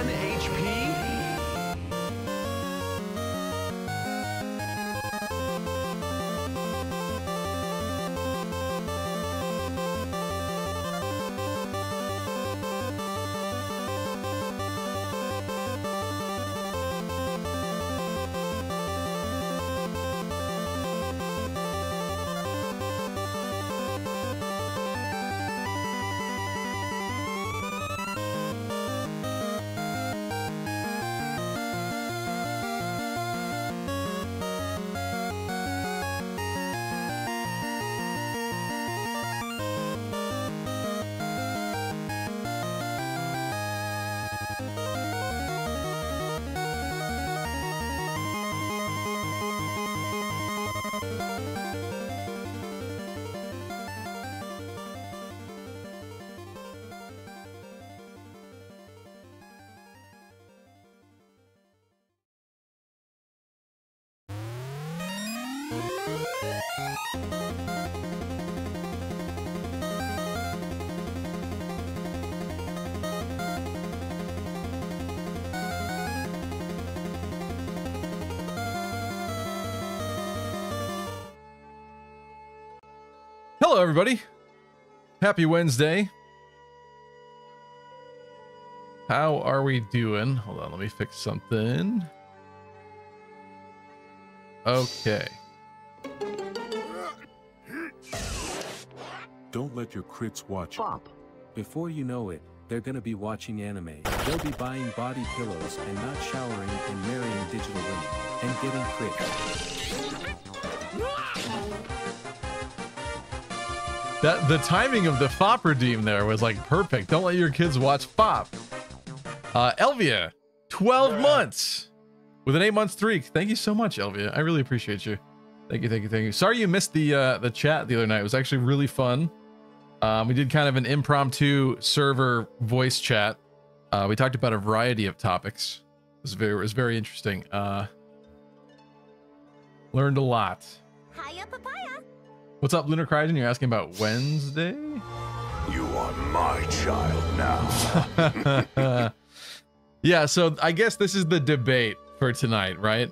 1 HP? Hello, everybody. Happy Wednesday. How are we doing? Hold on, let me fix something. Okay. Don't let your crits watch. Bop. Before you know it, they're gonna be watching anime. They'll be buying body pillows and not showering and marrying digital women and getting crits. That the timing of the FOP redeem there was like perfect. Don't let your kids watch FOP. Uh, Elvia, 12 months with an eight month streak. Thank you so much, Elvia. I really appreciate you. Thank you, thank you, thank you. Sorry you missed the uh, the chat the other night. It was actually really fun. Um, we did kind of an impromptu server voice chat. Uh, we talked about a variety of topics. It was very, it was very interesting. Uh, learned a lot. Hiya, papaya. What's up, Lunar Crygen? You're asking about Wednesday? You are my child now. yeah, so I guess this is the debate for tonight, right?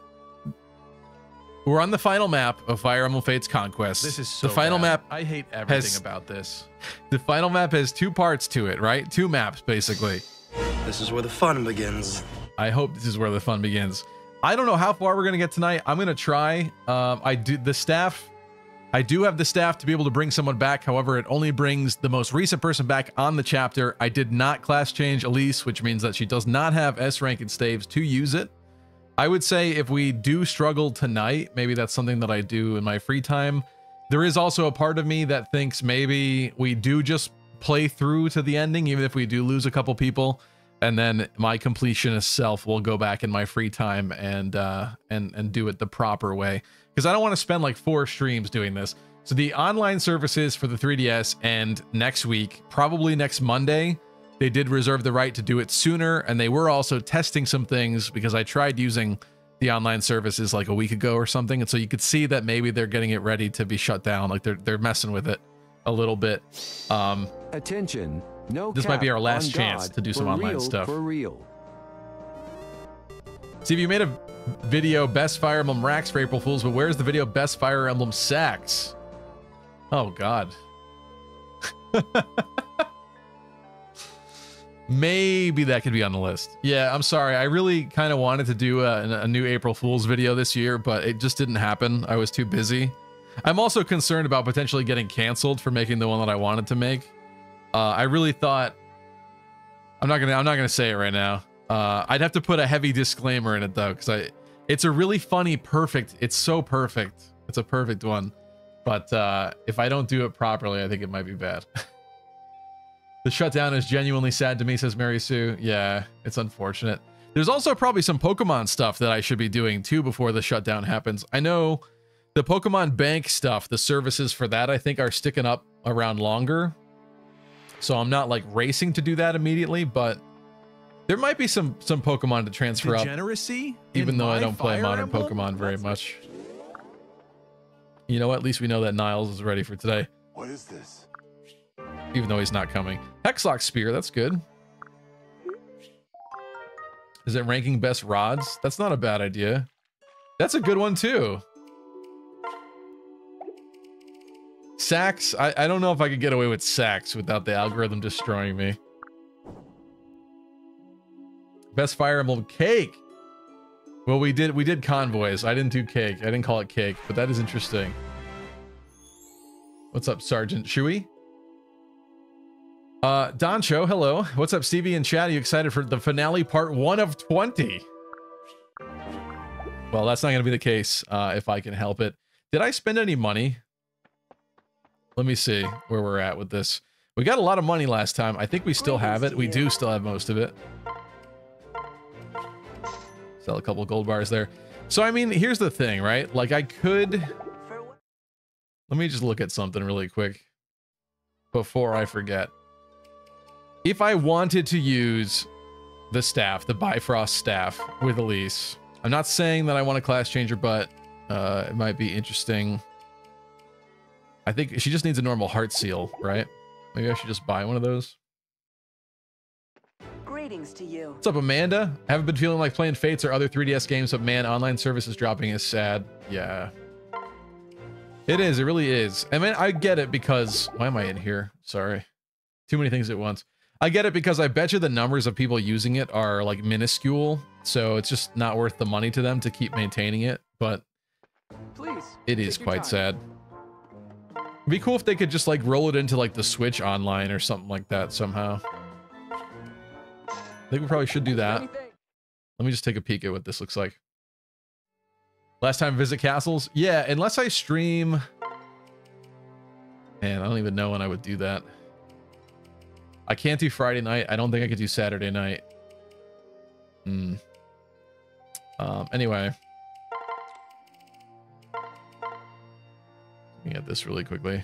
We're on the final map of Fire Emblem Fates Conquest. This is so the final bad. map. I hate everything has- about this. The final map has two parts to it, right? Two maps basically. This is where the fun begins. I hope this is where the fun begins. I don't know how far we're gonna get tonight. I'm gonna try. Um, I do the staff. I do have the staff to be able to bring someone back. However, it only brings the most recent person back on the chapter. I did not class change Elise, which means that she does not have S rank and staves to use it. I would say if we do struggle tonight, maybe that's something that I do in my free time. There is also a part of me that thinks maybe we do just play through to the ending, even if we do lose a couple people, and then my completionist self will go back in my free time and uh, and and do it the proper way because I don't want to spend like four streams doing this. So the online services for the 3DS and next week, probably next Monday, they did reserve the right to do it sooner, and they were also testing some things because I tried using the online services like a week ago or something, and so you could see that maybe they're getting it ready to be shut down, like they're they're messing with it a little bit. Um, Attention. No This might be our last chance God. to do some online real, stuff. For real. Steve, you made a video best Fire Emblem racks for April Fools, but where's the video best Fire Emblem sacks? Oh God. Maybe that could be on the list. Yeah, I'm sorry. I really kind of wanted to do a, a new April Fool's video this year, but it just didn't happen. I was too busy. I'm also concerned about potentially getting canceled for making the one that I wanted to make. Uh, I really thought I'm not gonna I'm not gonna say it right now. Uh, I'd have to put a heavy disclaimer in it though, because I it's a really funny, perfect. It's so perfect. It's a perfect one. But uh, if I don't do it properly, I think it might be bad. the shutdown is genuinely sad to me, says Mary Sue. Yeah, it's unfortunate. There's also probably some Pokemon stuff that I should be doing too before the shutdown happens. I know the Pokemon Bank stuff, the services for that, I think are sticking up around longer. So I'm not like racing to do that immediately, but there might be some some Pokemon to transfer up, even though I don't play modern Emblem? Pokemon very That's- much. You know what? At least we know that Niles is ready for today, what is this? even though he's not coming. Hexlock Spear, that's good. Is it ranking best rods? That's not a bad idea. That's a good one too. Sacks, I, I don't know if I could get away with sacks without the algorithm destroying me. Best Fire Emblem cake. Well, we did we did convoys. I didn't do cake. I didn't call it cake, but that is interesting. What's up, Sergeant Shui? Uh, Doncho, hello. What's up, Stevie and Chad? Are you excited for the finale part one of 20? Well, that's not going to be the case uh, if I can help it. Did I spend any money? Let me see where we're at with this. We got a lot of money last time. I think we still have it. We do still have most of it. Sell a couple gold bars there. So, I mean, here's the thing, right? Like, I could... Let me just look at something really quick before I forget. If I wanted to use the staff, the Bifrost staff with Elise, I'm not saying that I want a class changer, but uh, it might be interesting. I think she just needs a normal heart seal, right? Maybe I should just buy one of those. Greetings to you. What's up, Amanda? I Haven't been feeling like playing Fates or other 3DS games, but man, online services dropping is sad. Yeah. It is, it really is. I mean, I get it because... Why am I in here? Sorry. Too many things at once. I get it because I bet you the numbers of people using it are like minuscule, so it's just not worth the money to them to keep maintaining it, but Please. it is quite time. sad. It'd be cool if they could just like roll it into like the Switch online or something like that somehow. I think we probably should do that. Let me just take a peek at what this looks like. Last time visit castles? Yeah, unless I stream... Man, I don't even know when I would do that. I can't do Friday night. I don't think I could do Saturday night. Hmm. Um, anyway. Looking at this really quickly.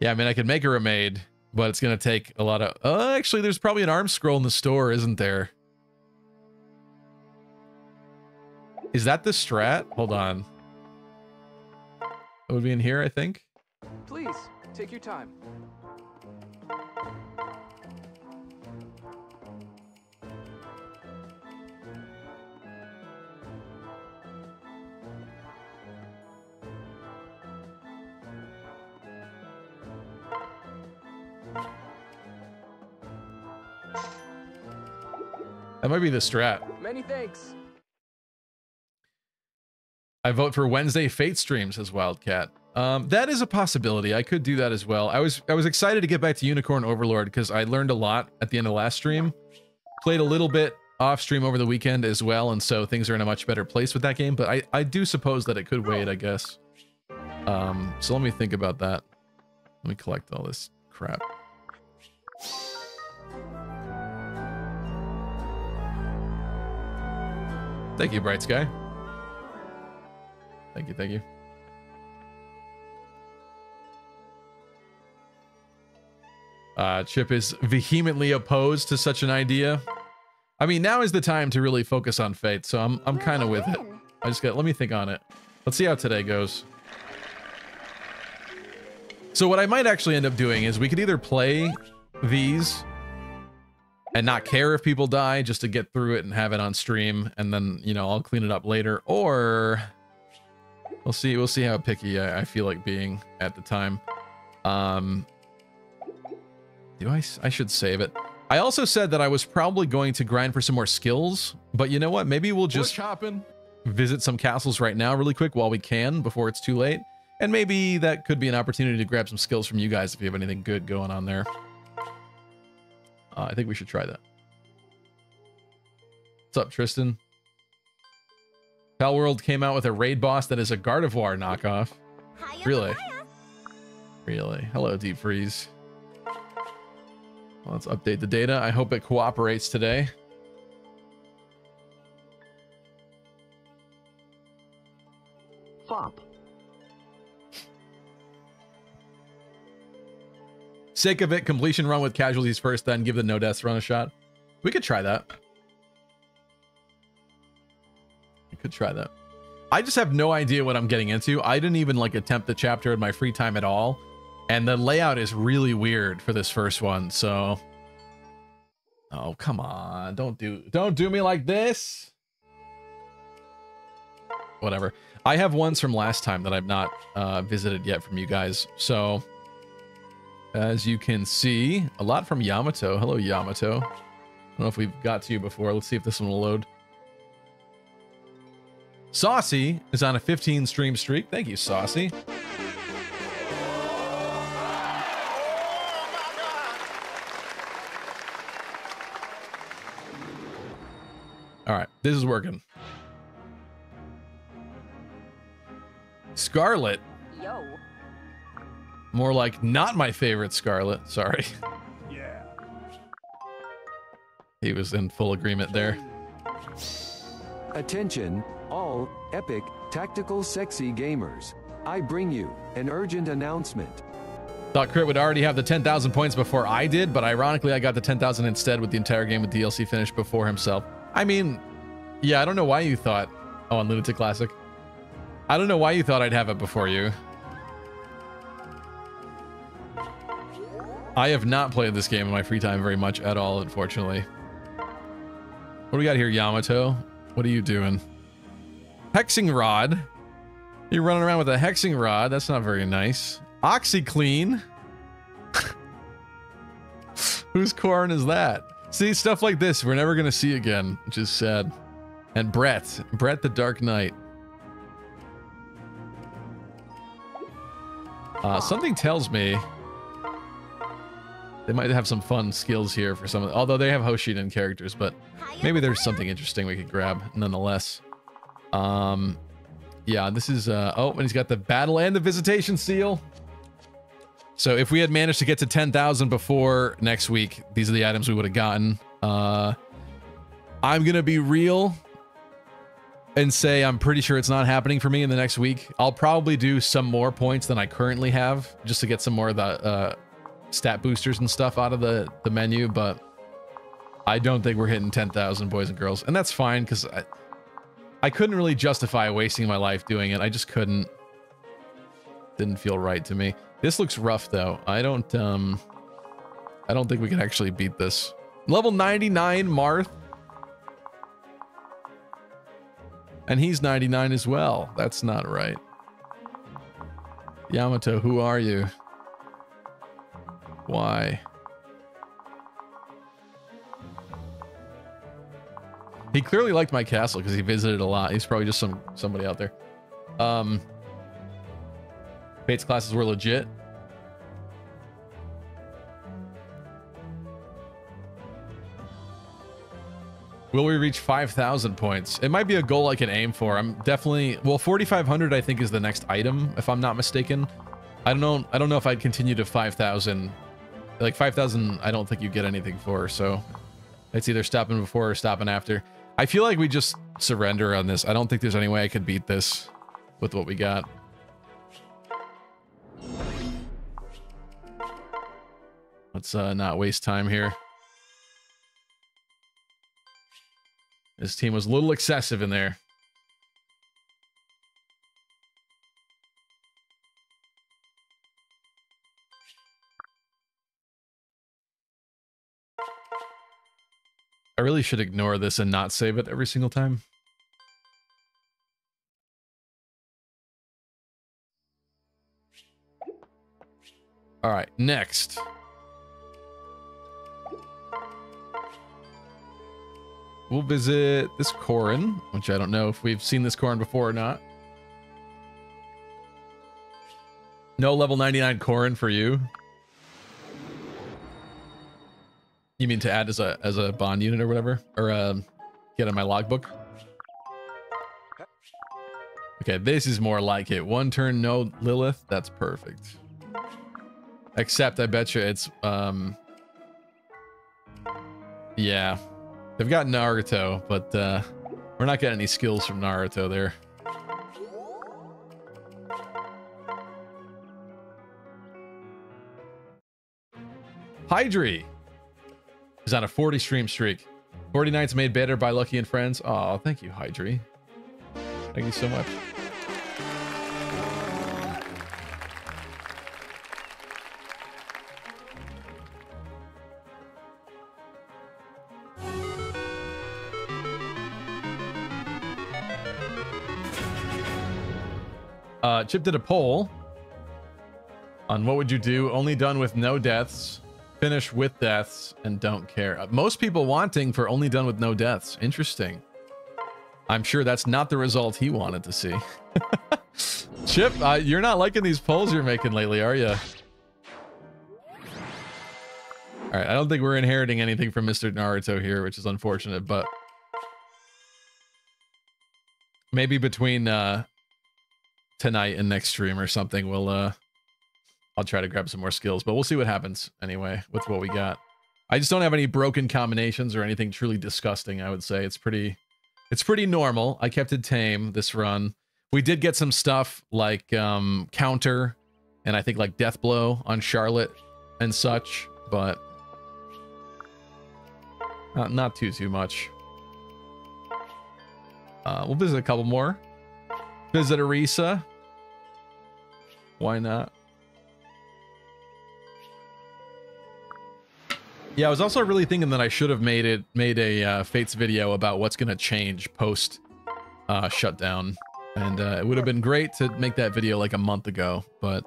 Yeah, I mean, I could make her a maid, but it's going to take a lot of... Uh, actually, there's probably an arm scroll in the store, isn't there? Is that the strat? Hold on. It would be in here, I think. Please, take your time. That might be the strat. Many thanks. I vote for Wednesday Fate streams, says Wildcat. Um, that is a possibility. I could do that as well. I was I was excited to get back to Unicorn Overlord because I learned a lot at the end of last stream. Played a little bit off stream over the weekend as well, and so things are in a much better place with that game. But I I do suppose that it could wait. I guess. Um, so let me think about that. Let me collect all this crap. Thank you, Bright Sky. Thank you, thank you. Uh, Chip is vehemently opposed to such an idea. I mean, now is the time to really focus on Fate, so I'm I'm kind of with it. I just got let me think on it. Let's see how today goes. So what I might actually end up doing is we could either play these and not care if people die just to get through it and have it on stream and then, you know, I'll clean it up later or we'll see we'll see how picky I, I feel like being at the time. Um do i i should save it. I also said that I was probably going to grind for some more skills, but you know what? Maybe we'll just chopping. visit some castles right now really quick while we can before it's too late. And maybe that could be an opportunity to grab some skills from you guys if you have anything good going on there. Uh, I think we should try that. What's up, Tristan? Palworld came out with a raid boss that is a Gardevoir knockoff. Really? Really? Hello, Deep Freeze. Well, let's update the data. I hope it cooperates today. Fop. Sake of it, completion run with casualties first, then give the no deaths run a shot. We could try that. We could try that. I just have no idea what I'm getting into. I didn't even like attempt the chapter in my free time at all. And the layout is really weird for this first one, so Oh, come on. Don't do don't do me like this. Whatever. I have ones from last time that I've not uh, visited yet from you guys. So, as you can see, a lot from Yamato. Hello, Yamato. I don't know if we've got to you before. Let's see if this one will load. Saucy is on a 15 stream streak. Thank you, Saucy. All right, this is working. Scarlet. Yo. More like not my favorite Scarlet. Sorry. Yeah. He was in full agreement there. Attention, all epic, tactical, sexy gamers. I bring you an urgent announcement. Thought Crit would already have the 10,000 points before I did, but ironically, I got the 10,000 instead with the entire game with DLC finished before himself. I mean, yeah, I don't know why you thought. Oh, on Lunatic Classic. I don't know why you thought I'd have it before you. I have not played this game in my free time very much at all, unfortunately. What do we got here, Yamato? What are you doing? Hexing Rod. You're running around with a hexing rod. That's not very nice. OxyClean. Whose corn is that? See, stuff like this we're never going to see again, which is sad. And Brett. Brett the Dark Knight. Uh, something tells me they might have some fun skills here for some of although they have Hoshidan characters, but maybe there's something interesting we could grab nonetheless. Um, yeah, this is, uh, oh, and he's got the battle and the visitation seal. So if we had managed to get to 10,000 before next week, these are the items we would have gotten. Uh, I'm going to be real and say I'm pretty sure it's not happening for me in the next week. I'll probably do some more points than I currently have just to get some more of the uh, stat boosters and stuff out of the, the menu, but I don't think we're hitting 10,000 boys and girls. And that's fine because I, I couldn't really justify wasting my life doing it. I just couldn't. Didn't feel right to me. This looks rough though. I don't um I don't think we can actually beat this. Level 99 Marth. And he's 99 as well. That's not right. Yamato, who are you? Why? He clearly liked my castle because he visited a lot. He's probably just some somebody out there. Um Fate's classes were legit. Will we reach 5,000 points? It might be a goal I can aim for. I'm definitely well 4,500. I think is the next item, if I'm not mistaken. I don't know. I don't know if I'd continue to 5,000. Like 5,000, I don't think you get anything for. So it's either stopping before or stopping after. I feel like we just surrender on this. I don't think there's any way I could beat this with what we got. Let's uh, not waste time here. This team was a little excessive in there. I really should ignore this and not save it every single time. All right, next. We'll visit this Corrin, which I don't know if we've seen this Corrin before or not. No level 99 Corrin for you. You mean to add as a as a bond unit or whatever, or um, get on my logbook? Okay, this is more like it. One turn, no Lilith. That's perfect. Except I bet you it's um. Yeah, they've got Naruto, but uh, we're not getting any skills from Naruto there. Hydri is on a 40 stream streak. 40 nights made better by Lucky and Friends. Oh, thank you, Hydri. Thank you so much. Uh, Chip did a poll on what would you do, only done with no deaths finish with deaths, and don't care. Uh, most people wanting for only done with no deaths. Interesting. I'm sure that's not the result he wanted to see. Chip, uh, you're not liking these polls you're making lately, are you? All right, I don't think we're inheriting anything from Mr. Naruto here, which is unfortunate, but maybe between uh, tonight and next stream or something, we'll uh, I'll try to grab some more skills, but we'll see what happens anyway with what we got. I just don't have any broken combinations or anything truly disgusting. I would say it's pretty, it's pretty normal. I kept it tame this run. We did get some stuff like um, counter and I think like death blow on Charlotte and such, but not, not too, too much. Uh, we'll visit a couple more. Visit Arisa. Why not? Yeah, I was also really thinking that I should have made it made a uh, Fates video about what's gonna change post uh, shutdown, and uh, it would have been great to make that video like a month ago, but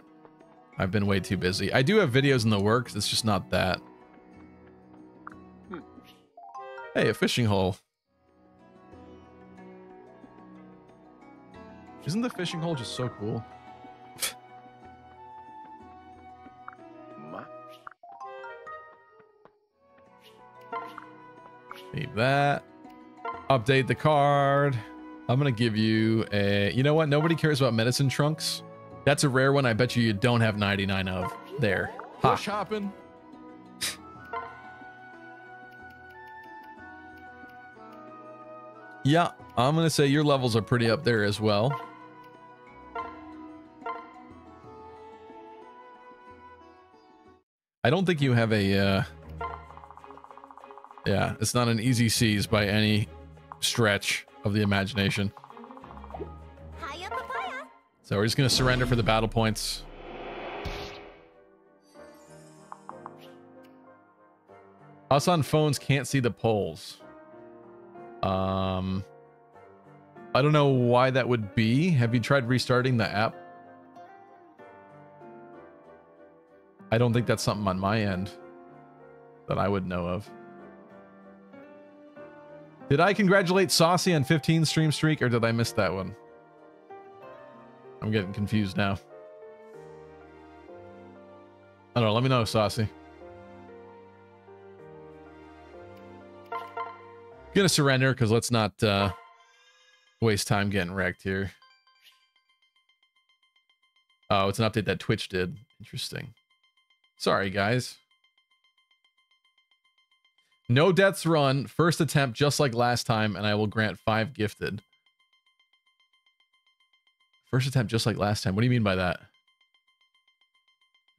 I've been way too busy. I do have videos in the works. It's just not that. Hey, a fishing hole. Isn't the fishing hole just so cool? Leave that. Update the card. I'm gonna give you a. You know what? Nobody cares about medicine trunks. That's a rare one. I bet you you don't have 99 of. There. Ha. Push hopping. Yeah, I'm gonna say your levels are pretty up there as well. I don't think you have a. Uh, yeah, it's not an easy seize by any stretch of the imagination. So we're just gonna surrender for the battle points. Us on phones can't see the polls. Um, I don't know why that would be. Have you tried restarting the app? I don't think that's something on my end that I would know of. Did I congratulate Saucy on 15 stream streak or did I miss that one? I'm getting confused now. I don't know. Let me know, Saucy. Gonna surrender because let's not uh, waste time getting wrecked here. Oh, it's an update that Twitch did. Interesting. Sorry, guys. No deaths run. First attempt, just like last time, and I will grant five gifted. First attempt, just like last time. What do you mean by that?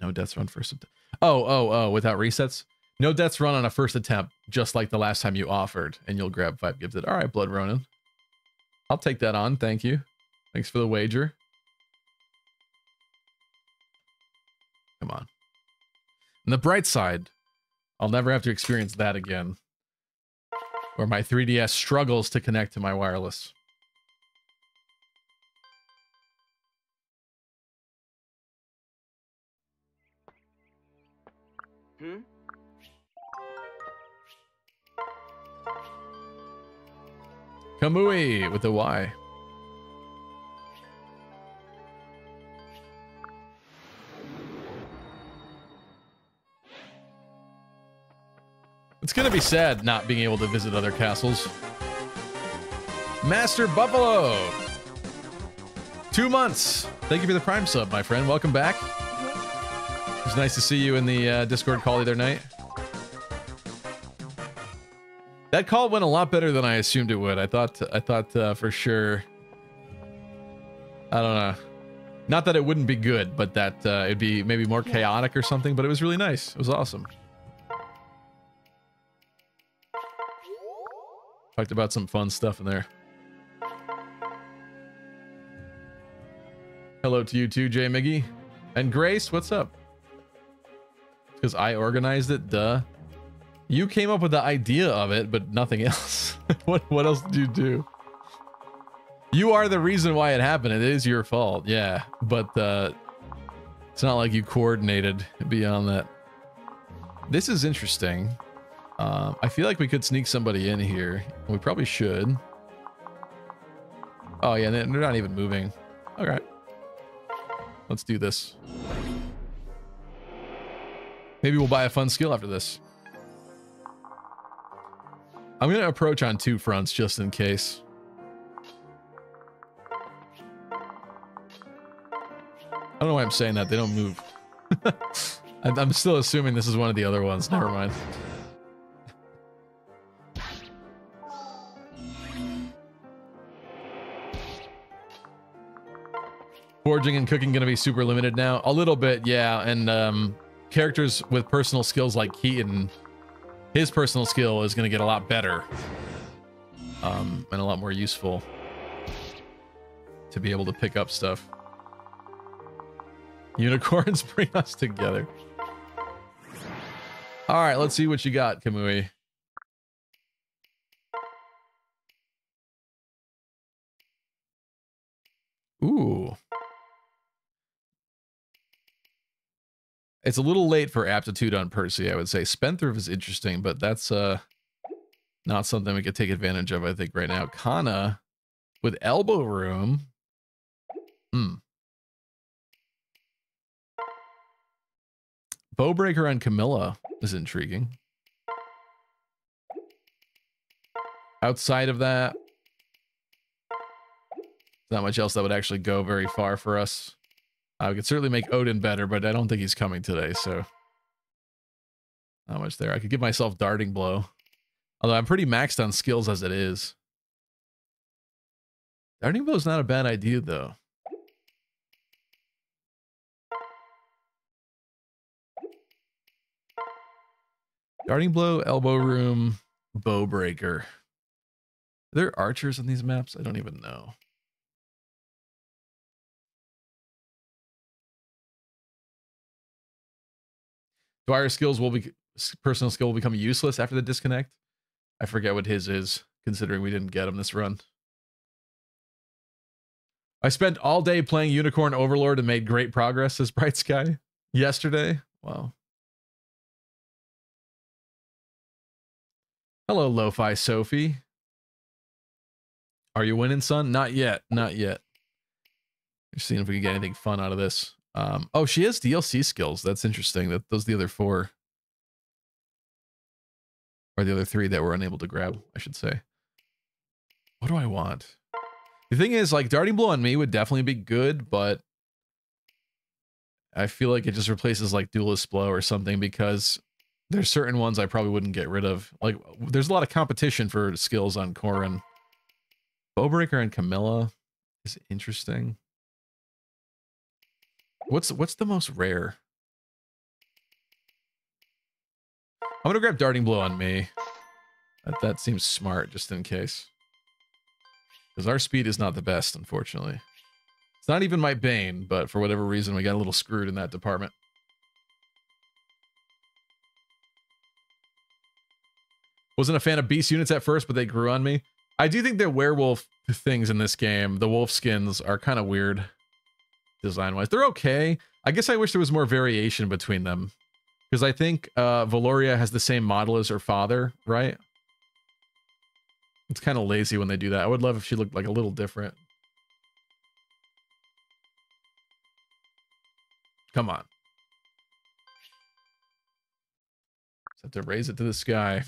No deaths run first attempt. Oh, oh, oh, without resets? No deaths run on a first attempt, just like the last time you offered, and you'll grab five gifted. All right, Blood Ronin. I'll take that on. Thank you. Thanks for the wager. Come on. On the bright side, I'll never have to experience that again. Where my 3DS struggles to connect to my wireless. Hmm? Kamui with a Y. It's gonna be sad not being able to visit other castles. Master Buffalo! Two months! Thank you for the Prime sub, my friend. Welcome back. It was nice to see you in the uh, Discord call the other night. That call went a lot better than I assumed it would. I thought I thought uh, for sure. I don't know. Not that it wouldn't be good, but that uh, it'd be maybe more chaotic or something. But it was really nice. It was awesome. Talked about some fun stuff in there. Hello to you too, Jay Miggy. And Grace, what's up? Because I organized it, duh. You came up with the idea of it, but nothing else. what what else did you do? You are the reason why it happened. It is your fault. Yeah, but uh, it's not like you coordinated beyond that. This is interesting. Um, I feel like we could sneak somebody in here. We probably should. Oh yeah, they're not even moving. Okay. Let's do this. Maybe we'll buy a fun skill after this. I'm going to approach on two fronts just in case. I don't know why I'm saying that. They don't move. I'm still assuming this is one of the other ones. Never mind. Forging and cooking going to be super limited now. A little bit, yeah. And um, characters with personal skills like Keaton, his personal skill is going to get a lot better um, and a lot more useful to be able to pick up stuff. Unicorns bring us together. All right, let's see what you got, Kamui. Ooh. It's a little late for aptitude on Percy, I would say. Spendthrift is interesting, but that's uh not something we could take advantage of, I think, right now. Kana with elbow room. Hmm. Bowbreaker on Camilla is intriguing. Outside of that, not much else that would actually go very far for us. I could certainly make Odin better, but I don't think he's coming today, so not much there. I could give myself darting blow. Although I'm pretty maxed on skills as it is. Darting blow is not a bad idea though. Darting blow, elbow room, bow breaker. Are there archers on these maps? I don't even know. Dwyer skills will be personal skill will become useless after the disconnect. I forget what his is, considering we didn't get him this run. I spent all day playing Unicorn Overlord and made great progress as Bright Sky yesterday. Wow. Hello, Lo-Fi Sophie. Are you winning, son? Not yet. Not yet. We're seeing if we can get anything fun out of this. Um, oh, she has DLC skills. That's interesting. That those are the other four. Or the other three that we're unable to grab, I should say. What do I want? The thing is, like, Darting Blow on me would definitely be good, but I feel like it just replaces, like, Duelist Blow or something because there's certain ones I probably wouldn't get rid of. Like, there's a lot of competition for skills on Corrin. Bowbreaker and Camilla is interesting. What's what's the most rare? I'm gonna grab darting blow on me. That, that seems smart, just in case. Because our speed is not the best, unfortunately. It's not even my bane, but for whatever reason, we got a little screwed in that department. Wasn't a fan of beast units at first, but they grew on me. I do think the werewolf things in this game, the wolf skins, are kind of weird design-wise. They're okay. I guess I wish there was more variation between them. Because I think uh, Velouria has the same model as her father, right? It's kind of lazy when they do that. I would love if she looked like a little different. Come on. Just have to raise it to the sky.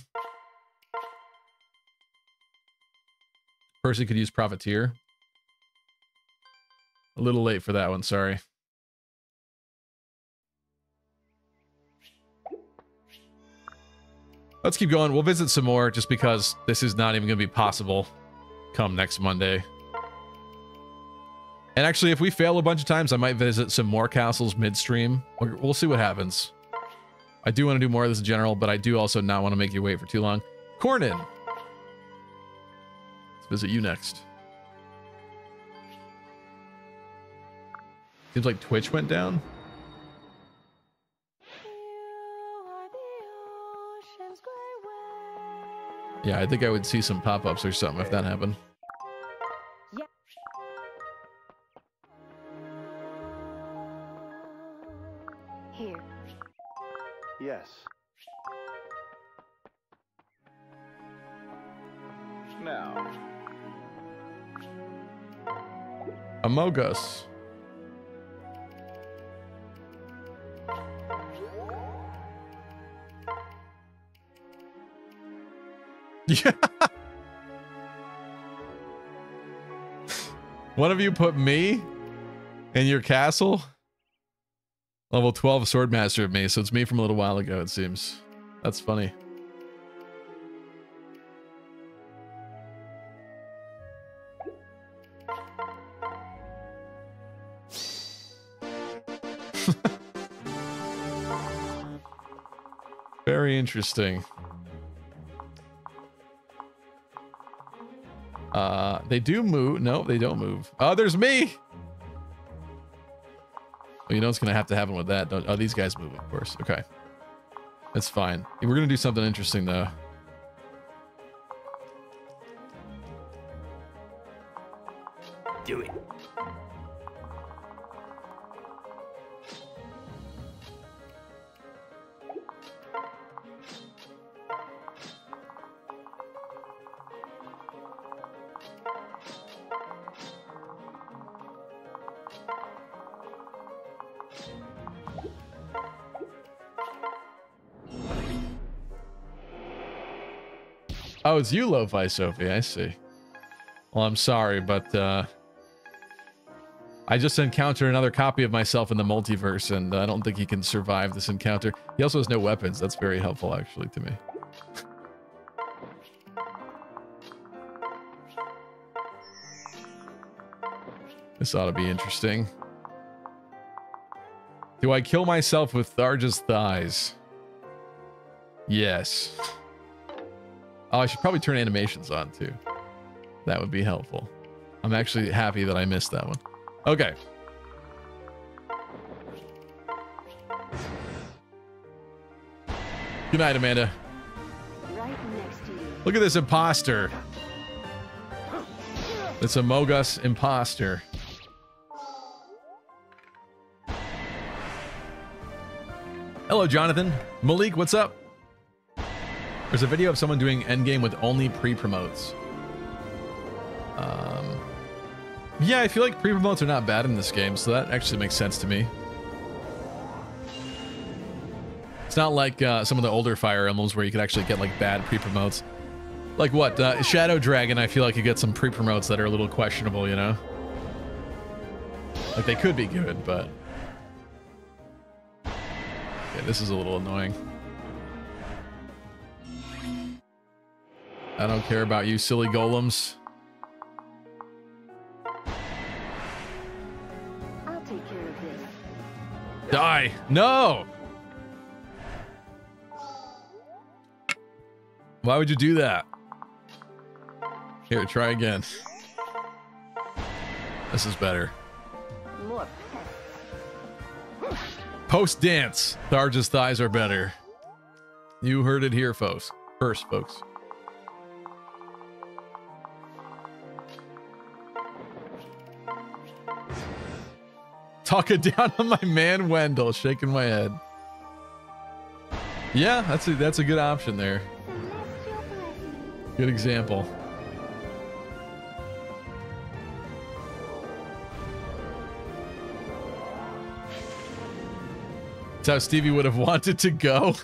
Percy could use Profiteer. A little late for that one, sorry. Let's keep going. We'll visit some more just because this is not even going to be possible come next Monday. And actually, if we fail a bunch of times, I might visit some more castles midstream. We'll see what happens. I do want to do more of this in general, but I do also not want to make you wait for too long. Cornyn. Let's visit you next. Seems like Twitch went down. Yeah, I think I would see some pop-ups or something if that happened. Here. Yes. Now. Yeah. One of you put me in your castle? Level 12 swordmaster of me, so it's me from a little while ago, it seems. That's funny. Very interesting. They do move. No, they don't move. Oh, there's me. Well, you know what's gonna have to happen with that? Don't, oh, these guys move, of course. Okay, that's fine. We're gonna do something interesting though. Oh, it's you, Lo-Fi Sophie. I see. Well, I'm sorry, but uh, I just encountered another copy of myself in the multiverse, and I don't think he can survive this encounter. He also has no weapons. That's very helpful, actually, to me. this ought to be interesting. Do I kill myself with Tharja's thighs? Yes. Oh, I should probably turn animations on too. That would be helpful. I'm actually happy that I missed that one. Okay. Good night, Amanda. Right next to you. Look at this imposter. It's a Mogus imposter. Hello, Jonathan. Malik, what's up? There's a video of someone doing endgame with only pre-promotes. Um, yeah, I feel like pre-promotes are not bad in this game, so that actually makes sense to me. It's not like uh, some of the older Fire Emblems where you could actually get like bad pre-promotes. Like what? Uh, Shadow Dragon, I feel like you get some pre-promotes that are a little questionable, you know? Like they could be good, but... This is a little annoying. I don't care about you silly golems. I'll take care of this. Die! No! Why would you do that? Here, try again. This is better. Post dance. Tharja's thighs are better. You heard it here, folks. First, folks. Talking down on my man Wendell, shaking my head. Yeah, that's a that's a good option there. Good example. That's how Stevie would have wanted to go.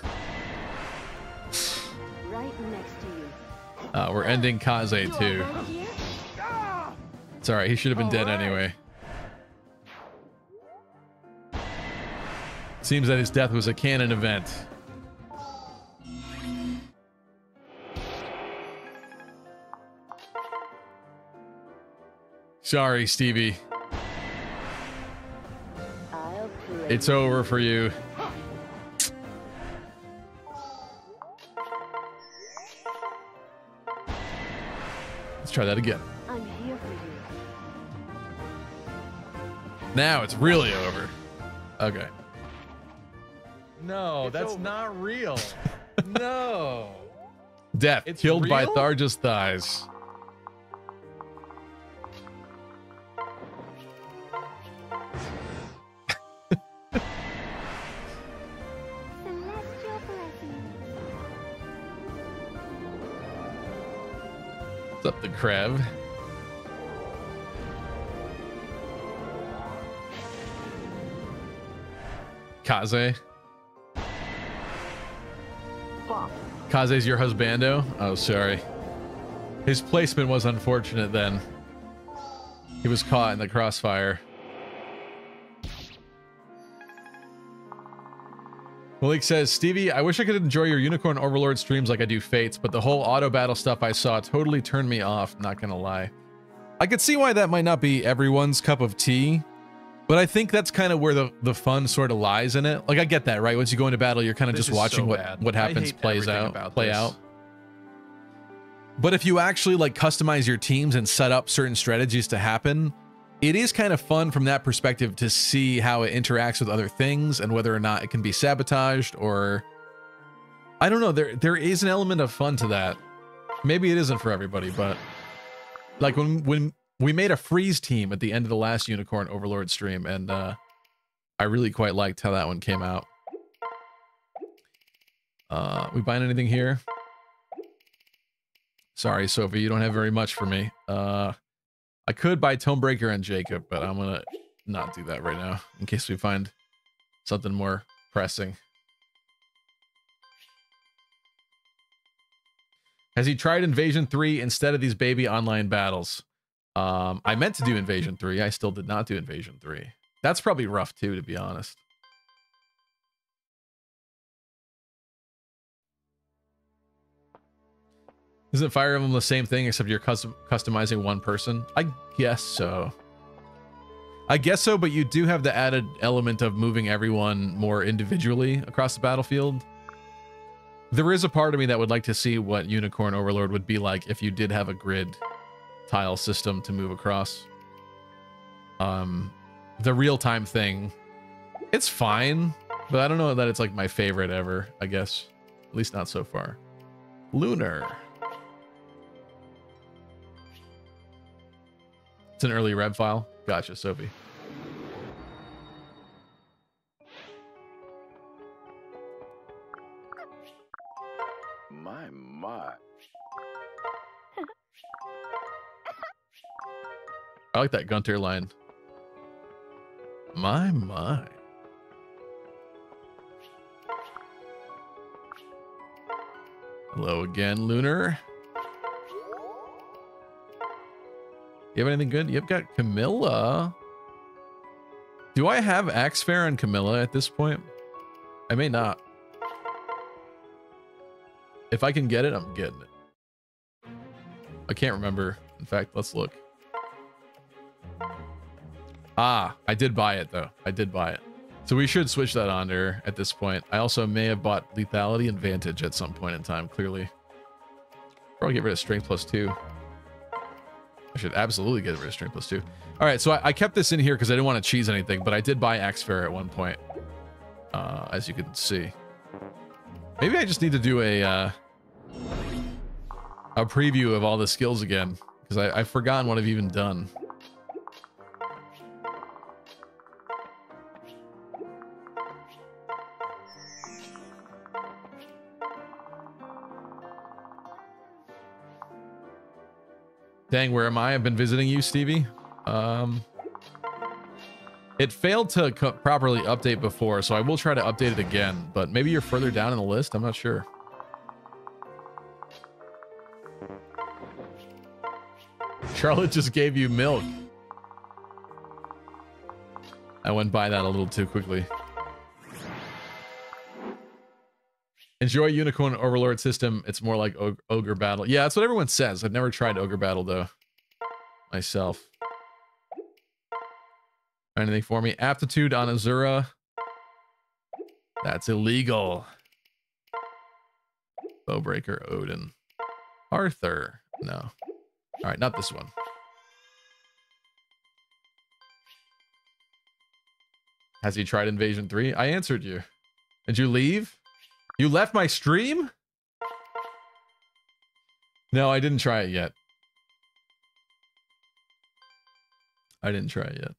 Right next to you. Uh, we're ending Kaze too. It's alright, he should have been dead anyway. Seems that his death was a canon event. Sorry, Stevie. It's over for you. Let's try that again. I'm here for you. Now it's really over. Okay. No, it's that's over. not real. no. Death it's killed real? by Tharja's thighs. What's up, the Krev? Kaze. Kaze's your husbando? Oh, sorry. His placement was unfortunate then. He was caught in the crossfire. Malik says, Stevie, I wish I could enjoy your Unicorn Overlord streams like I do Fates, but the whole auto battle stuff I saw totally turned me off, not gonna lie. I could see why that might not be everyone's cup of tea, but I think that's kind of where the, the fun sort of lies in it. Like, I get that, right? Once you go into battle, you're kind of This just watching so what, bad. what happens plays out, play this. out. But if you actually like customize your teams and set up certain strategies to happen, it is kind of fun from that perspective to see how it interacts with other things and whether or not it can be sabotaged or I don't know, there there is an element of fun to that. Maybe it isn't for everybody, but like when when we made a freeze team at the end of the last Unicorn Overlord stream and uh I really quite liked how that one came out. Uh we buying anything here? Sorry, Sophie, you don't have very much for me. Uh, I could buy Tomebreaker and Jacob, but I'm gonna not do that right now in case we find something more pressing. Has he tried Invasion 3 instead of these baby online battles? Um, I meant to do Invasion 3. I still did not do Invasion 3. That's probably rough too, to be honest. Isn't Fire Emblem the same thing except you're custom customizing one person? I guess so. I guess so, but you do have the added element of moving everyone more individually across the battlefield. There is a part of me that would like to see what Unicorn Overlord would be like if you did have a grid tile system to move across. Um, the real-time thing, it's fine, but I don't know that it's like my favorite ever, I guess. At least not so far. Lunar. It's an early rev file. Gotcha, Sophie. My, my. I like that Gunter line. My, my. Hello again, Lunar. You have anything good? You've got Camilla. Do I have Axefaire and Camilla at this point? I may not. If I can get it, I'm getting it. I can't remember. In fact, let's look. Ah, I did buy it though. I did buy it. So we should switch that on to her at this point. I also may have bought Lethality and Vantage at some point in time, clearly. Probably get rid of Strength plus two. I should absolutely get rid of Strength plus two. All right, so I, I kept this in here because I didn't want to cheese anything, but I did buy Axefaire at one point, uh, as you can see. Maybe I just need to do a uh, a preview of all the skills again because I've forgotten what I've even done. Dang, where am I? I've been visiting you, Stevie. Um, it failed to properly update before, so I will try to update it again. But maybe you're further down in the list. I'm not sure. Charlotte just gave you milk. I went by that a little too quickly. Enjoy Unicorn Overlord system. It's more like Og- Ogre Battle. Yeah, that's what everyone says. I've never tried Ogre Battle though. Myself. Anything for me? Aptitude on Azura. That's illegal. Bowbreaker Odin. Arthur. No. All right, not this one. Has he tried Invasion 3? I answered you. Did you leave? You left my stream? No, I didn't try it yet. I didn't try it yet.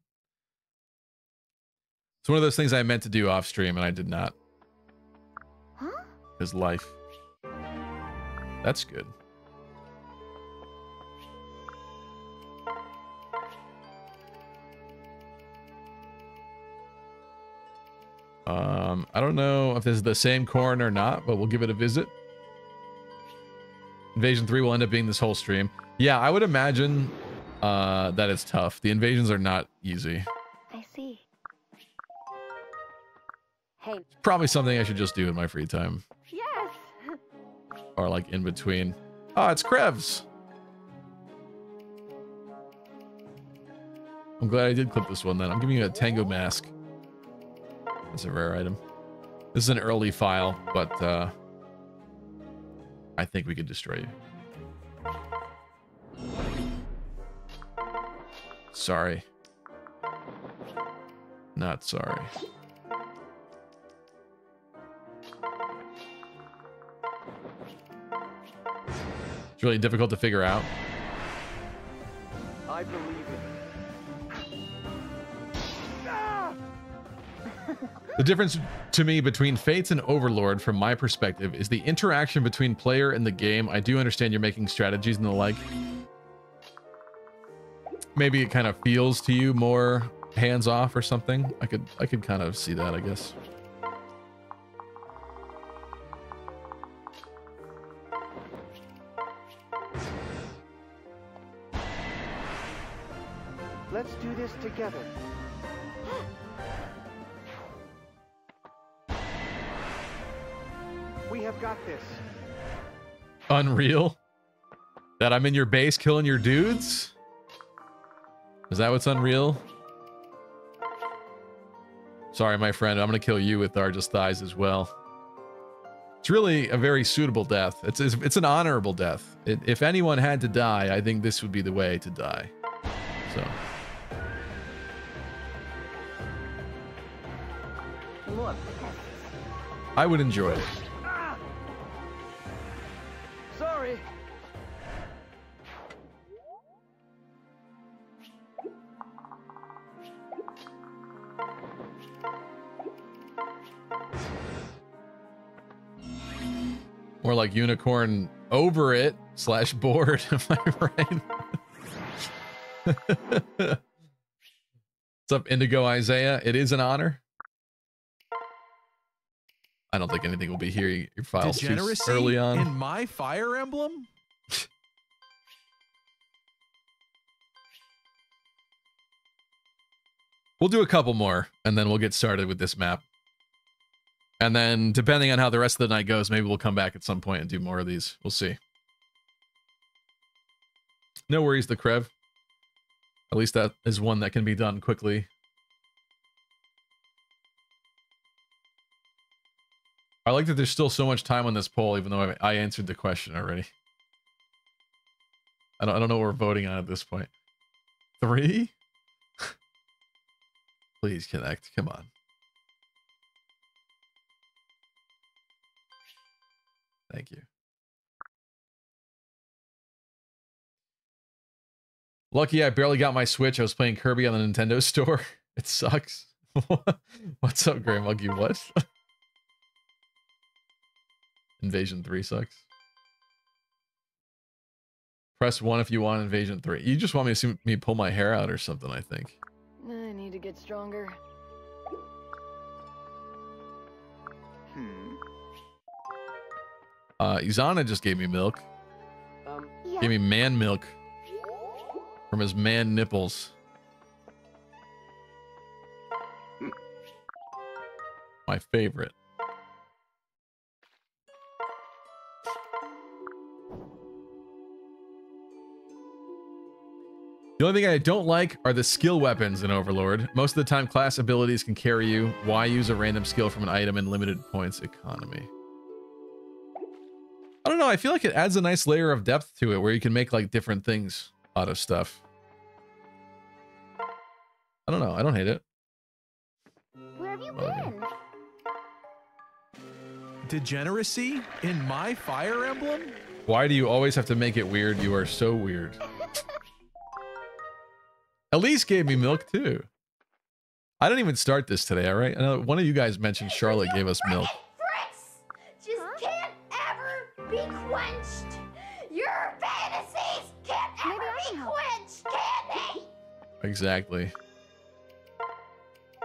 It's one of those things I meant to do off stream and I did not. Huh? His life. That's good. Um, I don't know if this is the same corn or not, but we'll give it a visit. Invasion 3 will end up being this whole stream. Yeah, I would imagine uh, that it's tough. The invasions are not easy. I see. Hey, Probably something I should just do in my free time yes. or like in between. Oh, it's Krebs. I'm glad I did clip this one then. I'm giving you a Tango mask. That's a rare item. This is an early file, but uh, I think we could destroy you. Sorry. Not sorry. It's really difficult to figure out. I believe in The difference to me between Fates and Overlord, from my perspective, is the interaction between player and the game. I do understand you're making strategies and the like. Maybe it kind of feels to you more hands off or something. I could I could kind of see that, I guess. Let's do this together. We have got this. Unreal. That I'm in your base killing your dudes? Is that what's unreal? Sorry, my friend. I'm gonna kill you with Tharja's thighs as well. It's really a very suitable death. It's it's, it's an honorable death. It, if anyone had to die, I think this would be the way to die. So I would enjoy it. More like unicorn over it slash board. Am I right? What's up, Indigo Isaiah? It is an honor. I don't think anything will be here. Your files too early on. in my Fire Emblem? We'll do a couple more, and then we'll get started with this map. And then, depending on how the rest of the night goes, maybe we'll come back at some point and do more of these. We'll see. No worries, the Krev. At least that is one that can be done quickly. I like that there's still so much time on this poll, even though I, answered the question already. I don't, I don't know what we're voting on at this point. Three? Please connect. Come on. Thank you. Lucky I barely got my Switch. I was playing Kirby on the Nintendo store. It sucks. What's up, Grey Monkey? What? Invasion 3 sucks. Press 1 if you want Invasion 3. You just want me to see me pull my hair out or something, I think. I need to get stronger. Hmm. Uh, Izana just gave me milk. Um, Yeah. Gave me man milk from his man nipples. My favorite. The only thing I don't like are the skill weapons in Overlord. Most of the time, class abilities can carry you. Why use a random skill from an item in limited points economy? I don't know. I feel like it adds a nice layer of depth to it where you can make like different things out of stuff. I don't know. I don't hate it. Where have you Well, been? Degeneracy in my Fire Emblem? Why do you always have to make it weird? You are so weird. Elise gave me milk too. I didn't even start this today, all right? I know one of you guys mentioned Charlotte gave us milk. Exactly.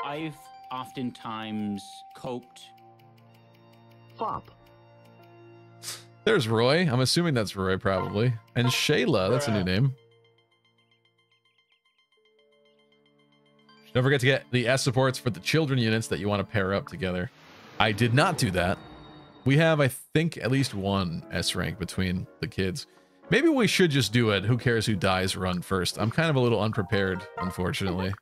I've oftentimes coped. Fop. There's Roy. I'm assuming that's Roy, probably. And Shayla. That's a new name. Don't forget to get the S supports for the children units that you want to pair up together. I did not do that. We have, I think, at least one S rank between the kids. Maybe we should just do it. Who cares who dies run first? I'm kind of a little unprepared, unfortunately.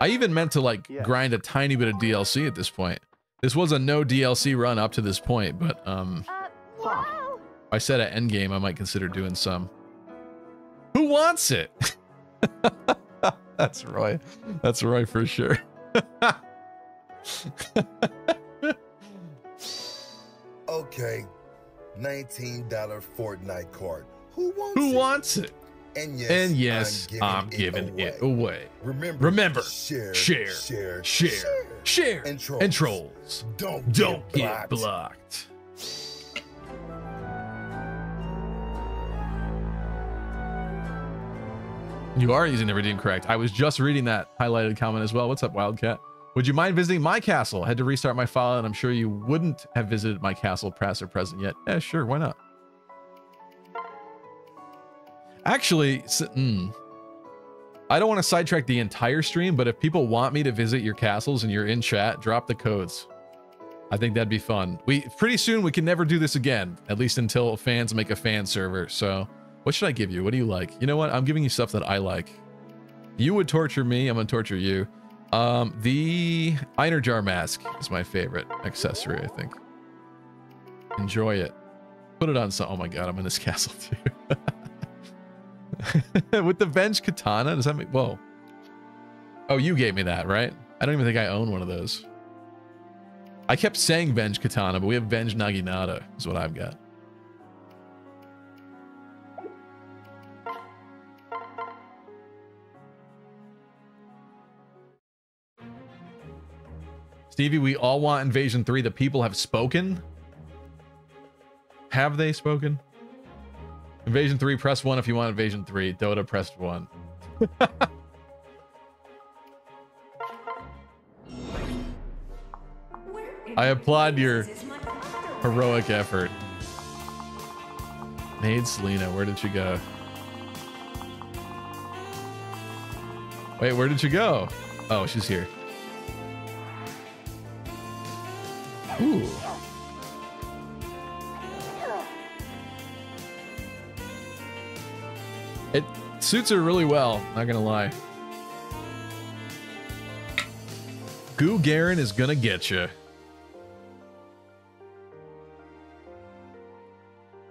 I even meant to like Yeah. grind a tiny bit of DLC at this point. This was a no DLC run up to this point, but um, Uh, wow. if I said at endgame, I might consider doing some. Who wants it? That's Roy. That's Roy for sure. Okay, $19 Fortnite card. Who wants Who it? wants it? And yes, And yes, I'm giving, it, away. Remember, Remember, share, share, share, share, share, and trolls. and trolls. Don't, Don't get get blocked. blocked. You are using the redeem correct. I was just reading that highlighted comment as well. What's up, Wildcat? Would you mind visiting my castle? I Had to restart my file, and I'm sure you wouldn't have visited my castle, past or present yet. Yeah, sure, why not? Actually, s- mm, I don't want to sidetrack the entire stream, but if people want me to visit your castles and you're in chat, drop the codes. I think that'd be fun. We pretty soon we can never do this again, at least until fans make a fan server. So, what should I give you? What do you like? You know what? I'm giving you stuff that I like. You would torture me. I'm gonna torture you. Um, the Einherjar mask is my favorite accessory. I think. Enjoy it. Put it on some. Oh my god, I'm in this castle too. With the Venge Katana, does that mean? Whoa. Oh, you gave me that, right? I don't even think I own one of those. I kept saying Venge Katana, but we have Venge Naginata, is what I've got. Stevie, we all want Invasion 3. The people have spoken. Have they spoken? Invasion 3, press 1 if you want Invasion 3. Dota pressed 1. I applaud your heroic effort. Made Selena, where did she go? Wait, where did she go? Oh, she's here. Ooh. It suits her really well, not gonna lie. Goo Garen is gonna get you.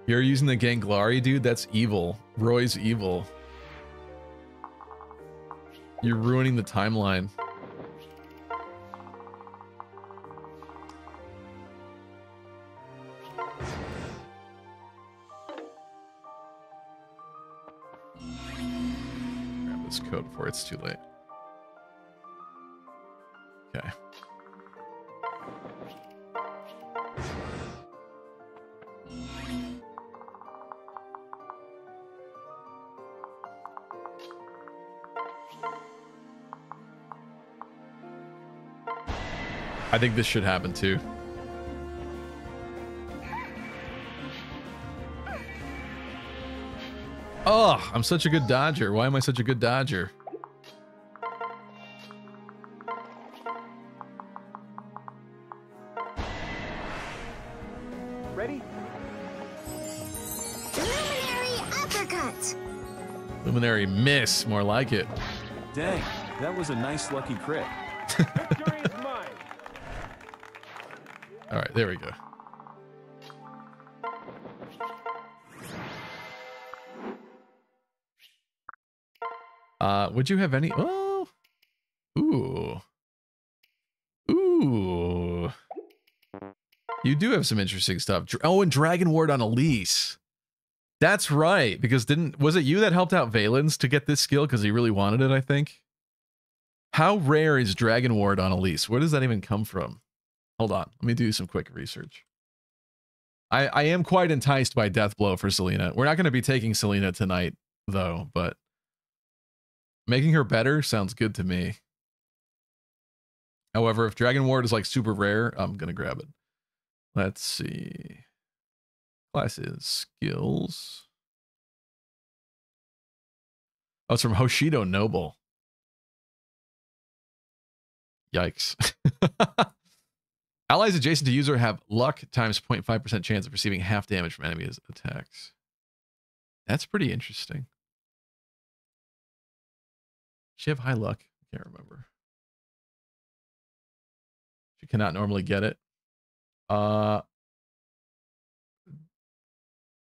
You're using the Ganglari, dude? That's evil. Roy's evil. You're ruining the timeline. Before it's too late. Okay. I think this should happen too. Oh, I'm such a good dodger. Why am I such a good dodger? Miss, more like it. Dang, that was a nice lucky crit. Victory is mine. All right, there we go. Uh, would you have any? Oh, ooh, ooh. You do have some interesting stuff. Oh, and Dragon Ward on Elise. That's right. Because didn't was it you that helped out Valens to get this skill because he really wanted it? I think. How rare is Dragon Ward on Elise? Where does that even come from? Hold on. Let me do some quick research. I, I am quite enticed by Death Blow for Selena. We're not going to be taking Selena tonight, though, but making her better sounds good to me. However, if Dragon Ward is like super rare, I'm gonna grab it. Let's see. Classes, skills. Oh, it's from Hoshido Noble. Yikes. Allies adjacent to user have luck times 0.5% chance of receiving half damage from enemy attacks. That's pretty interesting. She have high luck? I Can't remember. She cannot normally get it. Uh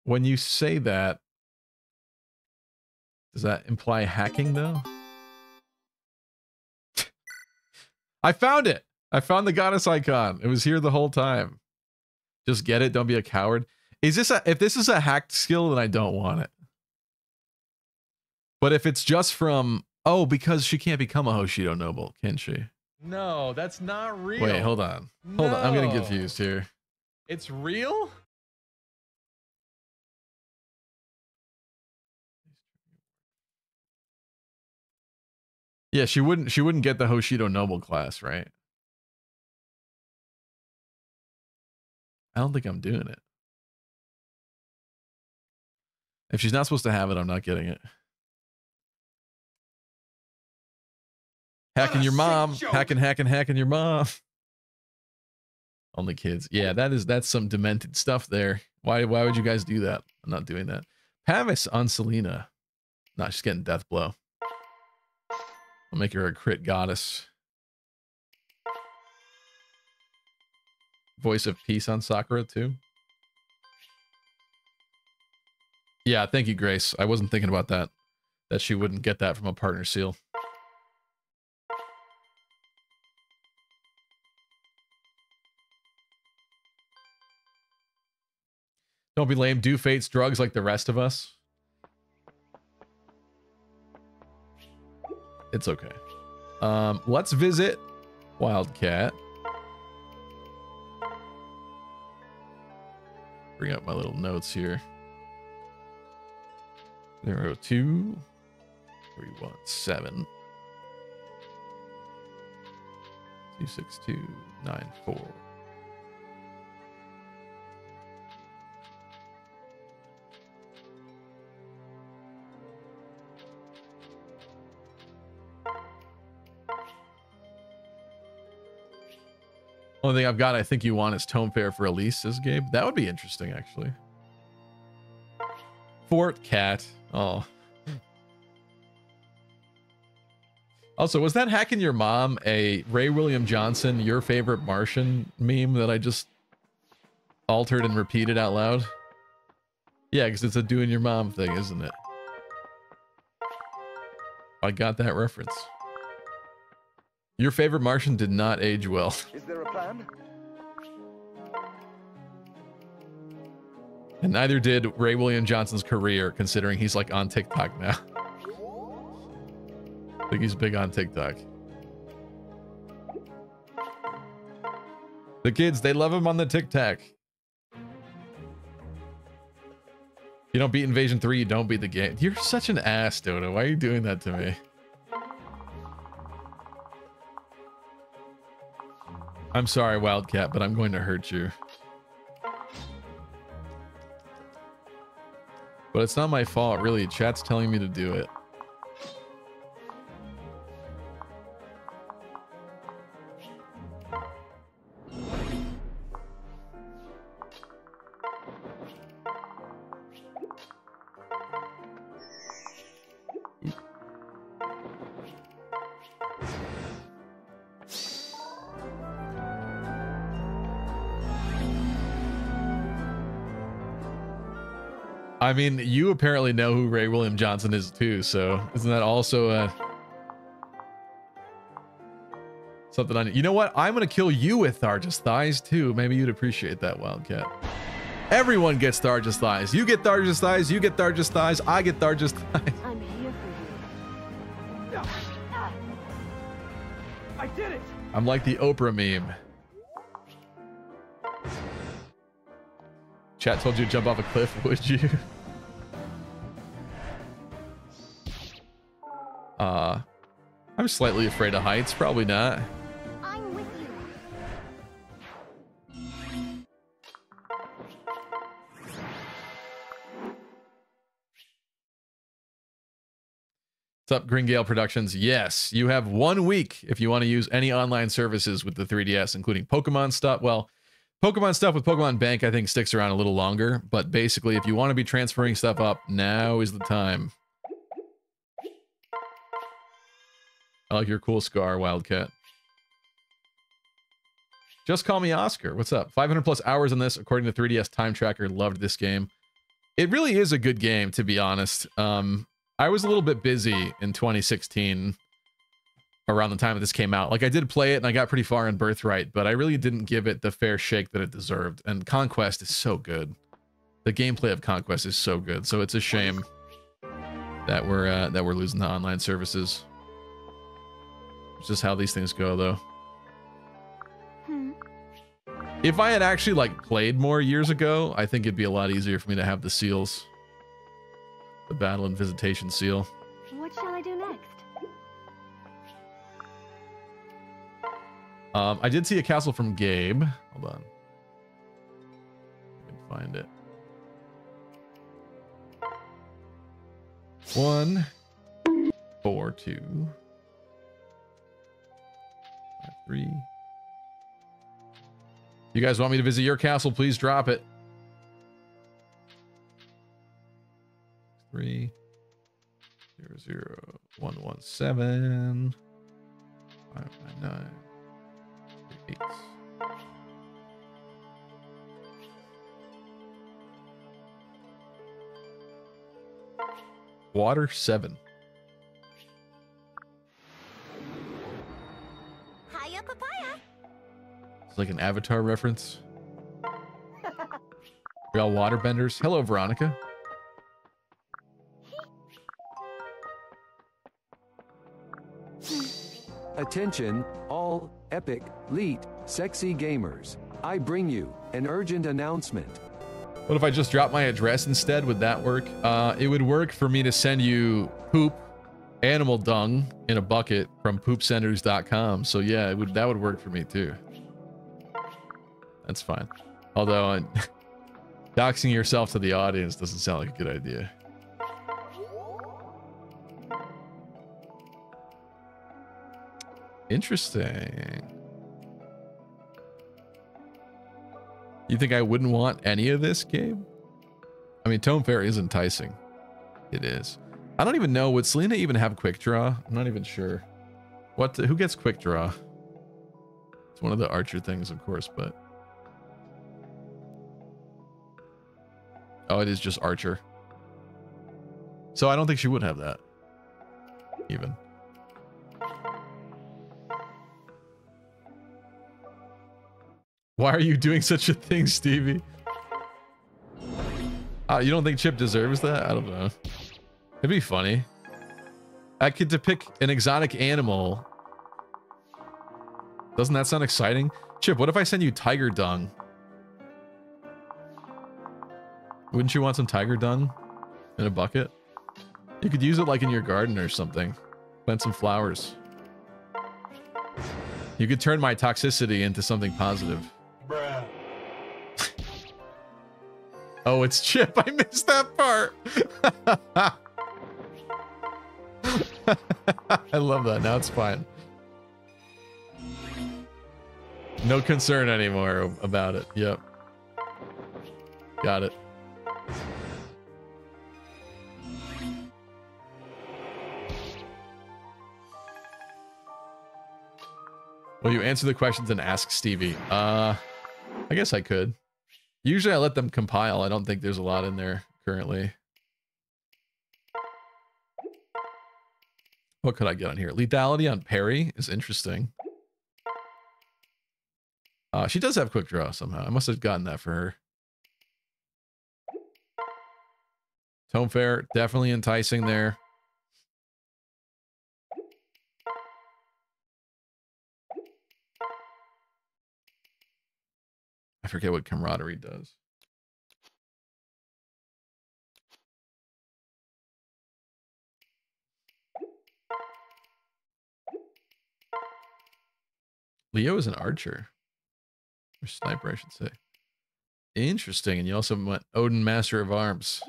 when you say that, does that imply hacking though? I found it. I found the goddess icon. It was here the whole time. Just get it. Don't be a coward. Is this a if this is a hacked skill, then I don't want it. But if it's just from oh, because she can't become a Hoshido Noble, can she? No, that's not real. Wait, hold on. Hold on. I'm getting No. confused here. It's real? Yeah, she wouldn't she wouldn't get the Hoshido Noble class, right? I don't think I'm doing it. If she's not supposed to have it, I'm not getting it. Hacking your mom, hacking, hacking, hacking your mom. Only kids. Yeah, that is that's some demented stuff there. Why why would you guys do that? I'm not doing that. Pavis on Selena. Nah, she's getting death blow. I'll make her a crit goddess. Voice of peace on Sakura too. Yeah, thank you, Grace. I wasn't thinking about that. That she wouldn't get that from a partner seal. Don't be lame. Do fate's drugs like the rest of us. It's okay. Um, let's visit Wildcat. Bring up my little notes here. Zero two three one seven two six two nine four. Only thing I've got, I think you want is Tomefaire for Elise, says Gabe. That would be interesting, actually. Fort Cat. Oh. Also, was that hacking your mom a Ray William Johnson, your favorite Martian meme that I just altered and repeated out loud? Yeah, because it's a doing your mom thing, isn't it? I got that reference. Your favorite Martian did not age well. Is there a plan? And neither did Ray William Johnson's career, considering he's like on TikTok now. I think he's big on TikTok. The kids, they love him on the TikTok. You don't beat Invasion 3, you don't beat the game. You're such an ass, Dodo. Why are you doing that to me? I'm sorry, Wildcat, but I'm going to hurt you. But it's not my fault, really. Chat's telling me to do it. Mean, you apparently know who Ray William Johnson is too, so isn't that also a something on you know what? I'm gonna kill you with Tharja's thighs too. Maybe you'd appreciate that, Wildcat. Everyone gets Tharja's thighs. You get Tharja's thighs, you get Tharja's thighs, I get Tharja's thighs. I'm here for you. I did it! I'm like the Oprah meme. Chat told you to jump off a cliff, would you? I'm slightly afraid of heights. Probably not. What's up, Green Gale Productions? Yes, you have one week if you want to use any online services with the 3DS, including Pokemon stuff. Well, Pokemon stuff with Pokemon Bank, I think, sticks around a little longer. But basically, if you want to be transferring stuff up, now is the time. I like your cool scar, Wildcat. Just call me Oscar. What's up? 500 plus hours on this, according to 3DS Time Tracker. Loved this game. It really is a good game, to be honest. Um, I was a little bit busy in 2016 around the time that this came out. Like I did play it and I got pretty far in Birthright, but I really didn't give it the fair shake that it deserved. And Conquest is so good. The gameplay of Conquest is so good. So it's a shame that we're uh, that we're losing the online services. It's just how these things go, though. If I had actually like played more years ago, I think it'd be a lot easier for me to have the seals. The battle and visitation seal. What shall I do next? Um, I did see a castle from Gabe. Hold on. I can find it. One, four, two, three. You guys want me to visit your castle? Please drop it. Three, zero, zero, one, one, seven, five, nine, nine. Eight. Water seven. It's like an Avatar reference. we all waterbenders. Hello, Veronica. Attention, all epic, leet, sexy gamers. I bring you an urgent announcement. What if I just drop my address instead? Would that work? Uh, it would work for me to send you poop, animal dung in a bucket from poopsenders.com. So yeah, it would that would work for me too. That's fine. Although uh, doxing yourself to the audience doesn't sound like a good idea. Interesting. You think I wouldn't want any of this game? I mean, Tomefaire is enticing. It is. I don't even know. Would Selena even have Quick Draw? I'm not even sure. What? Who gets Quick Draw? It's one of the Archer things, of course, but... Oh, it is just Archer. So I don't think she would have that. Even. Why are you doing such a thing, Stevie? Uh, you don't think Chip deserves that? I don't know. It'd be funny. I could depict an exotic animal. Doesn't that sound exciting? Chip, what if I send you tiger dung? Wouldn't you want some tiger dung in a bucket? You could use it like in your garden or something. Plant some flowers. You could turn my toxicity into something positive. Bruh. Oh, it's Chip. I missed that part. I love that. Now it's fine. No concern anymore about it. Yep. Got it. Will you answer the questions and ask Stevie? Uh, I guess I could. Usually I let them compile. I don't think there's a lot in there currently. What could I get on here? Lethality on Peri is interesting. Uh, she does have quick draw somehow. I must have gotten that for her. Tomefaire, definitely enticing there. I forget what camaraderie does. Leo is an archer. Or sniper, I should say. Interesting. And you also went Odin, Master of Arms.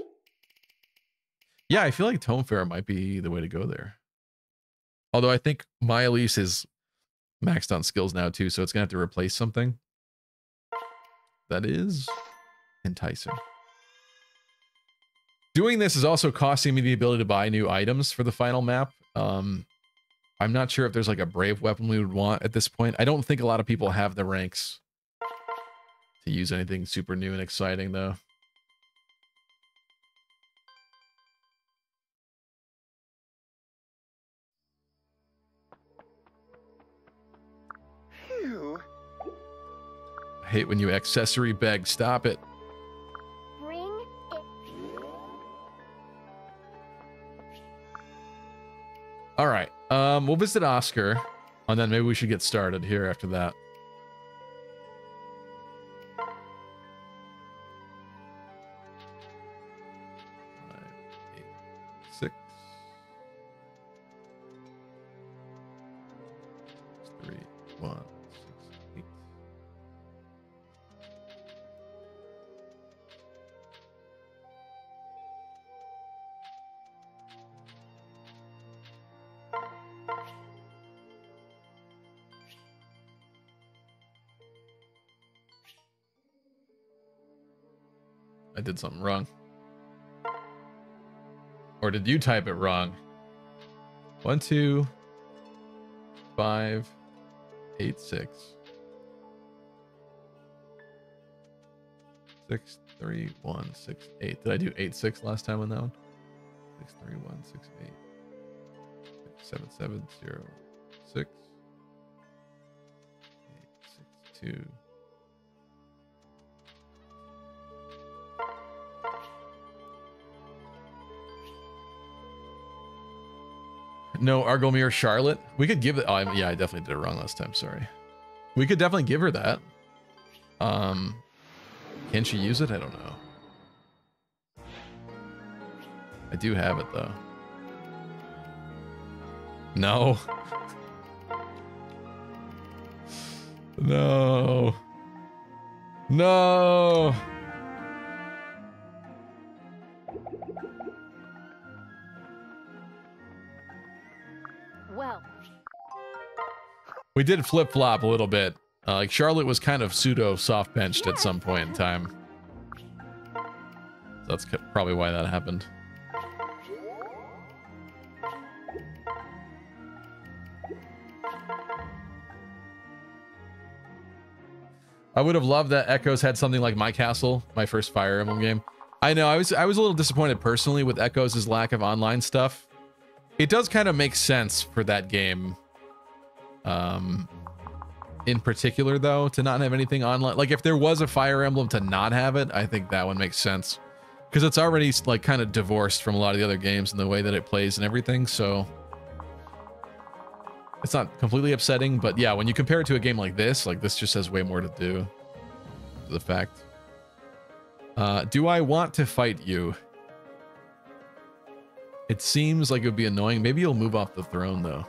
Yeah, I feel like Tomefaire might be the way to go there. Although I think my Elise is maxed on skills now too, so it's gonna have to replace something. That is enticing. Doing this is also costing me the ability to buy new items for the final map. Um, I'm not sure if there's like a brave weapon we would want at this point. I don't think a lot of people have the ranks to use anything super new and exciting though. I hate when you accessory beg. Stop it. Bring it. All right. Um, we'll visit Oscar, and then maybe we should get started here after that. Did something wrong. Or did you type it wrong? One, two, five, eight, six. Six, three, one, six, eight. Did I do eight, six last time on that one? Six, three, one, six, eight. Seven, seven, zero, six. Eight, six, two. No, Argomir Charlotte. We could give it. Oh, yeah, I definitely did it wrong last time. Sorry. We could definitely give her that. Um, can she use it? I don't know. I do have it though. No. No. No. We did flip flop a little bit. Uh, like Charlotte was kind of pseudo soft benched at some point in time. That's probably why that happened. I would have loved that Echoes had something like My Castle, my first Fire Emblem game. I know I was I was a little disappointed personally with Echoes' lack of online stuff. It does kind of make sense for that game um in particular though to not have anything online. Like if there was a fire emblem to not have it i think that one makes sense. Because it's already like kind of divorced from a lot of the other games and the way that it plays and everything so it's not completely upsetting but yeah when you compare it to a game like this like this just has way more to do. The fact. Uh do i want to fight you? It seems like it would be annoying. Maybe you'll move off the throne though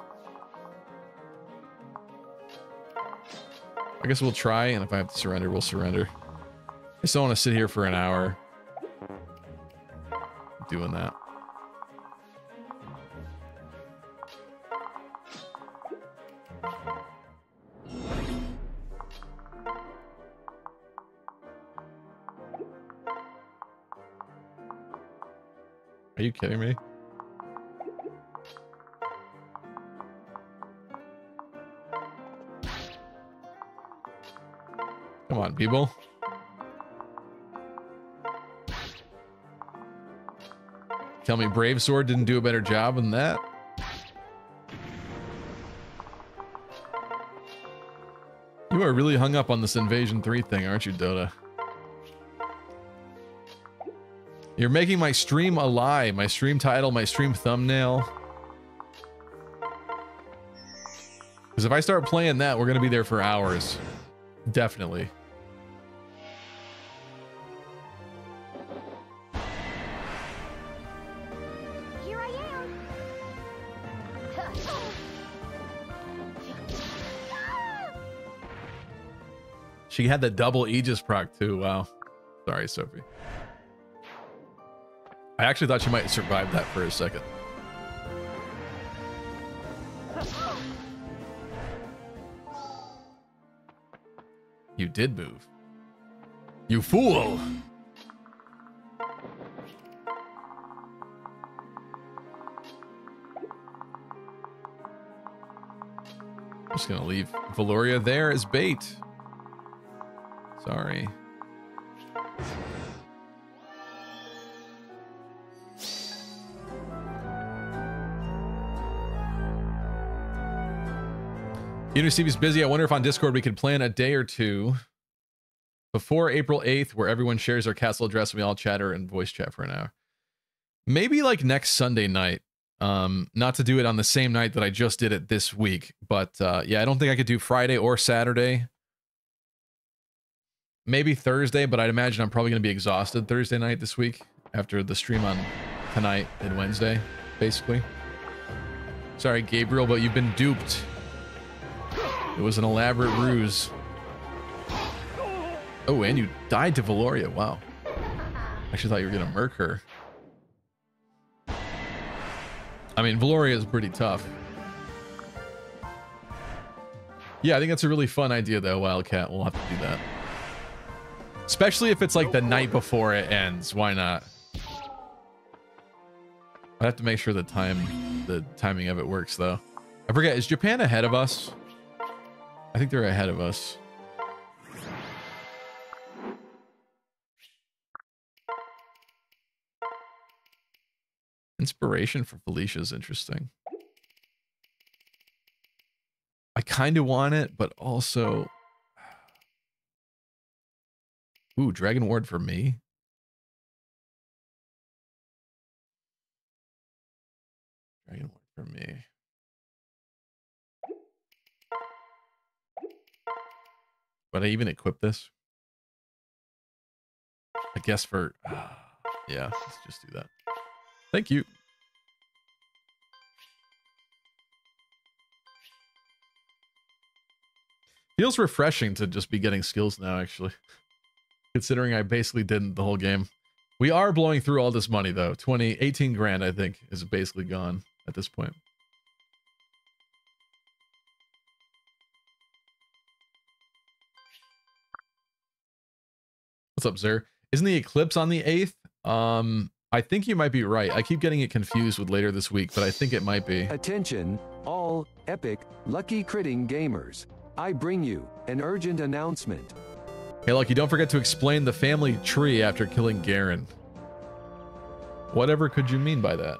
I guess we'll try, and if I have to surrender, we'll surrender. I just don't want to sit here for an hour doing that. Are you kidding me? Come on, people. Tell me Brave Sword didn't do a better job than that? You are really hung up on this Invasion 3 thing, aren't you, Dota? You're making my stream a lie. My stream title, my stream thumbnail. Because if I start playing that, we're going to be there for hours. Definitely. She had the double Aegis proc too. Wow. Sorry, Sophie. I actually thought she might survive that for a second. You did move. You fool! I'm just gonna leave Velouria there as bait. Sorry. Is busy. I wonder if on Discord we could plan a day or two before April 8th where everyone shares their castle address and we all chatter and voice chat for an hour. Maybe like next Sunday night. Um, not to do it on the same night that I just did it this week, but uh, yeah, I don't think I could do Friday or Saturday. Maybe Thursday, but I'd imagine I'm probably going to be exhausted Thursday night this week after the stream on tonight and Wednesday, basically. Sorry, Gabriel, but you've been duped. It was an elaborate ruse. Oh, and you died to Velouria. Wow. I actually thought you were going to murk her. I mean, Velouria is pretty tough. Yeah, I think that's a really fun idea, though, Wildcat. We'll have to do that. Especially if it's like the night before it ends. Why not? I have to make sure the time, the timing of it works, though. I forget, is Japan ahead of us? I think they're ahead of us. Inspiration for Felicia is interesting. I kind of want it, but also... Ooh, Dragon Ward for me? Dragon Ward for me. But I even equip this? I guess for... Uh, yeah, let's just do that. Thank you. Feels refreshing to just be getting skills now, actually. Considering I basically didn't the whole game. We are blowing through all this money, though. 20, 18 grand, I think, is basically gone at this point. What's up, sir? Isn't the eclipse on the 8th? Um, I think you might be right. I keep getting it confused with later this week, but I think it might be. Attention, all epic, lucky critting gamers. I bring you an urgent announcement. Hey, Lucky, don't forget to explain the family tree after killing Garen. Whatever could you mean by that?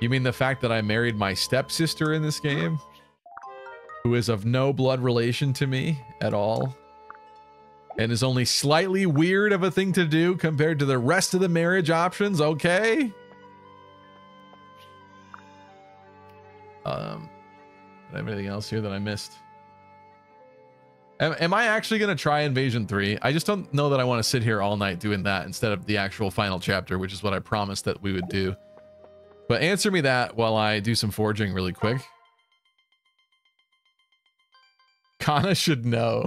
You mean the fact that I married my stepsister in this game? Who is of no blood relation to me at all? and is only slightly weird of a thing to do compared to the rest of the marriage options, okay? Um, did I have anything else here that I missed? Am, am I actually going to try Invasion 3? I just don't know that I want to sit here all night doing that instead of the actual final chapter, which is what I promised that we would do. But answer me that while I do some forging really quick. Kana should know.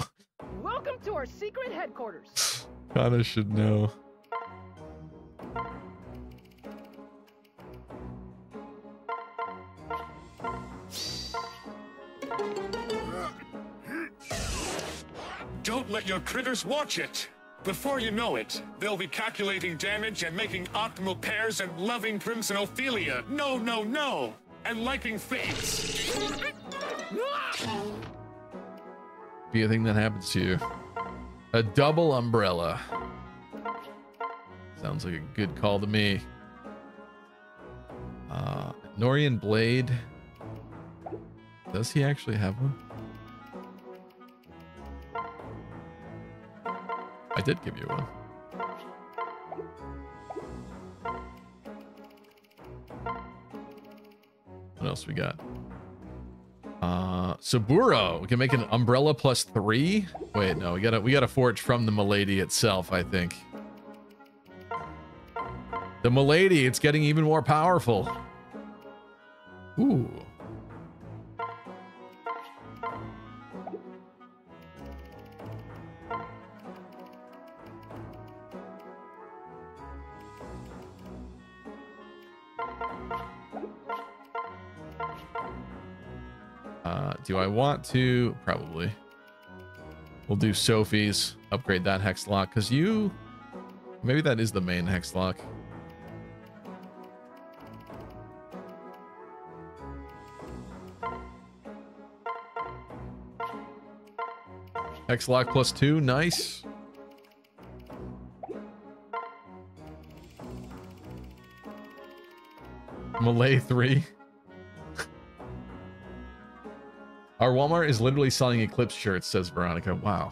Welcome to our secret headquarters. Kana should know. Don't let your critters watch it. Before you know it, they'll be calculating damage and making optimal pairs and loving Crimson Ophelia. No, no, no! And liking fates. Be a thing that happens to you. A double umbrella. Sounds like a good call to me. Uh, Norian Blade. Does he actually have one? I did give you one. What else we got? Uh, Saburo. We can make an umbrella plus three. Wait, no, we gotta we gotta forge from the Milady itself, I think. The Milady, it's getting even more powerful. Ooh. Do I want to? Probably. We'll do Sophie's, upgrade that hex lock, because you... Maybe that is the main hex lock. Hex lock plus two, nice. Malay 3. Our Walmart is literally selling Eclipse shirts, says Veronica. Wow.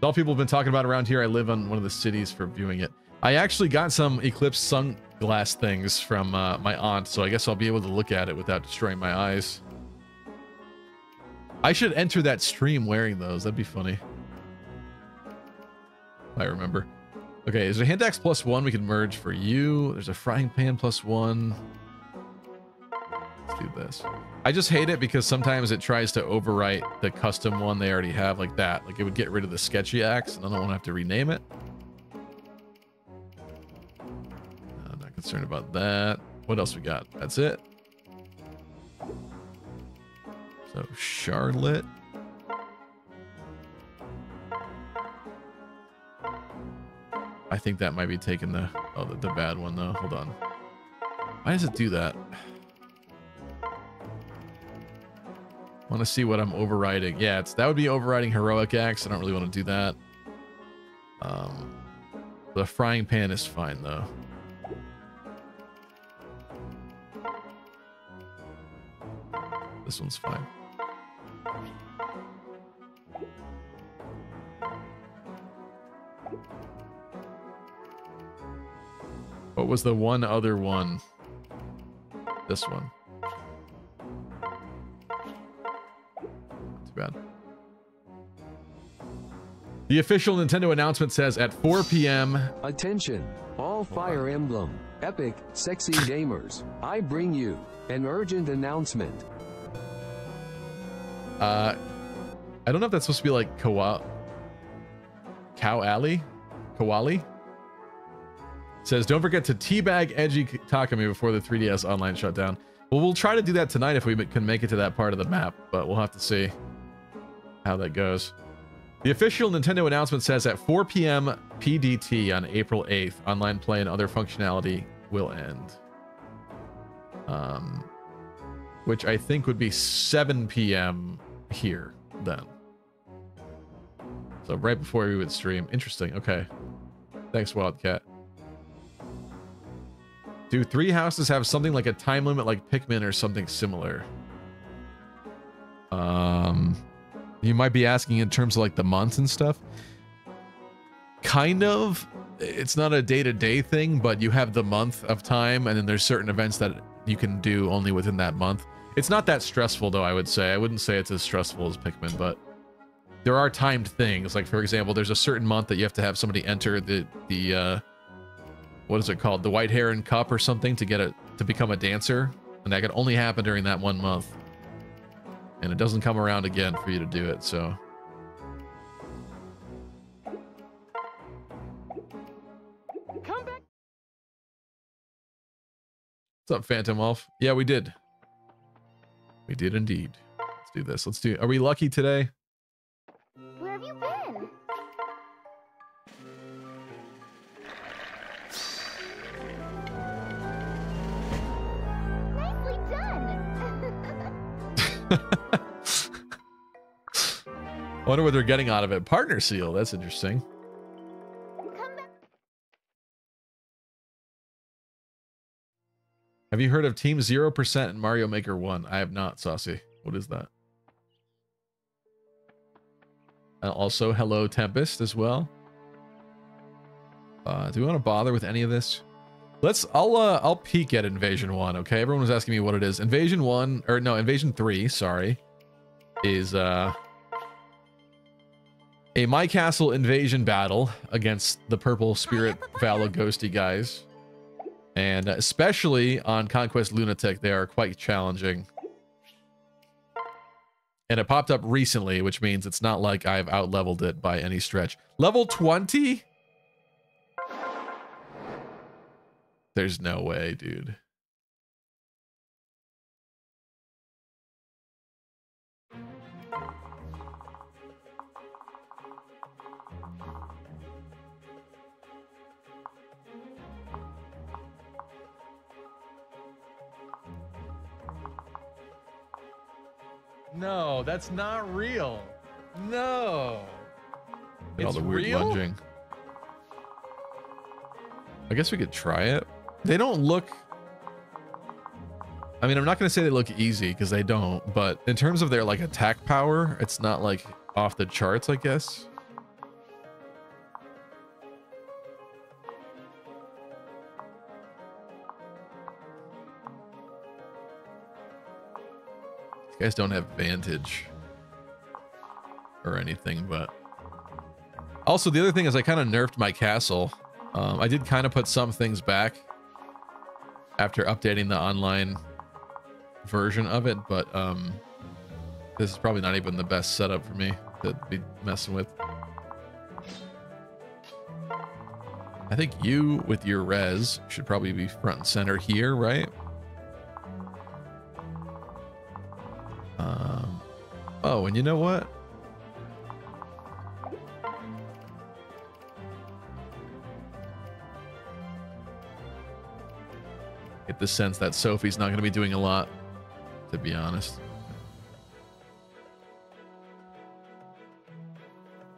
All people have been talking about around here. I live on one of the cities for viewing it. I actually got some Eclipse sunglass things from uh, my aunt, so I guess I'll be able to look at it without destroying my eyes. I should enter that stream wearing those. That'd be funny. I remember. Okay, there's a hand axe plus one we can merge for you. There's a frying pan plus one. Do this. I just hate it because sometimes it tries to overwrite the custom one they already have like that. Like it would get rid of the sketchy axe and I don't want to have to rename it. I'm not concerned about that. What else we got? That's it. So Charlotte. I think that might be taking the oh the, the bad one though. Hold on. Why does it do that? Want to see what I'm overriding. Yeah, it's that would be overriding heroic axe. I don't really want to do that. Um, the frying pan is fine though. This one's fine. What was the one other one? This one. The official Nintendo announcement says at 4 p.m. Attention, all Fire Emblem, Epic, Sexy Gamers. I bring you an urgent announcement. Uh, I don't know if that's supposed to be like Kawa, Cow Alley, Kawali. Says don't forget to teabag Edgy Takumi before the 3DS online shutdown. Well, we'll try to do that tonight if we can make it to that part of the map, but we'll have to see how that goes. The official Nintendo announcement says at 4 p.m. PDT on April 8th, online play and other functionality will end. Um, which I think would be 7 p.m. here then. So right before we would stream. Interesting. Okay. Thanks, Wildcat. Do three houses have something like a time limit like Pikmin or something similar? Um, you might be asking in terms of like the months and stuff. Kind of. It's not a day-to-day thing, but you have the month of time, and then there's certain events that you can do only within that month. It's not that stressful, though, I would say. I wouldn't say it's as stressful as Pikmin, but there are timed things. Like, for example, there's a certain month that you have to have somebody enter the, the uh, what is it called? The White Heron Cup or something to get it to become a dancer. And that can only happen during that one month. And it doesn't come around again for you to do it, so. Come back. What's up, Phantom Wolf? Yeah, we did. We did indeed. Let's do this. Let's do. Are we lucky today? I wonder what they're getting out of it. Partner seal. That's interesting. Have you heard of Team Zero Percent and Mario Maker One? I have not, Saucy. What is that? Uh, also, hello Tempest as well. Uh, do we want to bother with any of this? Let's. I'll. Uh, I'll peek at Invasion One. Okay. Everyone was asking me what it is. Invasion One, or no, Invasion Three. Sorry, is uh a My Castle invasion battle against the Purple Spirit Valla Ghosty guys. And especially on Conquest Lunatic, they are quite challenging. And it popped up recently, which means it's not like I've outleveled it by any stretch. Level 20? There's no way, dude. No, that's not real. No. And all the weird real? lunging. I guess we could try it, they don't look. I mean, I'm not going to say they look easy because they don't, but in terms of their like attack power, it's not like off the charts, I guess. These guys don't have vantage or anything, but also the other thing is I kind of nerfed my castle. Um, I did kind of put some things back after updating the online version of it, but um, this is probably not even the best setup for me to be messing with. I think you with your res should probably be front and center here, right? Um, oh, and you know what? Get the sense that Sophie's not going to be doing a lot, to be honest.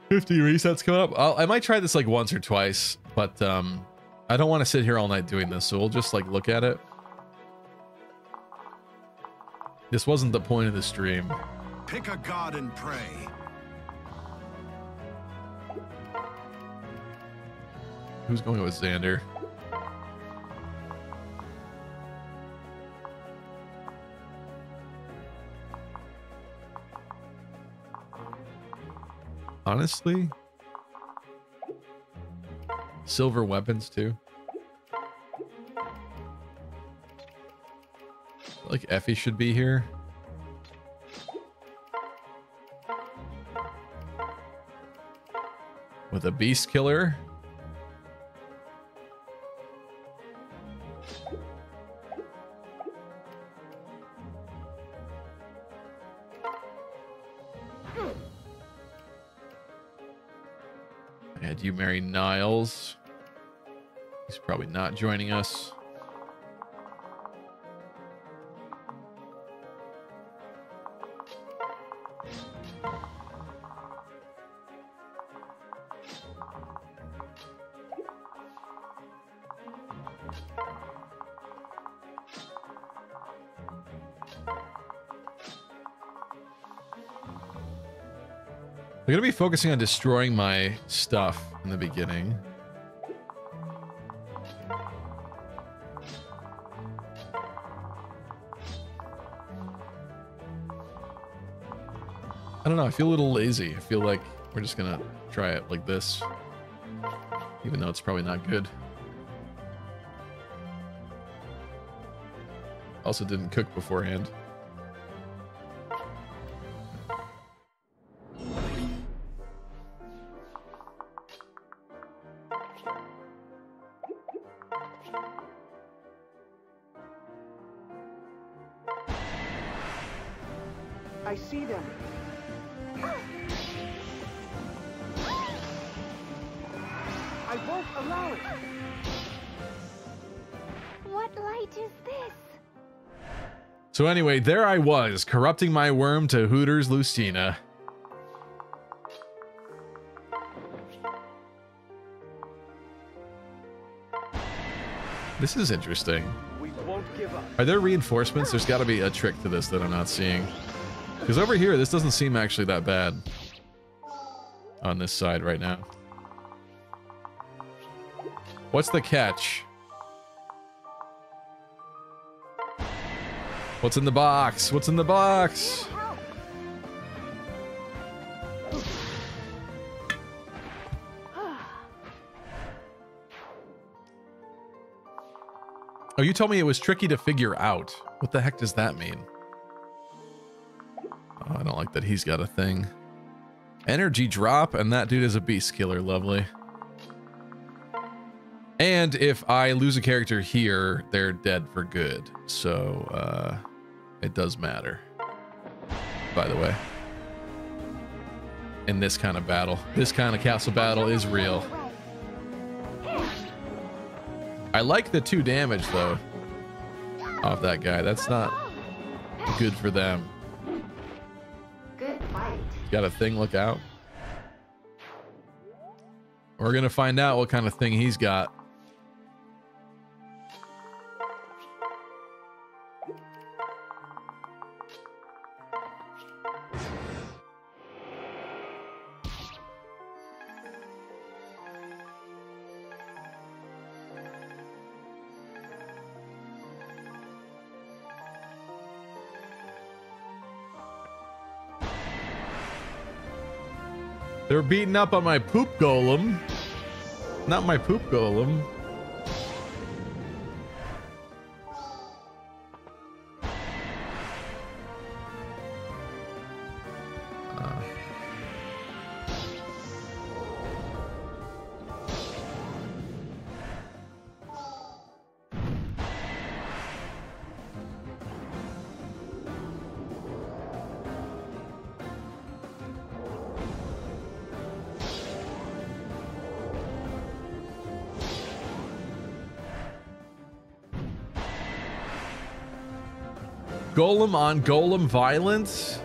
50 resets coming up. I'll, I might try this like once or twice, but um, I don't want to sit here all night doing this, so we'll just like look at it. This wasn't the point of the stream. Pick a god and pray. Who's going with Xander? Honestly, silver weapons too. Like Effie should be here. With a beast killer. You marry Niles? He's probably not joining us. I'm gonna be focusing on destroying my stuff in the beginning. I don't know, I feel a little lazy. I feel like we're just gonna try it like this. Even though it's probably not good. Also didn't cook beforehand. So anyway, there I was, corrupting my worm to Hooters Lucina. This is interesting. We won't give up. Are there reinforcements? There's got to be a trick to this that I'm not seeing. Because over here, this doesn't seem actually that bad. On this side right now. What's the catch? What's in the box? What's in the box? Oh, you told me it was tricky to figure out. What the heck does that mean? Oh, I don't like that he's got a thing. Energy drop, and that dude is a beast killer. Lovely. And if I lose a character here, they're dead for good. So, uh, it does matter. By the way. In this kind of battle. This kind of castle battle is real. I like the two damage, though. Off that guy. That's not good for them. Got a thing, look out. We're gonna find out what kind of thing he's got. They're beating up on my poop golem. Not my poop golem. Golem on golem violence?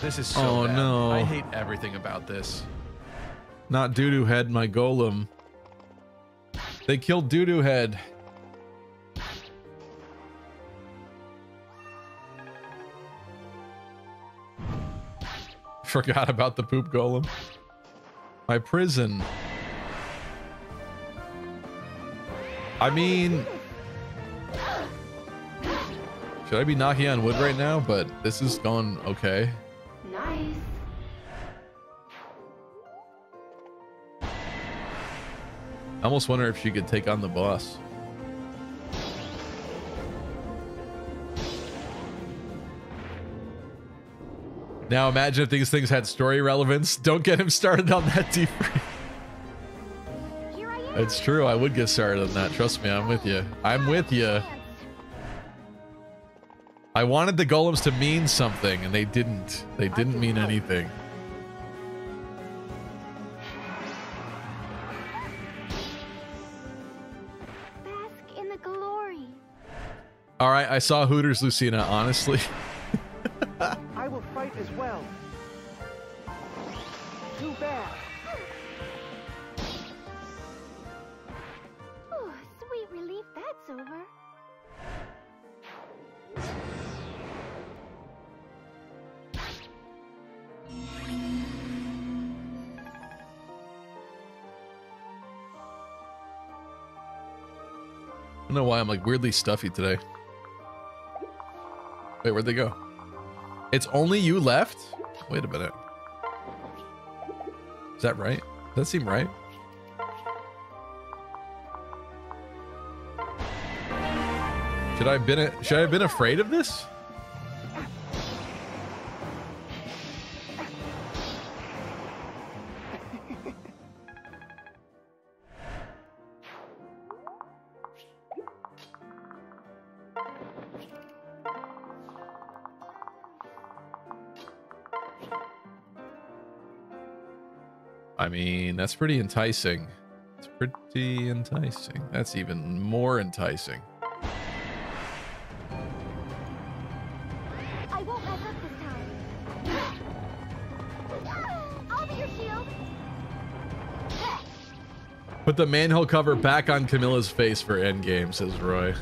This is so Oh, bad. no. I hate everything about this. Not Doodoo Head, my golem. They killed Doodoo Head. Forgot about the poop golem. My prison. I mean, should I be knocking on wood right now? But this is going okay. Nice. I almost wonder if she could take on the boss. Now imagine if these things had story relevance. Don't get him started on that deep. It's true. I would get started on that. Trust me, I'm with you. I'm with you. I wanted the golems to mean something, and they didn't. They didn't mean anything. Bask in the glory. All right, I saw Hooters, Lucina. Honestly, I will fight as well. Too bad. Ooh, sweet relief that's over. I don't know why I'm like weirdly stuffy today. Wait, where'd they go? It's only you left? Wait a minute. Is that right? Does that seem right? Should I have been should I have been afraid of this? That's pretty enticing. It's pretty enticing. That's even more enticing. I won't mess up this time. I'll be your shield. Put the manhole cover back on Camilla's face for endgame, says Roy.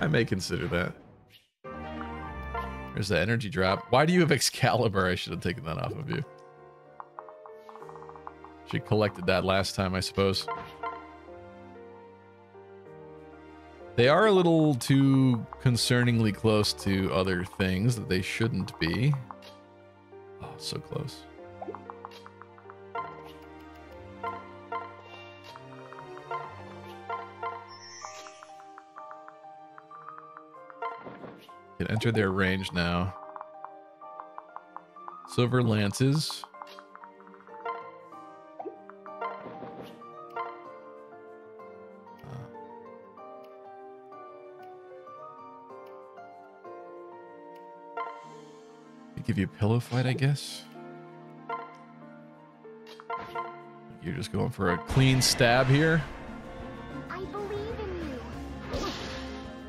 I may consider that. There's the energy drop. Why do you have Excalibur? I should have taken that off of you. She collected that last time, I suppose. They are a little too concerningly close to other things that they shouldn't be. Oh, so close. Can enter their range now. Silver lances. Give you a pillow fight, I guess. you're just going for a clean stab here. I believe in you.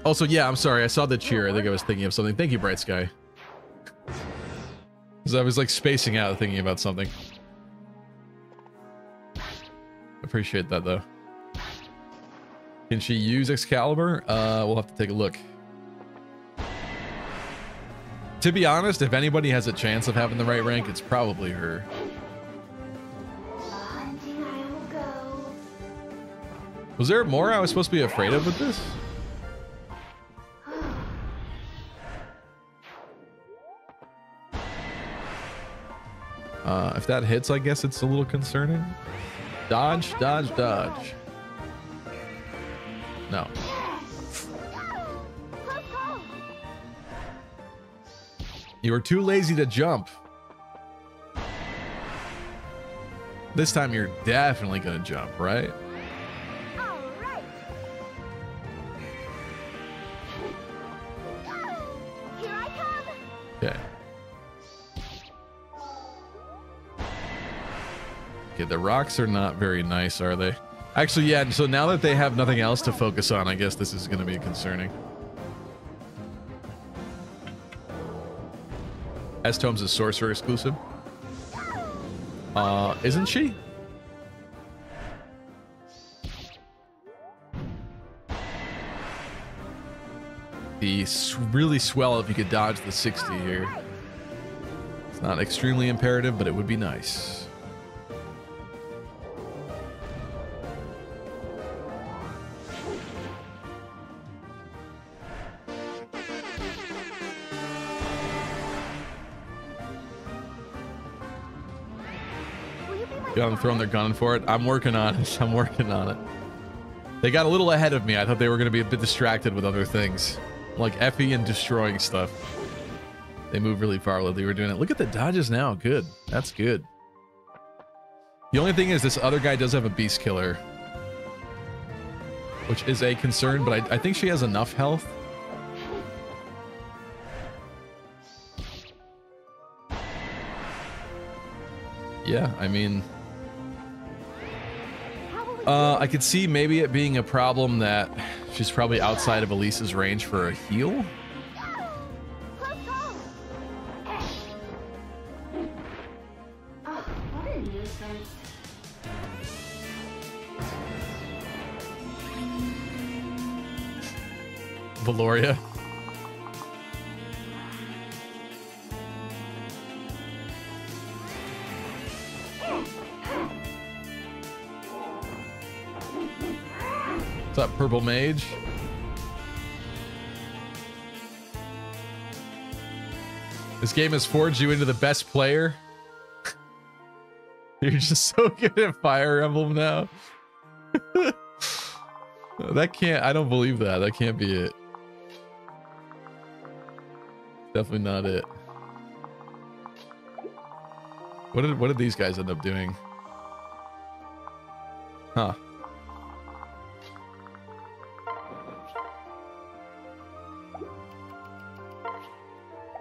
Also, yeah, I'm sorry. I saw the cheer. I think I was thinking of something. Thank you, Bright Sky. Because I was like spacing out thinking about something. Appreciate that though. Can she use Excalibur? Uh, we'll have to take a look. To be honest, if anybody has a chance of having the right rank, it's probably her. Was there more I was supposed to be afraid of with this? Uh, if that hits, I guess it's a little concerning. Dodge, dodge, dodge. No. You were too lazy to jump. This time you're definitely gonna jump, right? Come. Okay. Okay, the rocks are not very nice, are they? Actually, yeah, so now that they have nothing else to focus on, I guess this is going to be concerning. S-Tomes is Sorcerer exclusive. Uh, isn't she? Be s- really swell if you could dodge the 60 here. It's not extremely imperative, but it would be nice. Them throwing their gun for it. I'm working on it. I'm working on it. They got a little ahead of me. I thought they were going to be a bit distracted with other things, like Effie and destroying stuff. They moved really far while they were doing it. Look at the dodges now. Good. That's good. The only thing is this other guy does have a beast killer, which is a concern, but I, I think she has enough health. Yeah, I mean, uh, I could see maybe it being a problem that she's probably outside of Elise's range for a heal. Purple Mage? This game has forged you into the best player. You're just so good at Fire Emblem now. that can't, I don't believe that. That can't be it. Definitely not it. What did, what did these guys end up doing? Huh.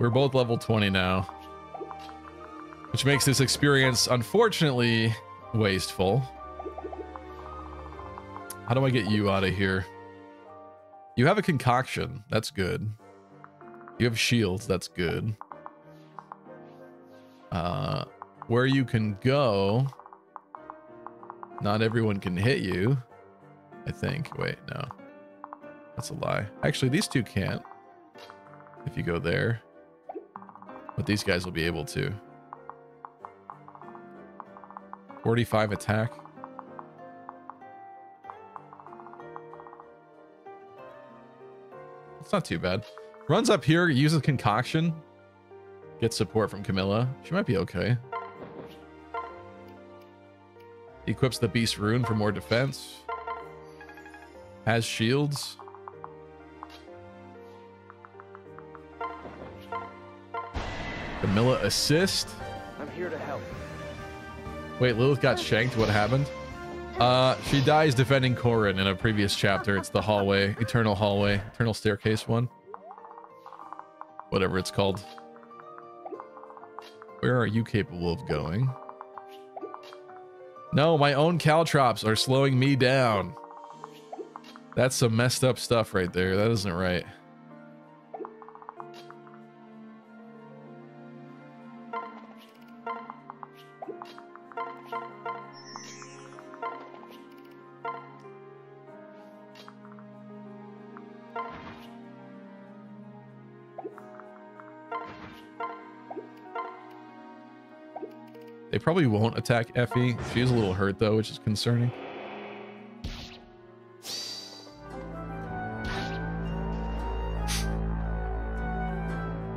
We're both level 20 now. Which makes this experience, unfortunately, wasteful. How do I get you out of here? You have a concoction. That's good. You have shields. That's good. Uh, where you can go, not everyone can hit you. I think. Wait, no. That's a lie. Actually, these two can't. If you go there. But these guys will be able to. 45 attack. It's not too bad. Runs up here, uses concoction. Gets support from Camilla. She might be okay. Equips the beast rune for more defense. Has shields. Camilla assist. I'm here to help. Wait, Lilith got shanked. What happened? Uh, she dies defending Corrin in a previous chapter. It's the hallway, eternal hallway, eternal staircase one. Whatever it's called. Where are you capable of going? No, my own caltrops are slowing me down. That's some messed up stuff right there. That isn't right. Probably won't attack Effie. She's a little hurt though, which is concerning.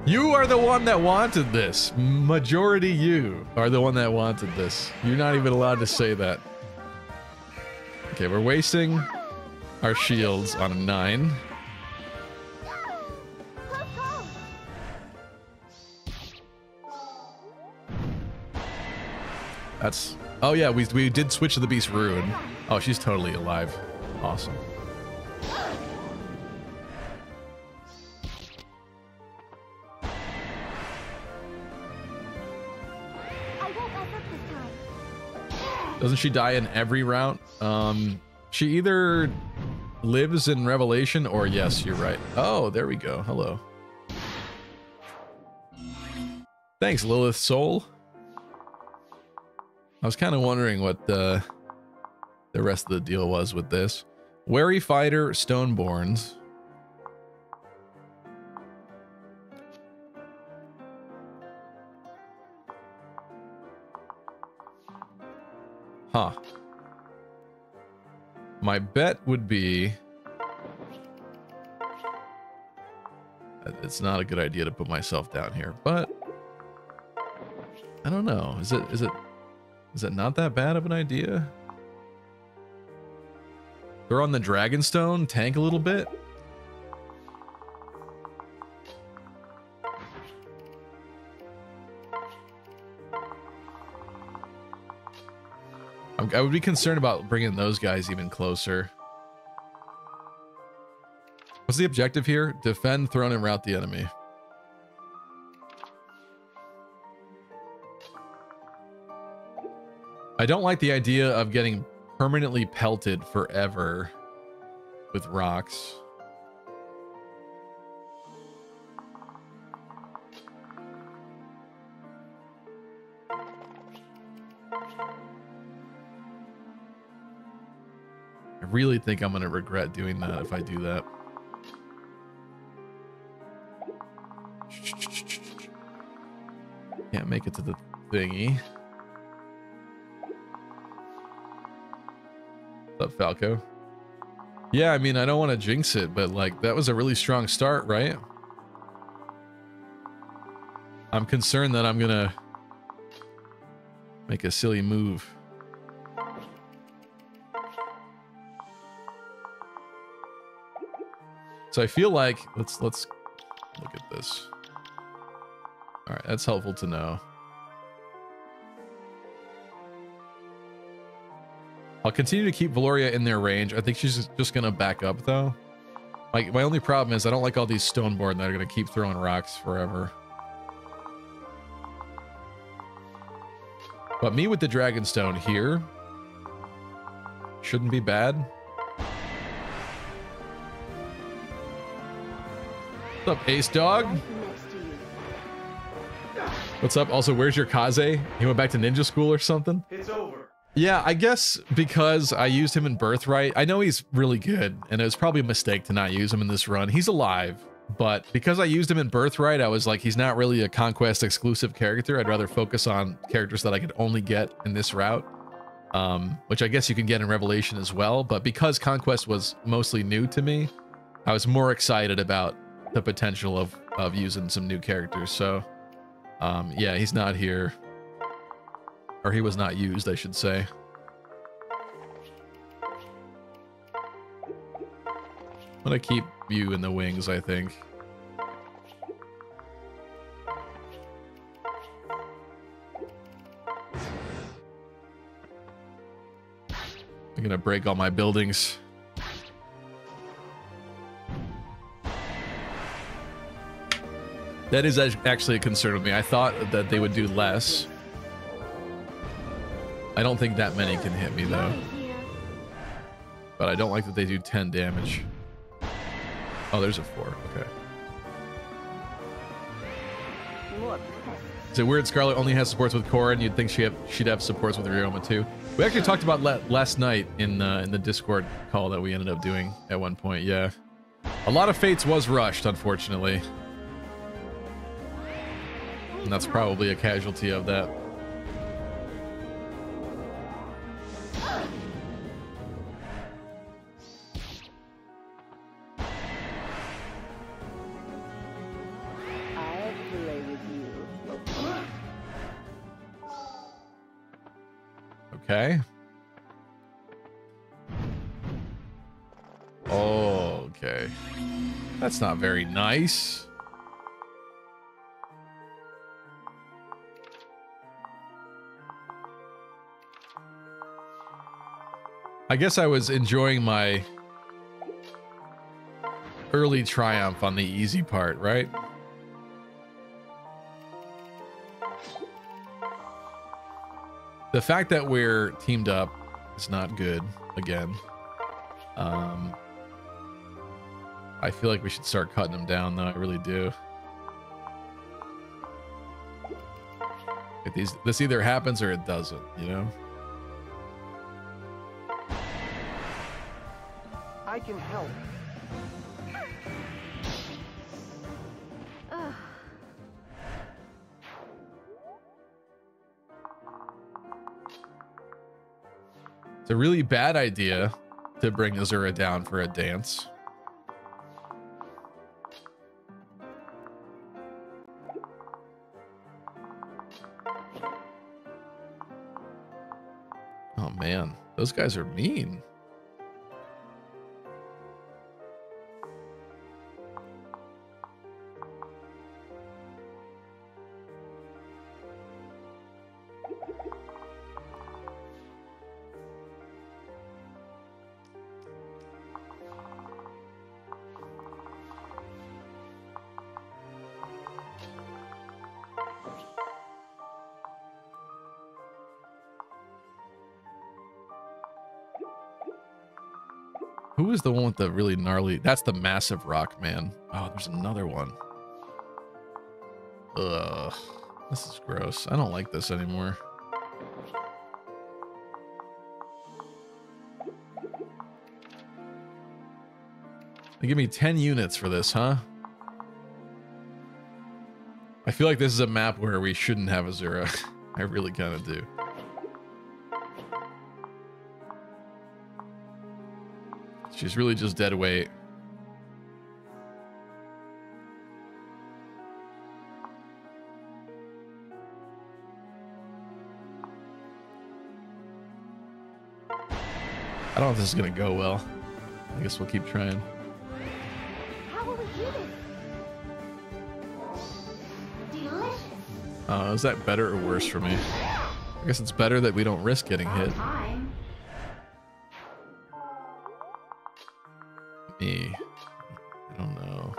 You are the one that wanted this. Majority you are the one that wanted this. You're not even allowed to say that. Okay, we're wasting our shields on a nine. That's... Oh yeah, we, we did switch to the Beast Rune. Oh, she's totally alive. Awesome. Doesn't she die in every route? Um, she either lives in Revelation or yes, you're right. Oh, there we go. Hello. Thanks, Lilith Soul. I was kind of wondering what the the rest of the deal was with this. Wary Fighter Stoneborns. Huh. My bet would be it's not a good idea to put myself down here, but I don't know. Is it is it is it not that bad of an idea? Throw on the Dragonstone, tank a little bit. I would be concerned about bringing those guys even closer. What's the objective here? Defend, throne, and rout the enemy. I don't like the idea of getting permanently pelted forever with rocks. I really think I'm going to regret doing that if I do that. Can't make it to the thingy. Up, Falco? Yeah, I mean, I don't want to jinx it, but like, that was a really strong start, right? I'm concerned that I'm gonna make a silly move. So I feel like let's let's look at this. All right, that's helpful to know. I'll continue to keep Velouria in their range. I think she's just gonna back up though. Like my only problem is I don't like all these stoneborn that are gonna keep throwing rocks forever. But me with the Dragonstone here shouldn't be bad. What's up, Ace Dog? What's up? Also, where's your Kaze? He went back to ninja school or something? It's over. Yeah, I guess because I used him in Birthright, I know he's really good, and it was probably a mistake to not use him in this run. He's alive, but because I used him in Birthright, I was like, he's not really a Conquest exclusive character. I'd rather focus on characters that I could only get in this route, um, which I guess you can get in Revelation as well. But because Conquest was mostly new to me, I was more excited about the potential of, of using some new characters. So, um, yeah, he's not here. Or he was not used, I should say. I'm gonna keep you in the wings, I think. I'm gonna break all my buildings. That is actually a concern with me. I thought that they would do less. I don't think that many can hit me though. But I don't like that they do 10 damage. Oh, there's a 4. Okay. Is it weird Scarlet only has supports with Cora and you'd think she have, she'd have supports with Ryoma too? We actually talked about la last night in uh, in the Discord call that we ended up doing at one point. Yeah. A lot of Fates was rushed, unfortunately. And that's probably a casualty of that. Okay. Oh, okay. That's not very nice. I guess I was enjoying my early triumph on the easy part, right? The fact that we're teamed up is not good again. Um, I feel like we should start cutting them down, though. I really do. Like these, this either happens or it doesn't, you know? I can help. It's a really bad idea to bring Azura down for a dance. Oh man, those guys are mean. The one with the really gnarly? That's the massive rock man. Oh, there's another one. Ugh, this is gross. I don't like this anymore. They give me 10 units for this, huh? I feel like this is a map where we shouldn't have Azura. I really kind of do. She's really just dead weight. I don't know if this is gonna go well. I guess we'll keep trying. How will we do this? Delicious. Uh, is that better or worse for me? I guess it's better that we don't risk getting hit. Me. I don't know.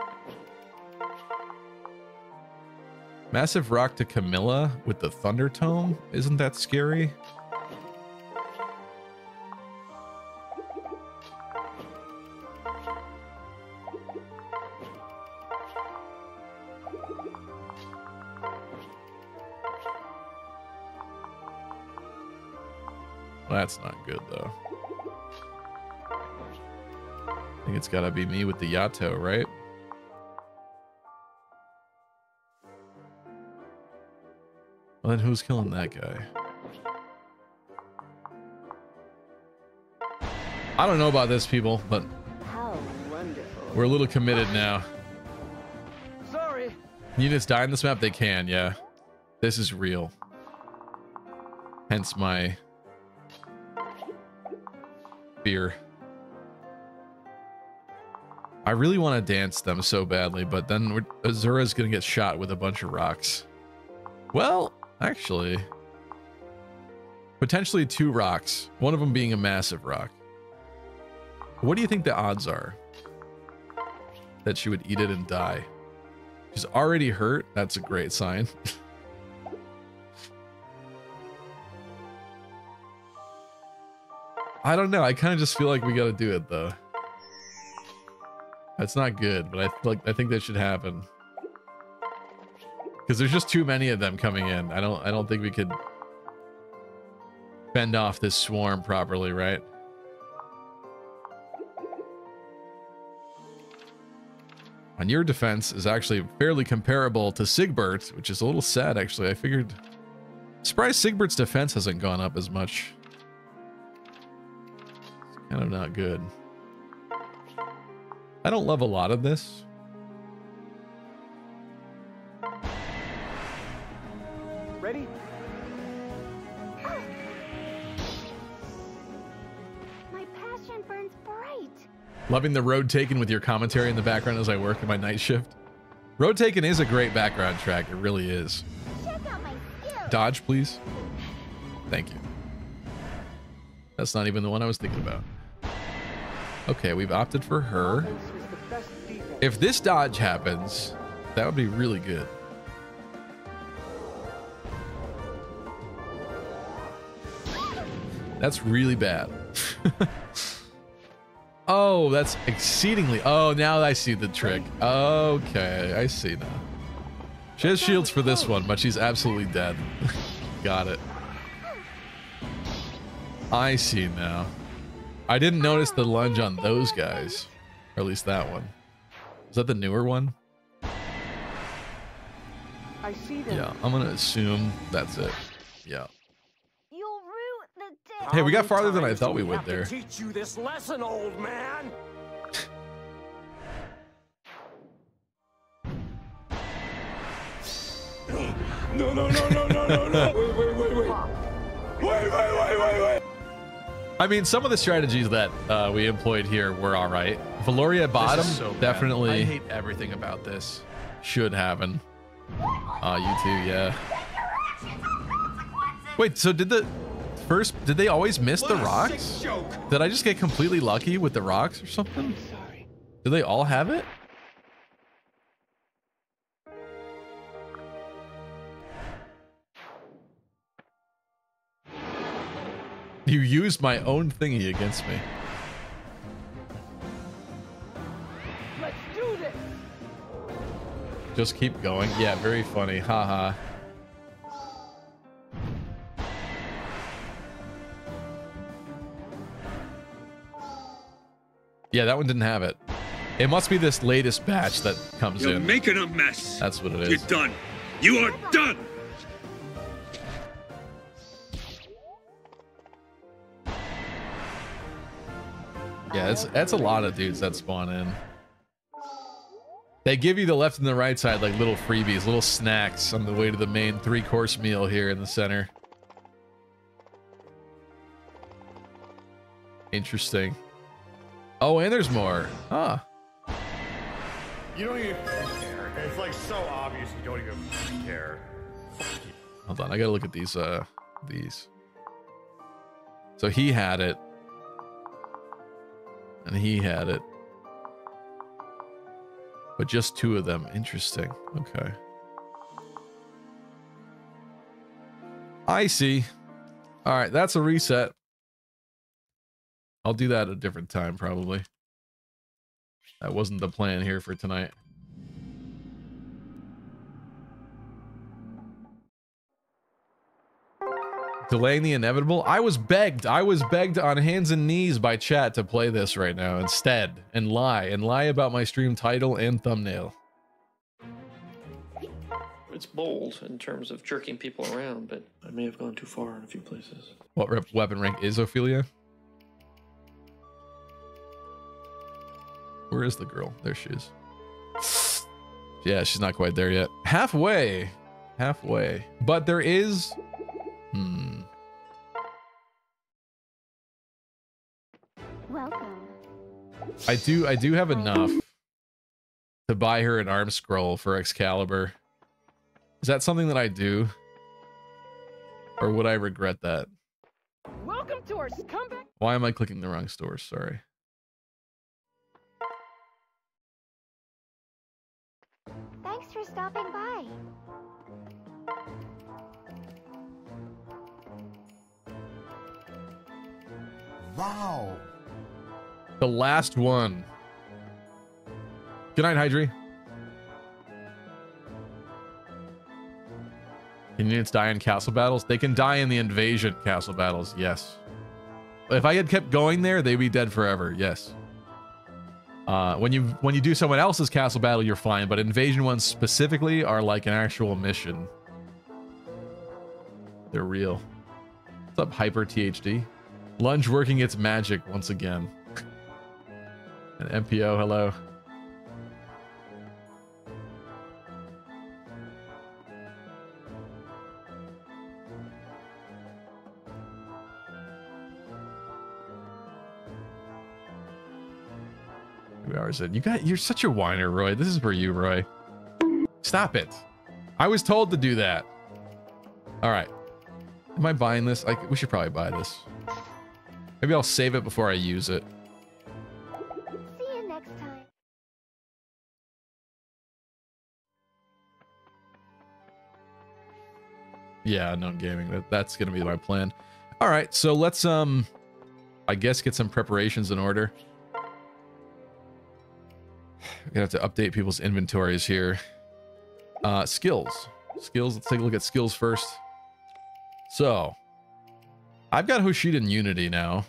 Massive rock to Camilla with the Thunder Tome? Isn't that scary? That's not good though. I think it's gotta be me with the Yato, right? Well, then who's killing that guy? I don't know about this, people, but we're a little committed now. Sorry. you Units die in this map? They can, yeah. This is real. Hence my fear. I really want to dance them so badly, but then Azura's going to get shot with a bunch of rocks. Well, actually, potentially two rocks, one of them being a massive rock. What do you think the odds are that she would eat it and die? She's already hurt. That's a great sign. I don't know. I kind of just feel like we got to do it though. That's not good, but I like I think that should happen. Because there's just too many of them coming in. I don't I don't think we could fend off this swarm properly, right? On your defense is actually fairly comparable to Siegbert, which is a little sad actually. I figured surprised Siegbert's defense hasn't gone up as much. It's kind of not good. I don't love a lot of this. Ready? My passion burns bright. Loving the road taken with your commentary in the background as I work in my night shift. Road taken is a great background track. It really is. Check out my. Dodge, please. Thank you. That's not even the one I was thinking about. Okay, we've opted for her. If this dodge happens, that would be really good. That's really bad. oh, that's exceedingly. Oh, now I see the trick. Okay, I see now. She has shields for this one, but she's absolutely dead. Got it. I see now. I didn't notice the lunge on those guys. Or at least that one. Is that the newer one? I see them. Yeah, I'm gonna assume that's it. Yeah. You'll rue the day. Hey, we got farther than I thought we we would have to there. Teach you this lesson, old man. No, no, no, no, no, no, no. Wait, wait, wait, wait. Wait, wait, wait, wait, wait. I mean, some of the strategies that uh, we employed here were all right. Velouria bottom definitely I hate everything about this. should happen. Ah, you too, yeah. Wait, so did the first? Did they always miss the rocks? Did I just get completely lucky with the rocks or something? I'm Sorry. Do they all have it? You used my own thingy against me. Let's do this. Just keep going. Yeah, very funny. Haha. Yeah, that one didn't have it. It must be this latest batch that comes You're in. making a mess. That's what it is. You're done. You are done. Yeah, that's that's a lot of dudes that spawn in. They give you the left and the right side like little freebies, little snacks on the way to the main three-course meal here in the center. Interesting. Oh, and there's more. Huh. You don't even care. It's like so obvious you don't even care. Hold on, I gotta look at these uh these. So he had it. And he had it. But just two of them. Interesting. Okay. I see. All right, that's a reset. I'll do that a different time, probably. That wasn't the plan here for tonight. Delaying the inevitable. I was begged. I was begged on hands and knees by chat to play this right now instead and lie and lie about my stream title and thumbnail. It's bold in terms of jerking people around, but I may have gone too far in a few places. What rep- weapon rank is Ophelia? Where is the girl? There she is. Yeah, she's not quite there yet. Halfway. Halfway. But there is. Hmm. Welcome. I do. I do have enough to buy her an arm scroll for Excalibur. Is that something that I do, or would I regret that? Welcome to our scumbag. Why am I clicking the wrong store? Sorry. Thanks for stopping by. Wow. The last one. Good night, Hydri. Can units die in castle battles? They can die in the invasion castle battles, yes. If I had kept going there, they'd be dead forever, yes. Uh, when you when you do someone else's castle battle, you're fine, but invasion ones specifically are like an actual mission. They're real. What's up, Hyper THD? Lunge working its magic once again. and MPO, hello. Two hours in. You got you're such a whiner, Roy. This is for you, Roy. Stop it. I was told to do that. All right. Am I buying this? I, we should probably buy this. Maybe I'll save it before I use it. See you next time. Yeah, unknown gaming. That, that's gonna be my plan. All right, so let's um, I guess get some preparations in order. We're gonna have to update people's inventories here. Uh, skills, skills. Let's take a look at skills first. So, I've got Hoshidan Unity now.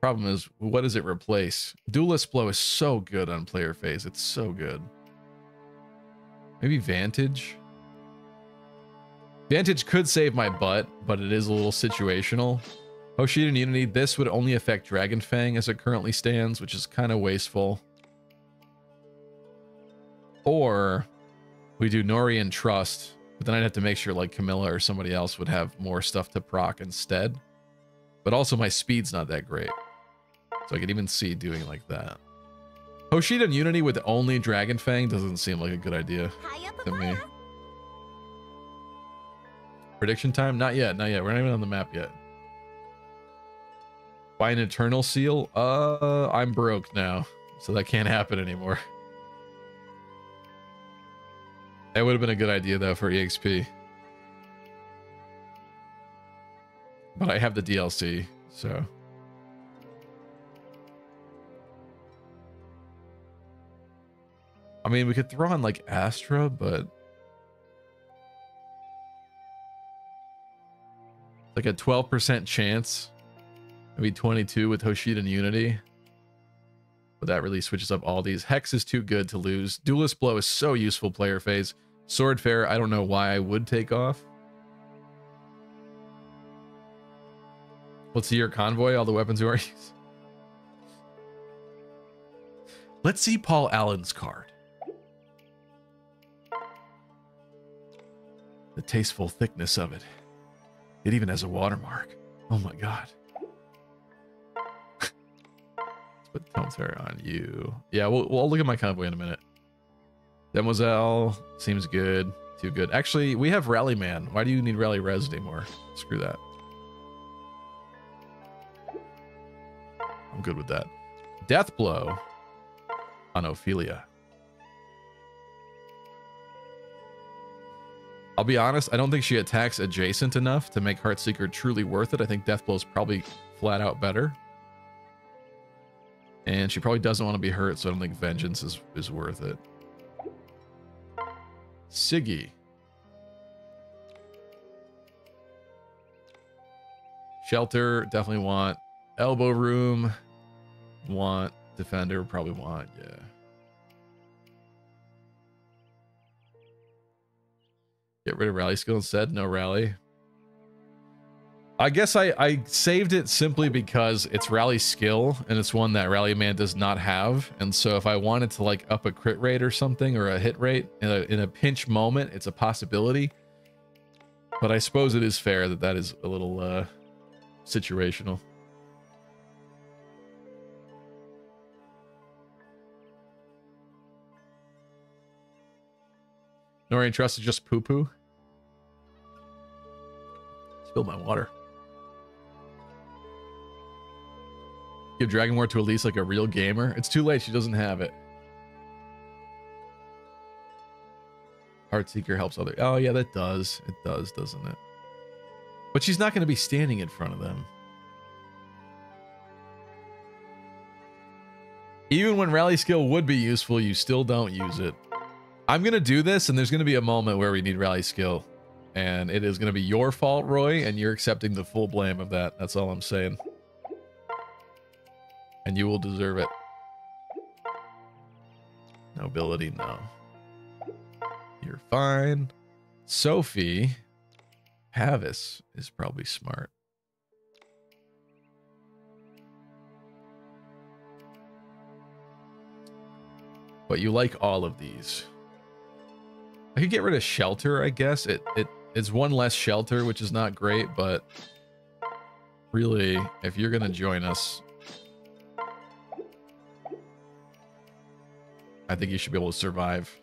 Problem is, what does it replace? Duelist Blow is so good on player phase. It's so good. Maybe Vantage? Vantage could save my butt, but it is a little situational. Hoshidan Unity, this would only affect Dragon Fang as it currently stands, which is kind of wasteful. Or we do Nohrian Trust, but then I'd have to make sure like Camilla or somebody else would have more stuff to proc instead. But also my speed's not that great. So I could even see doing like that. Hoshidan Unity with only Dragon Fang doesn't seem like a good idea to me. Prediction time? Not yet, not yet. We're not even on the map yet. Buy an Eternal Seal? Uh, I'm broke now, so that can't happen anymore. That would have been a good idea though for EXP. But I have the DLC, so. I mean, we could throw on like Astra, but like a 12% chance. Maybe 22 with Hoshidan Unity. But that really switches up all these. Hex is too good to lose. Duelist Blow is so useful player phase. Swordfaire, I don't know why I would take off. Let's see your convoy, all the weapons you are using. Let's see Paul Allen's card. The tasteful thickness of it. It even has a watermark. Oh my god. Let's put the Tonsar on you. Yeah, we'll, we'll look at my convoy in a minute. Demoiselle seems good. Too good. Actually, we have Rally Man. Why do you need Rally Res anymore? Screw that. I'm good with that. Death Blow on Ophelia. I'll be honest, I don't think she attacks adjacent enough to make Heartseeker truly worth it. I think Death Blow is probably flat out better. And she probably doesn't want to be hurt, so I don't think Vengeance is, is worth it. Siggy. Shelter, definitely want. Elbow room, want. Defender, probably want, yeah. Get rid of rally skill instead, no rally. I guess I, I saved it simply because it's rally skill and it's one that rally man does not have. And so if I wanted to like up a crit rate or something or a hit rate in a, in a pinch moment, it's a possibility. But I suppose it is fair that that is a little uh, situational. Nohrian Trust is just poo poo. Spilled my water. Give Dragon War to Elise like a real gamer. It's too late. She doesn't have it. Heartseeker helps other. Oh yeah, that does. It does, doesn't it? But she's not going to be standing in front of them. Even when rally skill would be useful, you still don't use it. I'm going to do this, and there's going to be a moment where we need rally skill. And it is going to be your fault, Roy, and you're accepting the full blame of that. That's all I'm saying. And you will deserve it. Nobility, no. You're fine. Sophie Pavise is probably smart. But you like all of these. I could get rid of shelter, I guess. It it it's one less shelter, which is not great, but really, if you're gonna join us, I think you should be able to survive.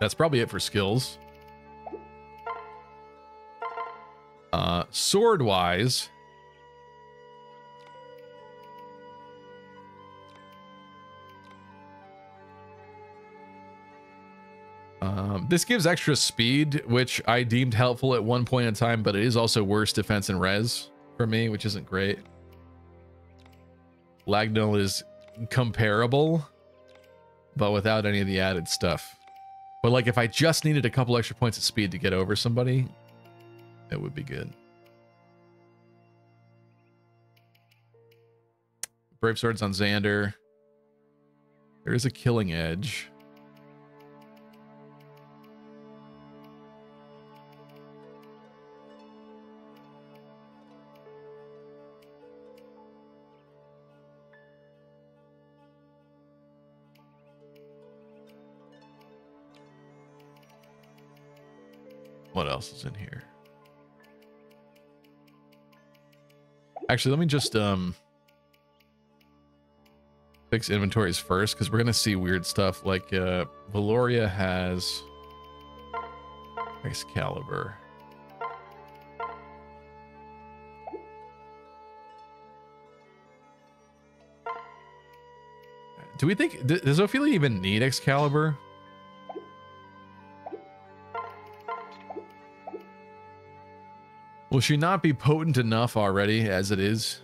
That's probably it for skills. Uh, sword wise. Um, this gives extra speed, which I deemed helpful at one point in time, but it is also worse defense and res for me, which isn't great. Lagnol is comparable, but without any of the added stuff. But like if I just needed a couple extra points of speed to get over somebody, it would be good. Brave Swords on Xander. There is a killing edge. What else is in here? Actually, let me just um fix inventories first because we're gonna see weird stuff like uh Velouria has Excalibur. Do we think does Ophelia even need Excalibur? Will she not be potent enough already as it is?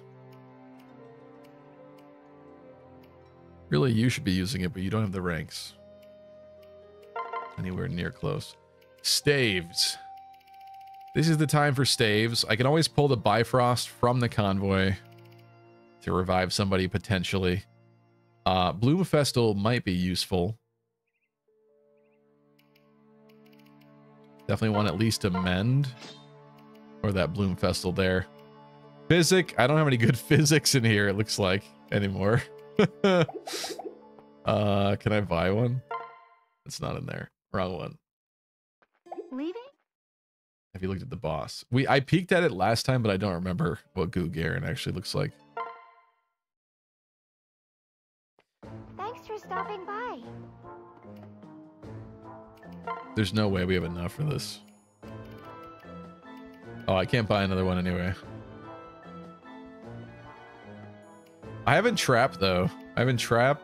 Really, you should be using it, but you don't have the ranks. Anywhere near close. Staves. This is the time for staves. I can always pull the Bifrost from the convoy to revive somebody potentially. Uh, Bloomfestal might be useful. Definitely want at least to mend. Or that Bloomfestal there. Physic. I don't have any good physics in here, it looks like, anymore. uh, can I buy one? It's not in there. Wrong one. Leaving? Have you looked at the boss? We I peeked at it last time, but I don't remember what Goo Garon actually looks like. Thanks for stopping by. There's no way we have enough for this. Oh, I can't buy another one anyway. I haven't trapped though. I haven't trapped.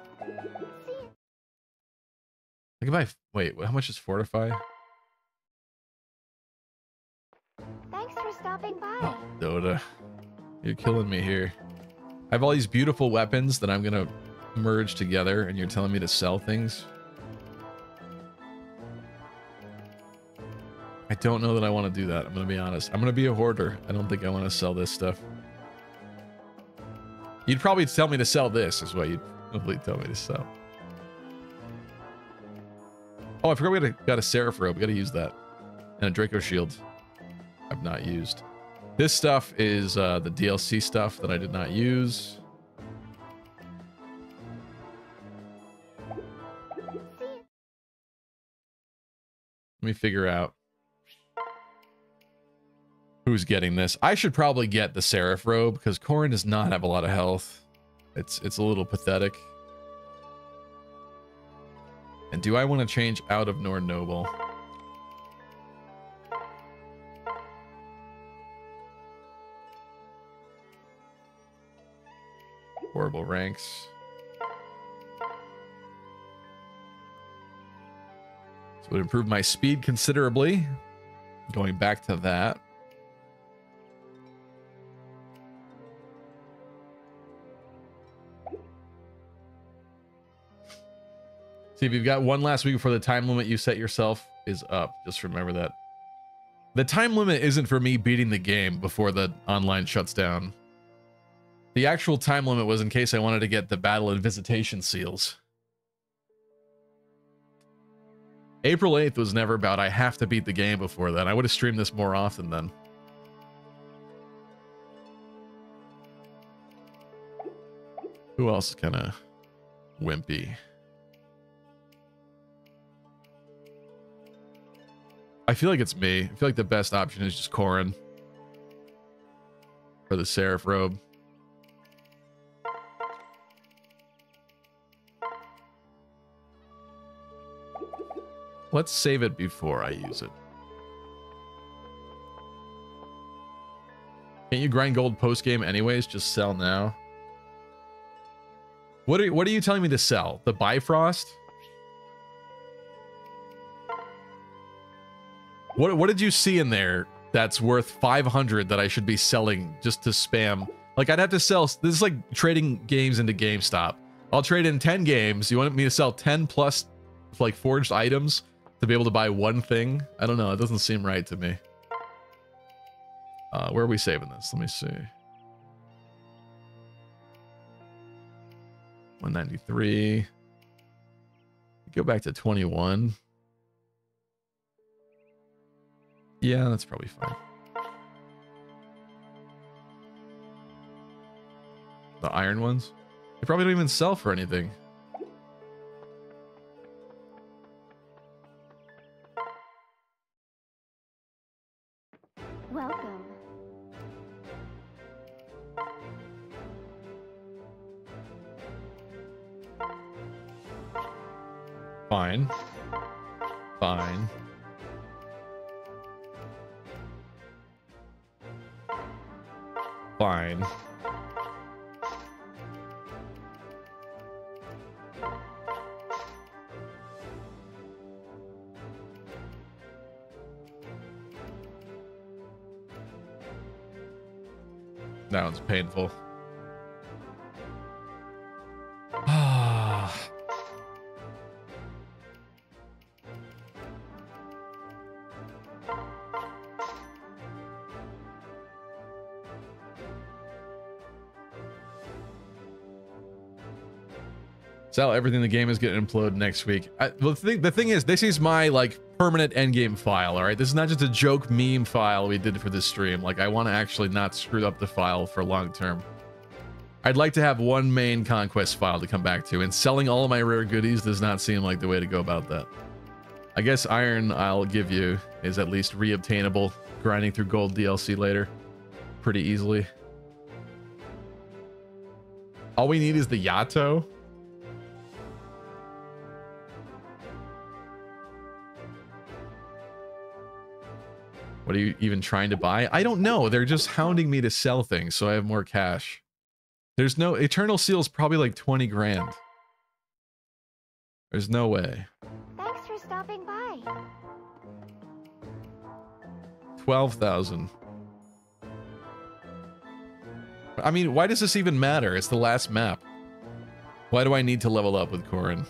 I can buy. Wait, how much is fortify? Thanks for stopping by. Oh, Dota, you're killing me here. I have all these beautiful weapons that I'm gonna merge together, and you're telling me to sell things. I don't know that I want to do that. I'm going to be honest. I'm going to be a hoarder. I don't think I want to sell this stuff. You'd probably tell me to sell this is what you'd probably tell me to sell. Oh, I forgot we got a, got a Seraph robe. We got to use that. And a Draco shield. I've not used. This stuff is uh, the DLC stuff that I did not use. Let me figure out who's getting this. I should probably get the Seraph robe because Corrin does not have a lot of health. It's it's a little pathetic. And do I want to change out of Nohr Noble? Horrible ranks. So it would improve my speed considerably. Going back to that. See, if you've got one last week before the time limit you set yourself is up, just remember that. The time limit isn't for me beating the game before the online shuts down. The actual time limit was in case I wanted to get the battle and visitation seals. April 8th was never about I have to beat the game before then. I would have streamed this more often then. Who else is kind of wimpy? I feel like it's me. I feel like the best option is just Corrin. For the Seraph robe. Let's save it before I use it. Can't you grind gold post game anyways? Just sell now. What are what are you telling me to sell? The Bifrost? What what did you see in there that's worth 500 that I should be selling just to spam? Like I'd have to sell this is like trading games into GameStop. I'll trade in 10 games. You want me to sell 10 plus like forged items to be able to buy one thing? I don't know. It doesn't seem right to me. Uh, where are we saving this? Let me see. 193. Go back to 21. Yeah, that's probably fine. The iron ones? They probably don't even sell for anything. Welcome. Fine. Fine. Fine. That one's painful. Sal, everything the game is getting imploded next week. I, the, thing, the thing is, this is my like permanent endgame file. All right, this is not just a joke meme file we did for this stream. Like, I want to actually not screw up the file for long term. I'd like to have one main conquest file to come back to, and selling all of my rare goodies does not seem like the way to go about that. I guess iron I'll give you is at least reobtainable, grinding through gold DLC later pretty easily. All we need is the Yato. What are you even trying to buy? I don't know. They're just hounding me to sell things so I have more cash. There's no Eternal Seal is probably like 20 grand. There's no way. Thanks for stopping by. 12,000. I mean, why does this even matter? It's the last map. Why do I need to level up with Corrin?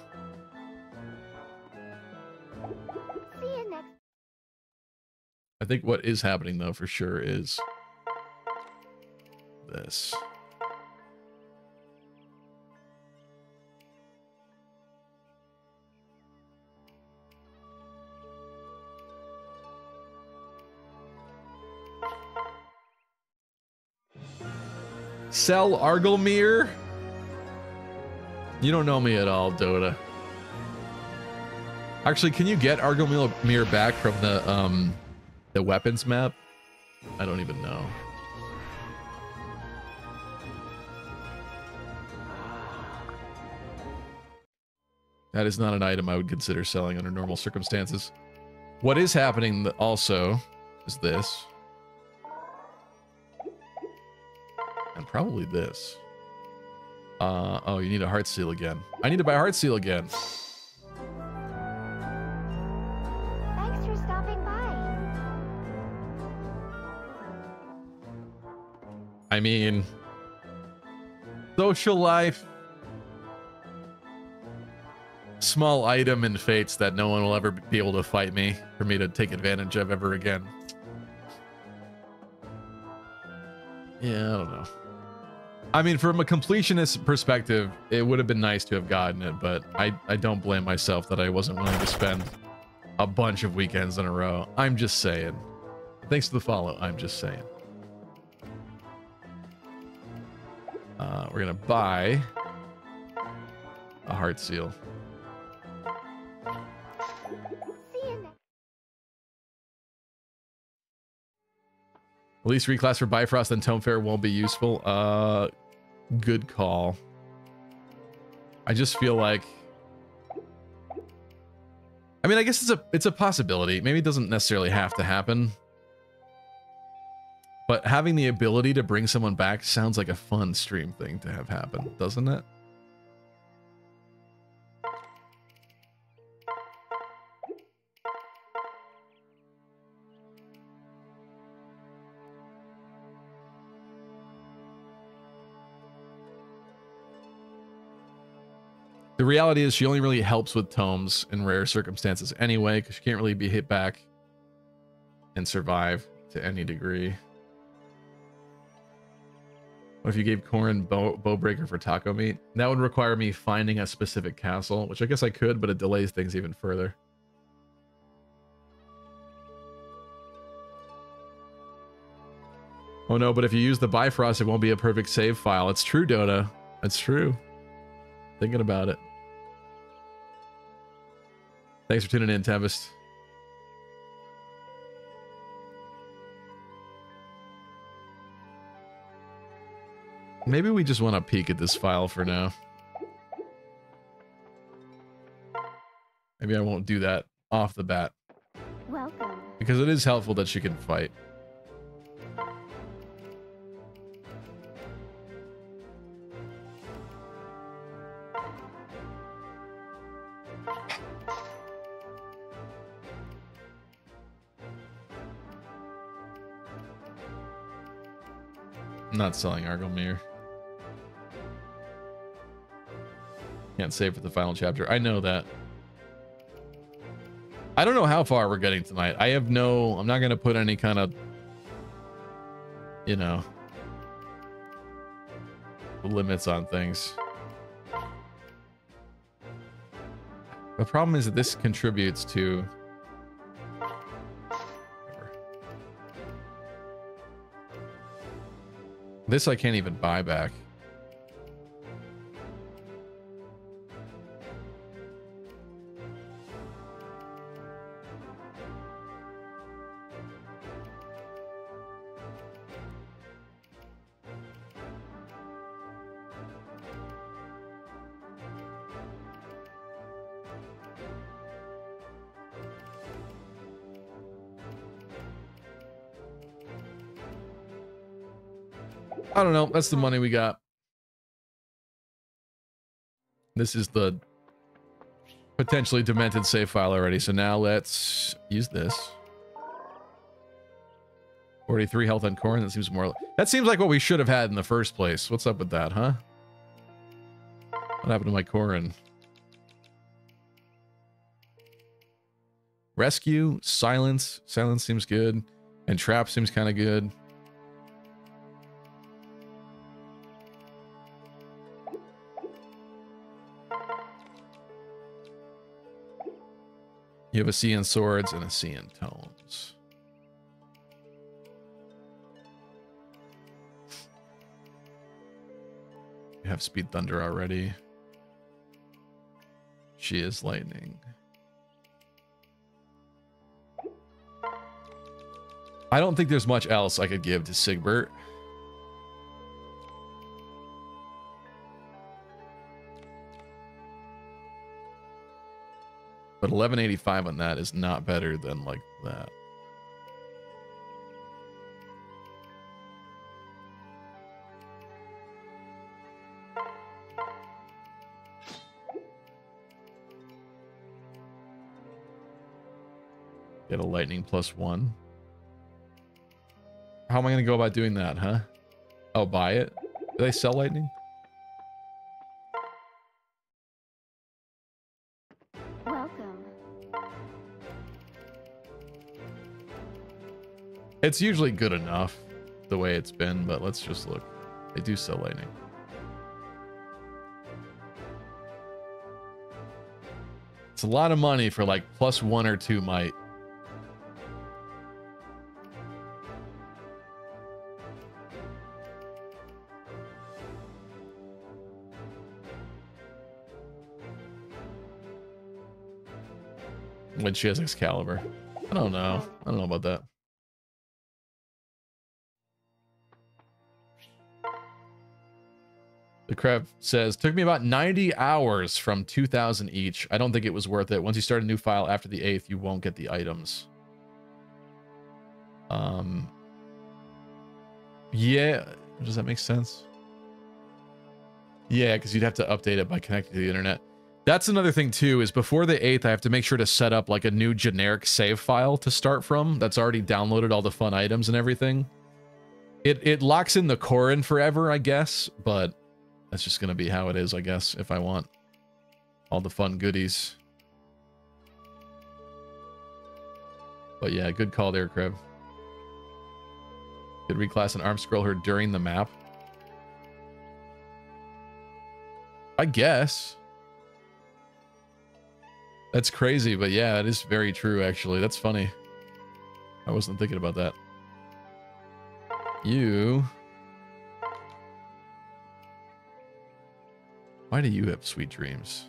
I think what is happening though for sure is this. Sell Aurgelmir? You don't know me at all, Dota. Actually, can you get Aurgelmir back from the um the weapons map? I don't even know. That is not an item I would consider selling under normal circumstances. What is happening also is this. And probably this. Uh, oh, you need a heart seal again. I need to buy a heart seal again. I mean, social life, small item in fates that no one will ever be able to fight me for me to take advantage of ever again. Yeah, I don't know. I mean, from a completionist perspective, it would have been nice to have gotten it, but I, I don't blame myself that I wasn't willing to spend a bunch of weekends in a row. I'm just saying. Thanks for the follow. I'm just saying. Uh, we're gonna buy a heart seal. At least reclass for Bifrost and Tomefaire won't be useful. Uh, good call. I just feel like. I mean, I guess it's a it's a possibility. Maybe it doesn't necessarily have to happen. But having the ability to bring someone back sounds like a fun stream thing to have happen, doesn't it? The reality is she only really helps with tomes in rare circumstances anyway, because she can't really be hit back and survive to any degree. What if you gave Corrin bow, Bowbreaker for Takumi? That would require me finding a specific castle, which I guess I could, but it delays things even further. Oh no, but if you use the Bifrost, it won't be a perfect save file. It's true, Dota. It's true. Thinking about it. Thanks for tuning in, Tempest. Maybe we just want to peek at this file for now. Maybe I won't do that off the bat. Welcome. Because it is helpful that she can fight. I'm not selling Aurgelmir. Can't save for the final chapter. I know that. I don't know how far we're getting tonight. I have no... I'm not going to put any kind of... You know... Limits on things. The problem is that this contributes to... This I can't even buy back. That's the money we got. This is the potentially demented save file already. So now let's use this. 43 health on Corrin. That seems more. That seems like what we should have had in the first place. What's up with that, huh? What happened to my Corrin? Rescue, silence. Silence seems good. And trap seems kind of good. You have a C in swords and a C in tones. You have speed thunder already. She is lightning. I don't think there's much else I could give to Siegbert. But 1185 on that is not better than like that. Get a lightning plus one. How am I going to go about doing that, huh? Oh, buy it? Do they sell lightning? It's usually good enough the way it's been, but let's just look. They do sell lightning. It's a lot of money for like plus one or two might. When she has Excalibur. I don't know. I don't know about that. The crab says, took me about 90 hours from 2000 each. I don't think it was worth it. Once you start a new file after the 8th, you won't get the items. Um, yeah, does that make sense? Yeah, because you'd have to update it by connecting to the internet. That's another thing too, is before the 8th, I have to make sure to set up like a new generic save file to start from that's already downloaded all the fun items and everything. It, it locks in the core in forever, I guess, but that's just going to be how it is, I guess, if I want all the fun goodies. But yeah, good call there, Crib. Could reclass an arm scroll her during the map. I guess. That's crazy, but yeah, it is very true, actually. That's funny. I wasn't thinking about that. You... Why do you have sweet dreams?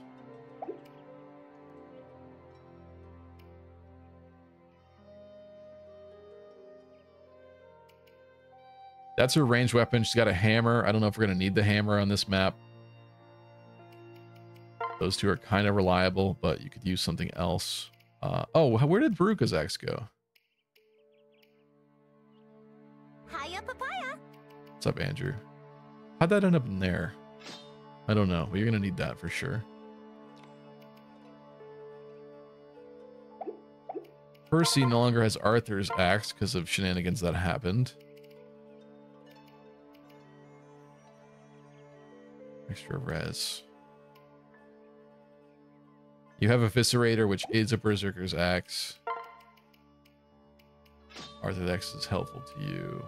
That's her ranged weapon. She's got a hammer. I don't know if we're going to need the hammer on this map. Those two are kind of reliable, but you could use something else. Uh, oh, where did Beruka's axe go? Hiya, papaya. What's up, Andrew? How'd that end up in there? I don't know. But you're going to need that for sure. Percy no longer has Arthur's axe because of shenanigans that happened. Extra res. You have Eviscerator, which is a Berserker's axe. Arthur's axe is helpful to you.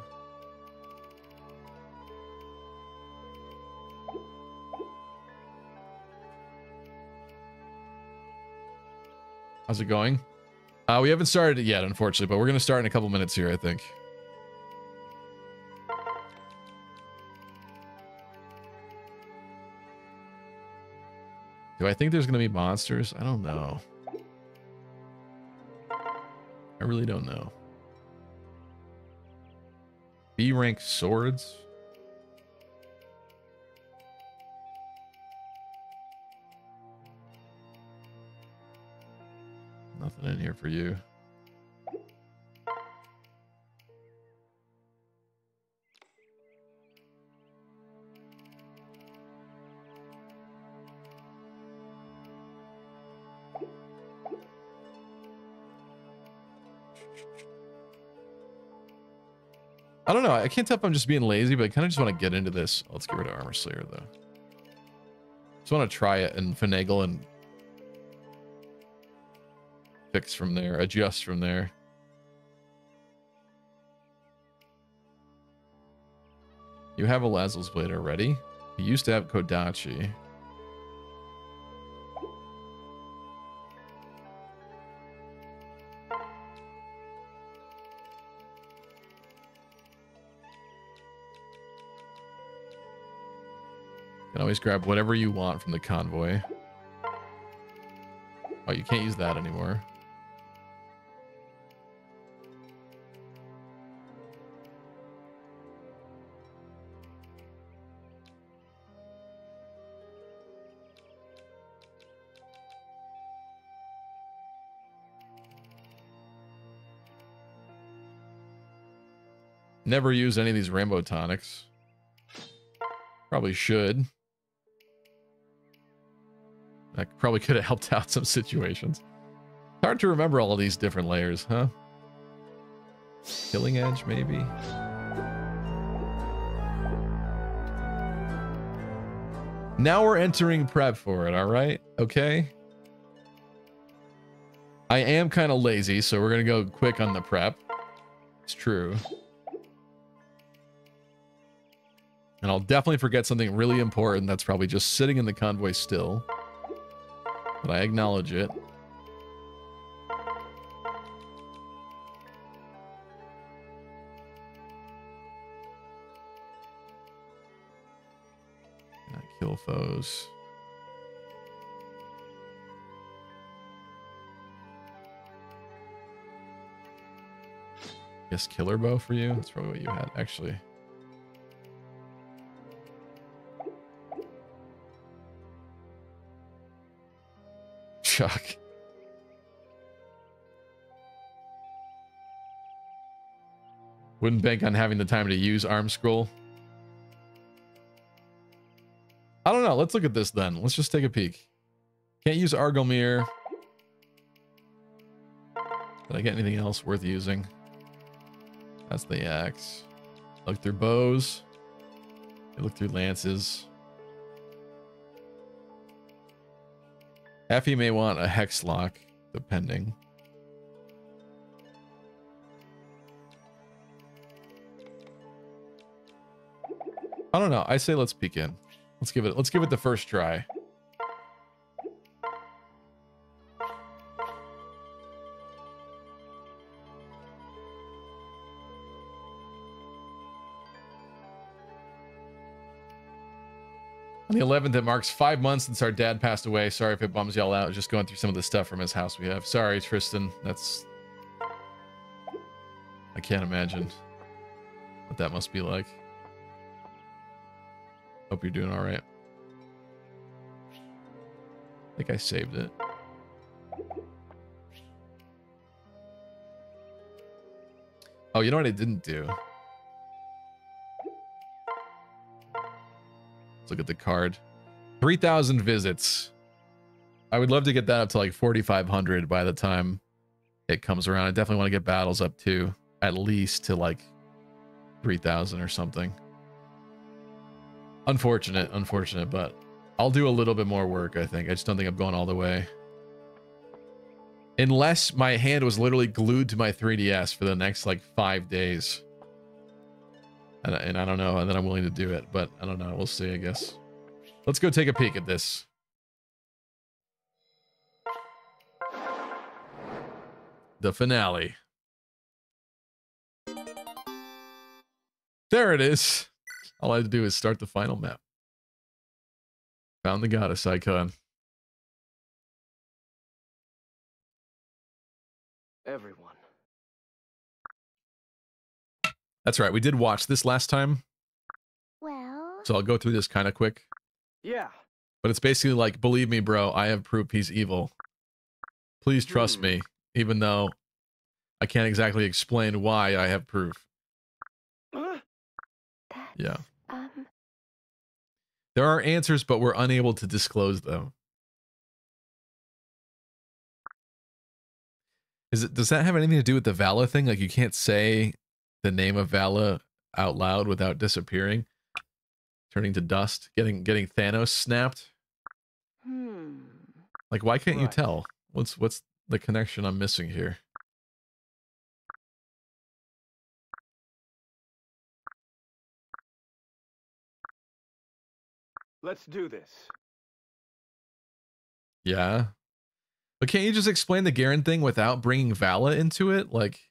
How's it going? Uh, we haven't started it yet, unfortunately, but we're going to start in a couple minutes here, I think. Do I think there's going to be monsters? I don't know. I really don't know. B rank swords? Nothing in here for you. I don't know. I can't tell if I'm just being lazy, but I kind of just want to get into this. Let's get rid of Armor Slayer, though. Just want to try it and finagle and fix from there, adjust from there. You have a Lazel's Blade already. You used to have Kodachi. can always grab whatever you want from the convoy. Oh, you can't use that anymore. Never use any of these rainbow tonics. Probably should. That probably could have helped out some situations. Hard to remember all these different layers, huh? Killing edge, maybe. Now we're entering prep for it, all right? Okay. I am kind of lazy, so we're going to go quick on the prep. It's true. And I'll definitely forget something really important that's probably just sitting in the convoy still. But I acknowledge it. Not kill foes. Guess killer bow for you? That's probably what you had, actually. Chuck. Wouldn't bank on having the time to use arm scroll. I don't know. Let's look at this then. Let's just take a peek. Can't use Aurgelmir. Did I get anything else worth using? That's the axe. Look through bows. Look through lances. Effie may want a hex lock, depending. I don't know. I say let's peek in. Let's give it let's give it the first try. On the 11th, it marks five months since our dad passed away. Sorry if it bums y'all out. Just going through some of the stuff from his house we have. Sorry, Tristan. That's... I can't imagine what that must be like. Hope you're doing all right. I think I saved it. Oh, you know what I didn't do? Let's look at the card. 3,000 visits. I would love to get that up to like 4,500 by the time it comes around. I definitely want to get battles up to at least to like 3,000 or something. Unfortunate, unfortunate, but I'll do a little bit more work, I think. I just don't think I'm going all the way. Unless my hand was literally glued to my 3DS for the next like five days. And, and I don't know, and then I'm willing to do it, but I don't know. We'll see, I guess. Let's go take a peek at this. The finale. There it is. All I had to do is start the final map. Found the goddess icon. Everyone. That's right. We did watch this last time. Well. So I'll go through this kind of quick. Yeah. But it's basically like, believe me, bro, I have proof he's evil. Please trust me, even though I can't exactly explain why I have proof. Yeah. Um. There are answers, but we're unable to disclose them. Is it does that have anything to do with the Valla thing? Like you can't say the name of Valla out loud without disappearing, turning to dust, getting getting Thanos snapped. Hmm. Like why can't you tell? What's what's the connection I'm missing here? Let's do this. Yeah. But can't you just explain the Garon thing without bringing Valla into it? Like,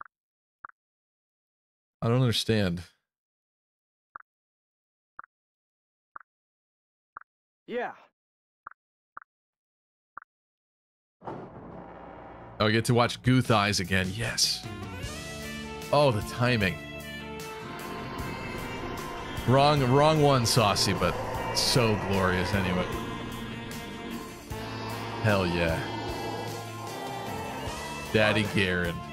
I don't understand. Yeah. Oh, I get to watch Gooth Eyes again. Yes. Oh, the timing. Wrong, wrong one, Saucy, but so glorious anyway. Hell yeah. Daddy Garon.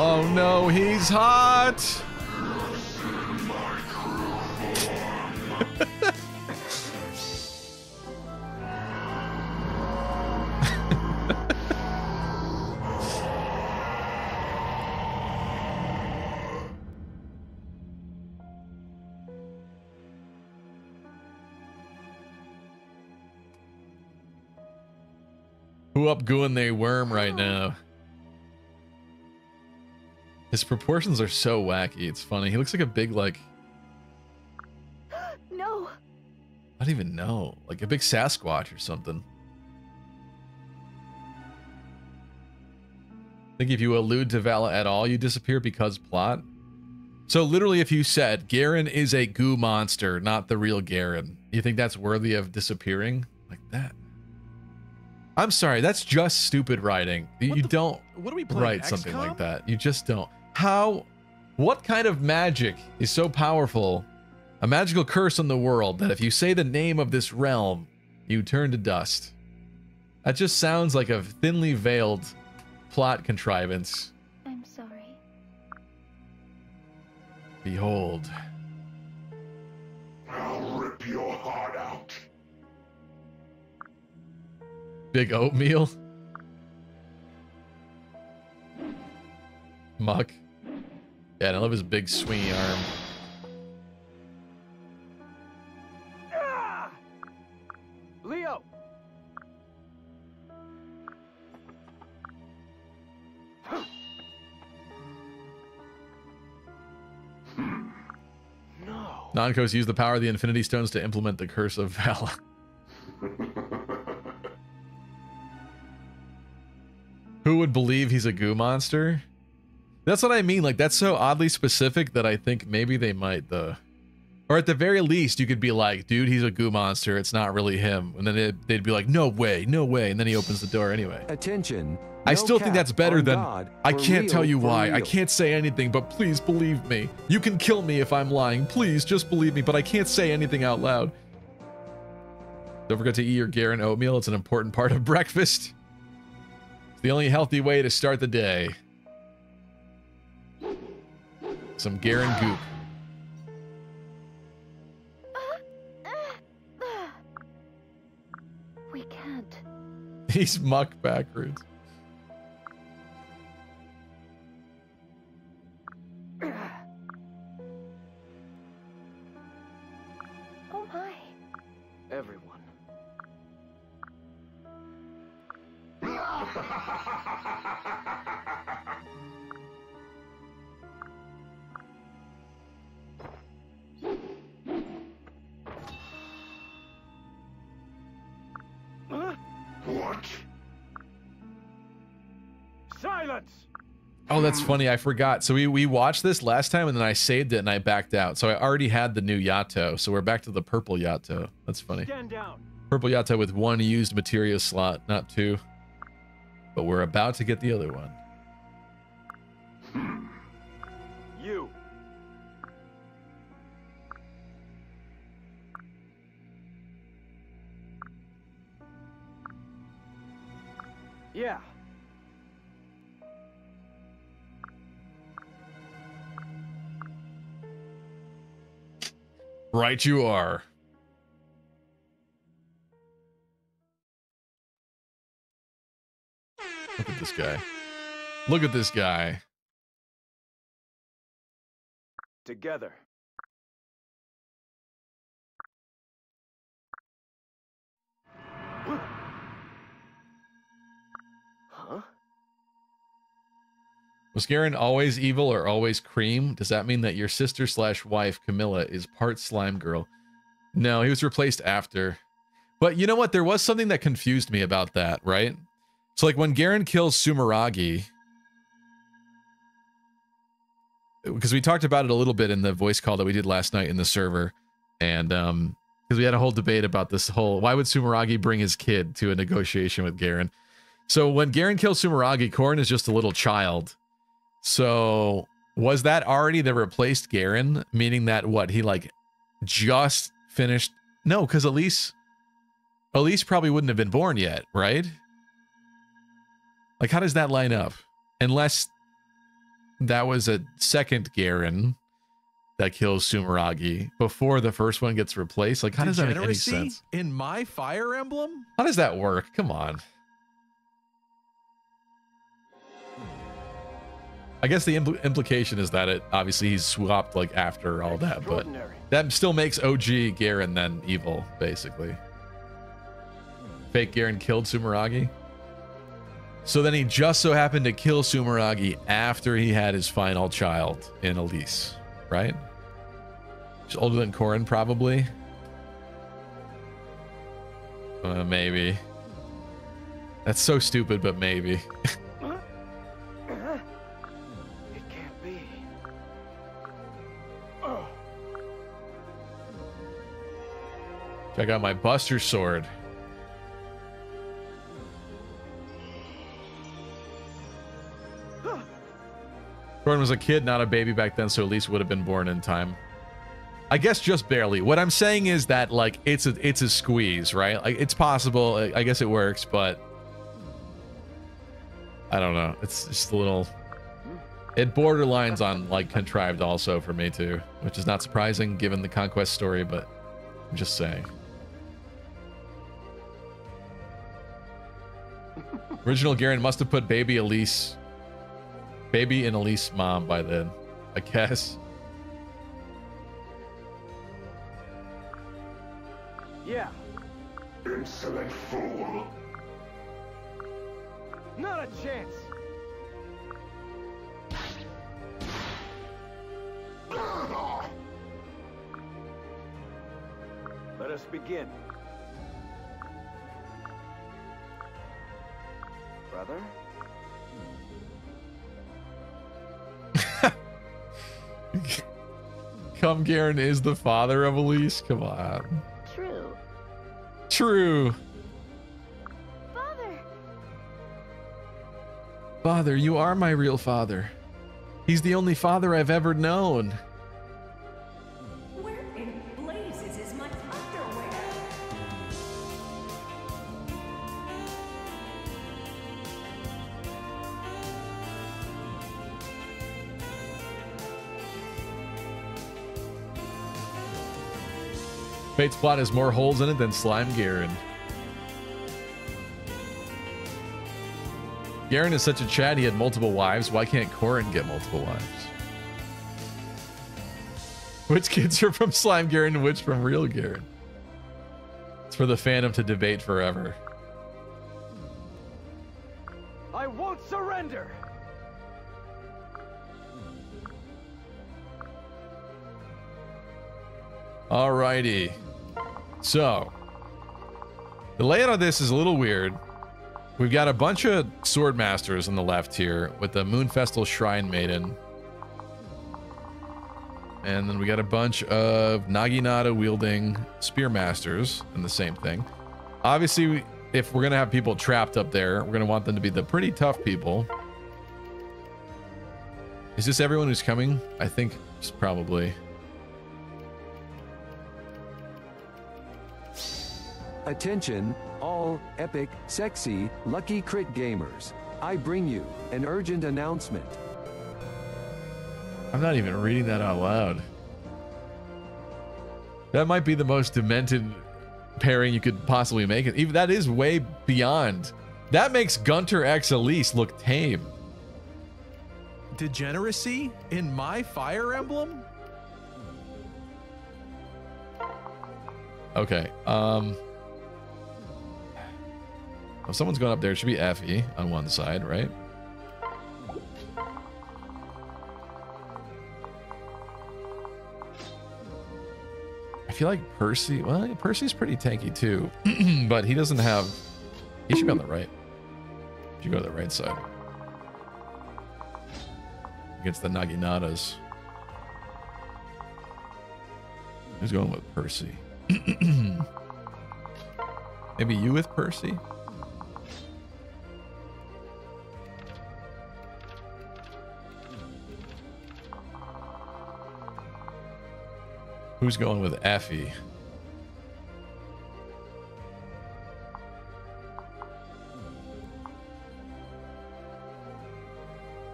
Oh no, he's hot! Who up gooing they worm right now? His proportions are so wacky. It's funny. He looks like a big like No. I don't even know, like a big Sasquatch or something. I think if you allude to Valla at all, you disappear because plot. So literally, if you said Garon is a goo monster, not the real Garon, you think that's worthy of disappearing like that? I'm sorry, that's just stupid writing. You you don't What are we playing? write something like that. You just don't. How? What kind of magic is so powerful? A magical curse on the world that if you say the name of this realm, you turn to dust. That just sounds like a thinly veiled plot contrivance. I'm sorry. Behold. I'll rip your heart out. Big oatmeal. Muck. Yeah, and I love his big swingy arm. Ah! Leo! no. Anankos used the power of the Infinity Stones to implement the curse of Valla. Who would believe he's a goo monster? That's what I mean. Like, that's so oddly specific that I think maybe they might, though. Or at the very least, you could be like, dude, he's a goo monster. It's not really him. And then it, they'd be like, no way, no way. And then he opens the door anyway. Attention. I still think that's better than God I can't real, tell you why. I can't say anything, but please believe me. You can kill me if I'm lying. Please just believe me, but I can't say anything out loud. Don't forget to eat your Garon oatmeal. It's an important part of breakfast. It's the only healthy way to start the day. Some Garon goop. We can't. He's muck backwards. Oh, Oh, that's funny. I forgot. So we, we watched this last time and then I saved it and I backed out. So I already had the new Yato. So we're back to the purple Yato. That's funny. Purple Yato with one used materia slot, not two. But we're about to get the other one. You. Yeah. Right you are. Look at this guy. Look at this guy. Together. Was Garon always evil or always cream? Does that mean that your sister slash wife, Camilla, is part slime girl? No, he was replaced after. But you know what? There was something that confused me about that, right? So like when Garon kills Sumeragi, because we talked about it a little bit in the voice call that we did last night in the server, and um, because we had a whole debate about this whole why would Sumeragi bring his kid to a negotiation with Garon? So when Garon kills Sumeragi, Corrin is just a little child. So was that already the replaced Garon? Meaning that what he like just finished? No, because Elise, Elise probably wouldn't have been born yet, right? Like, how does that line up? Unless that was a second Garon that kills Sumeragi before the first one gets replaced. Like, how does that make any sense? In my Fire Emblem? How does that work? Come on. I guess the impl- implication is that it obviously he's swapped like after all that, but that still makes OG Garon then evil, basically. Fake Garon killed Sumeragi. So then he just so happened to kill Sumeragi after he had his final child in Elise, right? She's older than Corrin, probably. Uh, maybe. That's so stupid, but maybe. Check got my Buster Sword. Corrin was a kid, not a baby back then, so at least would have been born in time. I guess just barely. What I'm saying is that like it's a it's a squeeze, right? Like it's possible. I I guess it works, but I don't know. It's just a little. It borderlines on like contrived also for me too, which is not surprising given the conquest story, but I'm just saying. Original Garon must have put baby Elise, baby and Elise mom by then, I guess. Yeah, Insolent fool. not a chance. Let us begin. Brother? Come Garon is the father of Elise. Come on. True. True. Father! Father, you are my real father. He's the only father I've ever known. Fate's plot has more holes in it than Slime Garon. Garon is such a Chad, he had multiple wives. Why can't Corrin get multiple wives? Which kids are from Slime Garon and which from real Garon? It's for the fandom to debate forever. I won't surrender! Alrighty. So, the layout of this is a little weird. We've got a bunch of sword masters on the left here with the Moonfestal Shrine Maiden. And then we got a bunch of Naginata wielding spear masters and the same thing. Obviously, if we're going to have people trapped up there, we're going to want them to be the pretty tough people. Is this everyone who's coming? I think it's probably. Attention, all epic, sexy, lucky crit gamers. I bring you an urgent announcement. I'm not even reading that out loud. That might be the most demented pairing you could possibly make. It even that is way beyond. That makes Gunter X Elise look tame. Degeneracy in my Fire Emblem? Okay. Um. If someone's going up there, it should be Effie on one side, right? I feel like Percy. Well, Percy's pretty tanky too, but he doesn't have. He should be on the right. He should go to the right side against the Naginatas. Who's going with Percy? Maybe you with Percy? Who's going with Effie?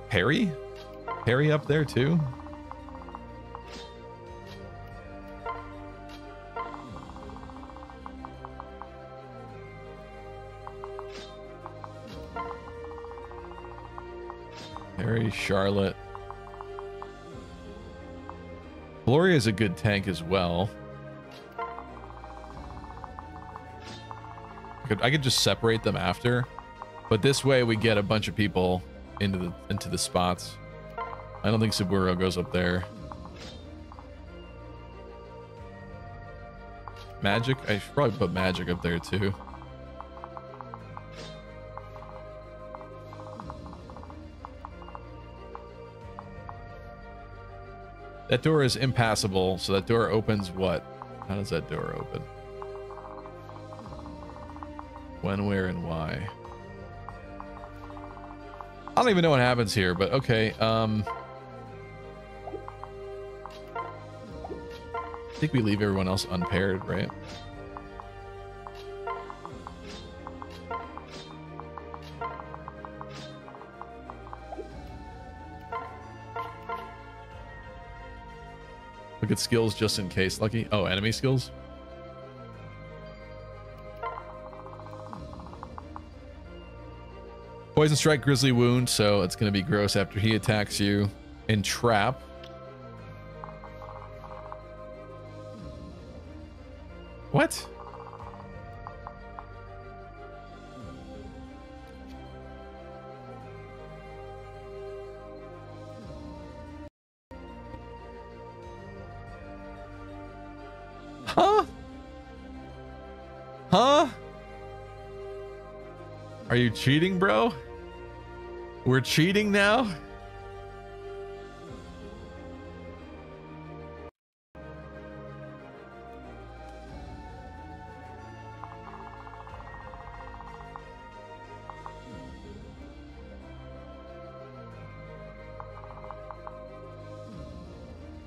Harry? Harry up there too? Harry, Charlotte. Gloria is a good tank as well. I could, I could just separate them after. But this way we get a bunch of people into the into the spots. I don't think Saburo goes up there. Magic? I should probably put magic up there too. That door is impassable, so that door opens what? How does that door open? When, where, and why? I don't even know what happens here, but okay. Um, I think we leave everyone else unpaired, right? Look at skills just in case, Lucky. Oh, enemy skills? Poison strike, Grisly Wound, so it's going to be gross after he attacks you. Entrap. Cheating, bro? We're cheating now?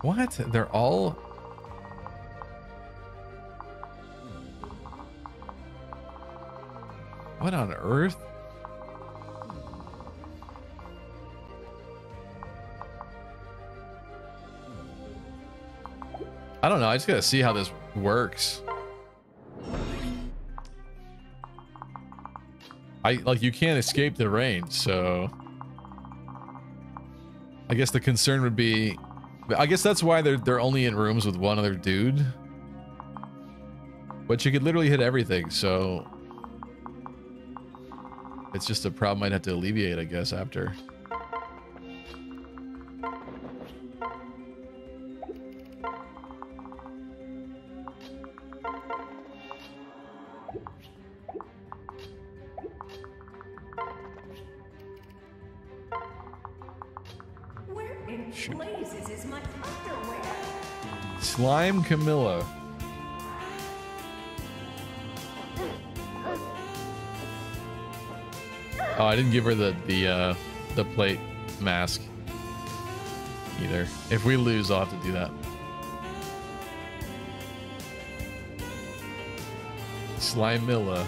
What? They're all What on earth? I just gotta see how this works. I like you can't escape the range, so I guess the concern would be I guess that's why they're they're only in rooms with one other dude. But you could literally hit everything, so it's just a problem I'd have to alleviate, I guess, after. Camilla. Oh, I didn't give her the the uh, the plate mask either. If we lose, I'll have to do that. Slimilla.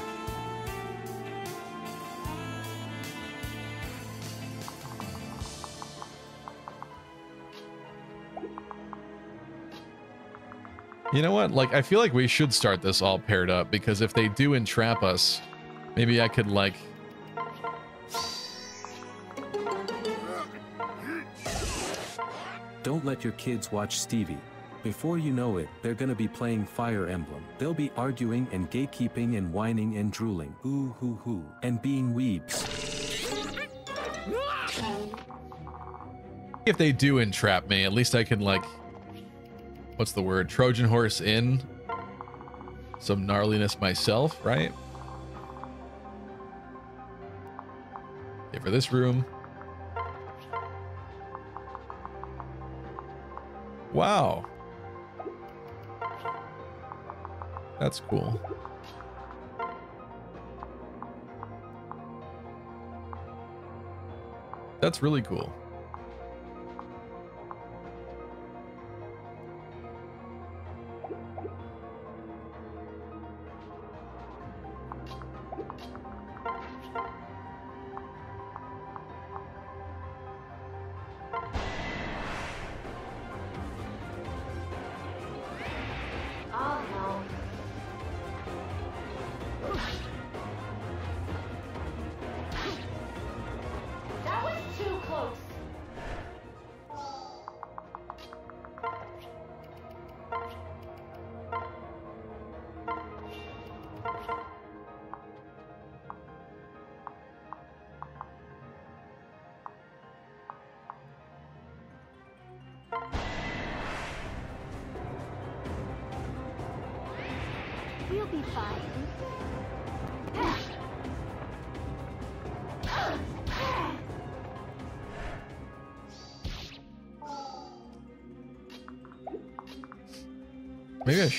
You know what? Like, I feel like we should start this all paired up because if they do entrap us, maybe I could like Don't let your kids watch Stevie. Before you know it, they're gonna be playing Fire Emblem. They'll be arguing and gatekeeping and whining and drooling. Ooh hoo hoo. And being weebs. if they do entrap me, at least I can like what's the word? Trojan horse in some gnarliness myself, right? Okay, for this room. Wow. That's cool. That's really cool.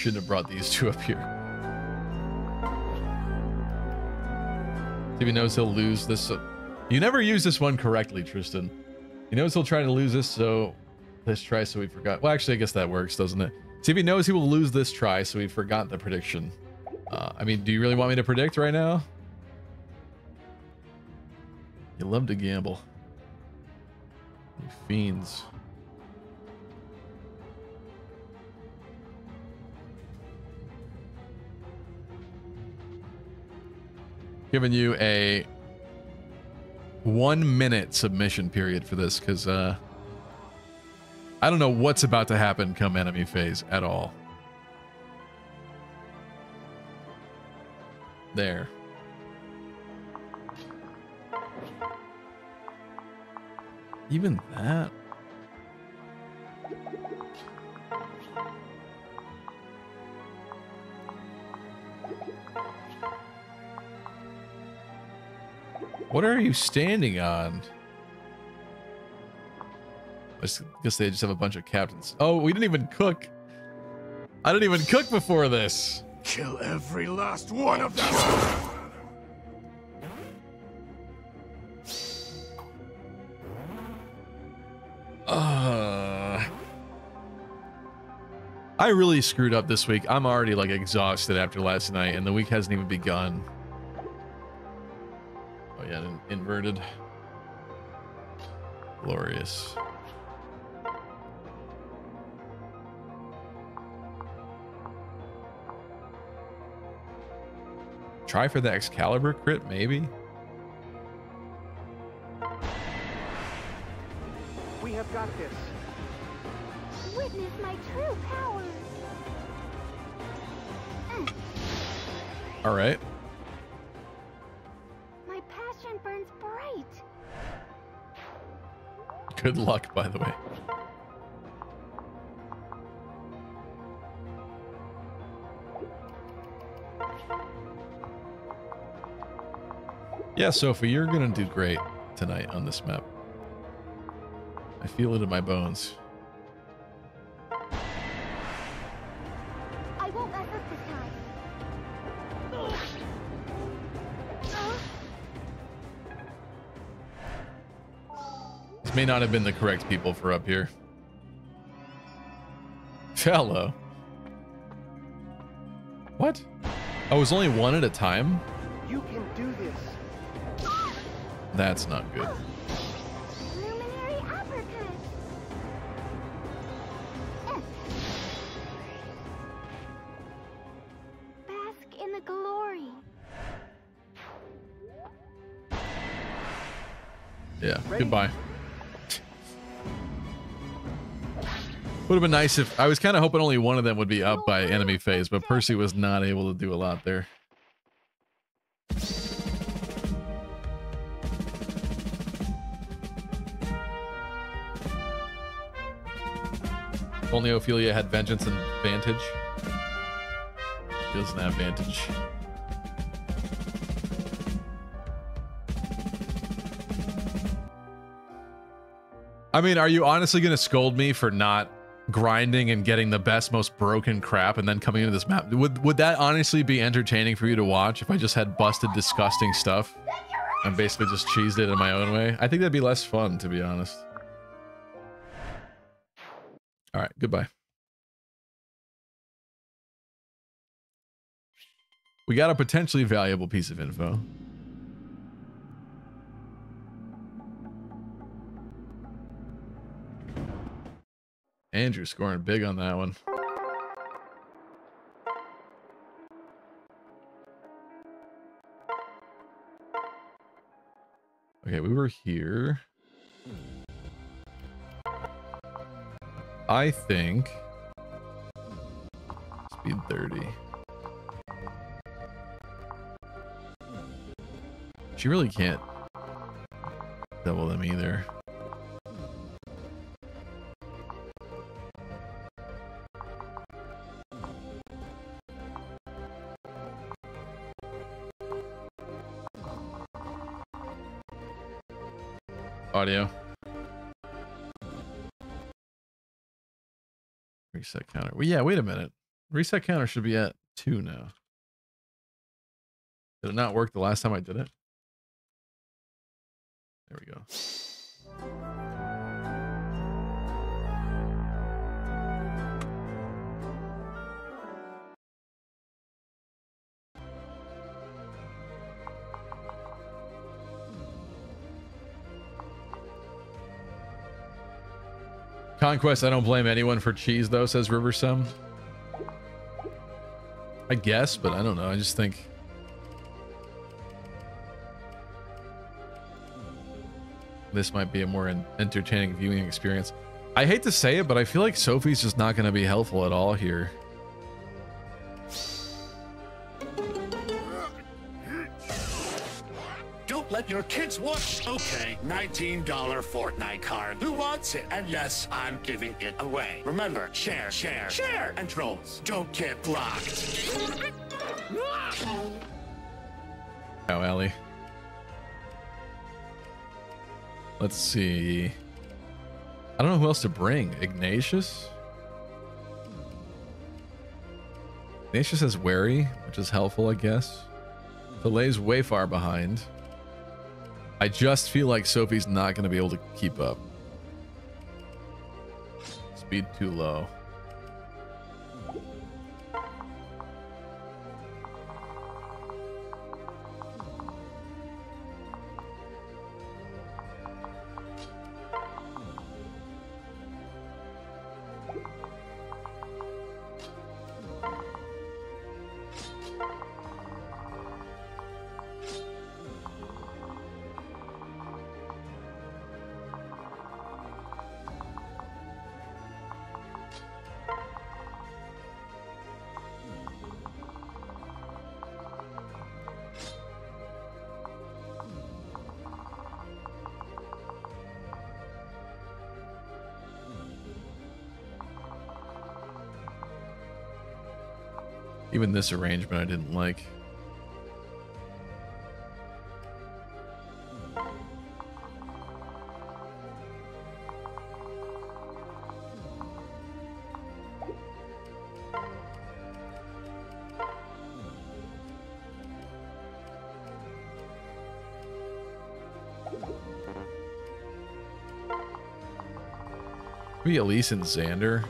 Shouldn't have brought these two up here. If knows he'll lose this. You never use this one correctly, Tristan. He knows he'll try to lose this, so let's try so we forgot. Well, actually, I guess that works, doesn't it? See knows he will lose this try, so he forgot the prediction. Uh, I mean, do you really want me to predict right now? You love to gamble. You fiends. Giving you a one minute submission period for this because uh, I don't know what's about to happen come enemy phase at all. There. Even you standing on? I guess they just have a bunch of captains. Oh, we didn't even cook. I didn't even cook before this. Kill every last one of them! Uh, I really screwed up this week. I'm already like exhausted after last night, and the week hasn't even begun. Yeah, in- inverted. Glorious. Try for the Excalibur crit, maybe? We have got this. Witness my true power. All right. Good luck, by the way. Yeah, Sophie, you're gonna do great tonight on this map. I feel it in my bones. May not have been the correct people for up here. Hello. What? I was only one at a time? You can do this. That's not good. Luminary uppercut. Bask in the glory. Yeah, goodbye. Would have been nice if I was kind of hoping only one of them would be up by enemy phase, but Percy was not able to do a lot there. Only Ophelia had vengeance and vantage. She doesn't have vantage. I mean, are you honestly going to scold me for not grinding and getting the best, most broken crap and then coming into this map? Would would that honestly be entertaining for you to watch if I just had busted, disgusting stuff and basically just cheesed it in my own way? I think that'd be less fun, to be honest. All right, goodbye. We got a potentially valuable piece of info. Andrew scoring big on that one. Okay, we were here. I think speed 30. She really can't double them either. Counter. Well, yeah, wait a minute. Reset counter should be at two now. Did it not work the last time I did it? There we go. Conquest, I don't blame anyone for cheese though, says Riversum. I guess, but I don't know. I just think this might be a more entertaining viewing experience. I hate to say it, but I feel like Sophie's just not going to be helpful at all here. Your kids watch. Okay, $19 Fortnite card. Who wants it? And yes, I'm giving it away. Remember, share, share, share, and trolls. Don't get blocked. Oh, Ellie. Let's see. I don't know who else to bring. Ignatius? Ignatius has wary, which is helpful, I guess. Delay's way far behind. I just feel like Sophie's not going to be able to keep up. Speed too low. This arrangement I didn't like. Maybe Elise and Xander.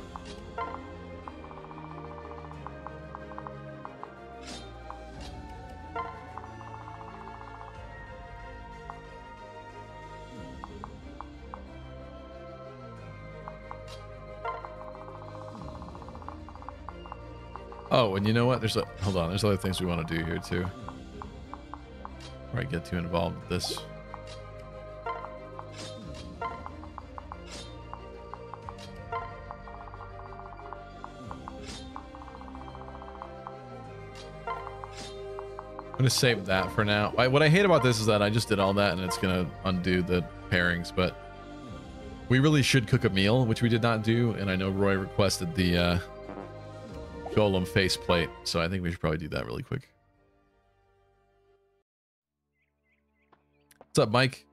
And you know what? There's a hold on. There's other things we want to do here too. Before I get too involved with this. I'm gonna save that for now. I, what I hate about this is that I just did all that and it's gonna undo the pairings, but we really should cook a meal, which we did not do, and I know Roy requested the uh, golem faceplate, so I think we should probably do that really quick. What's up, Mike?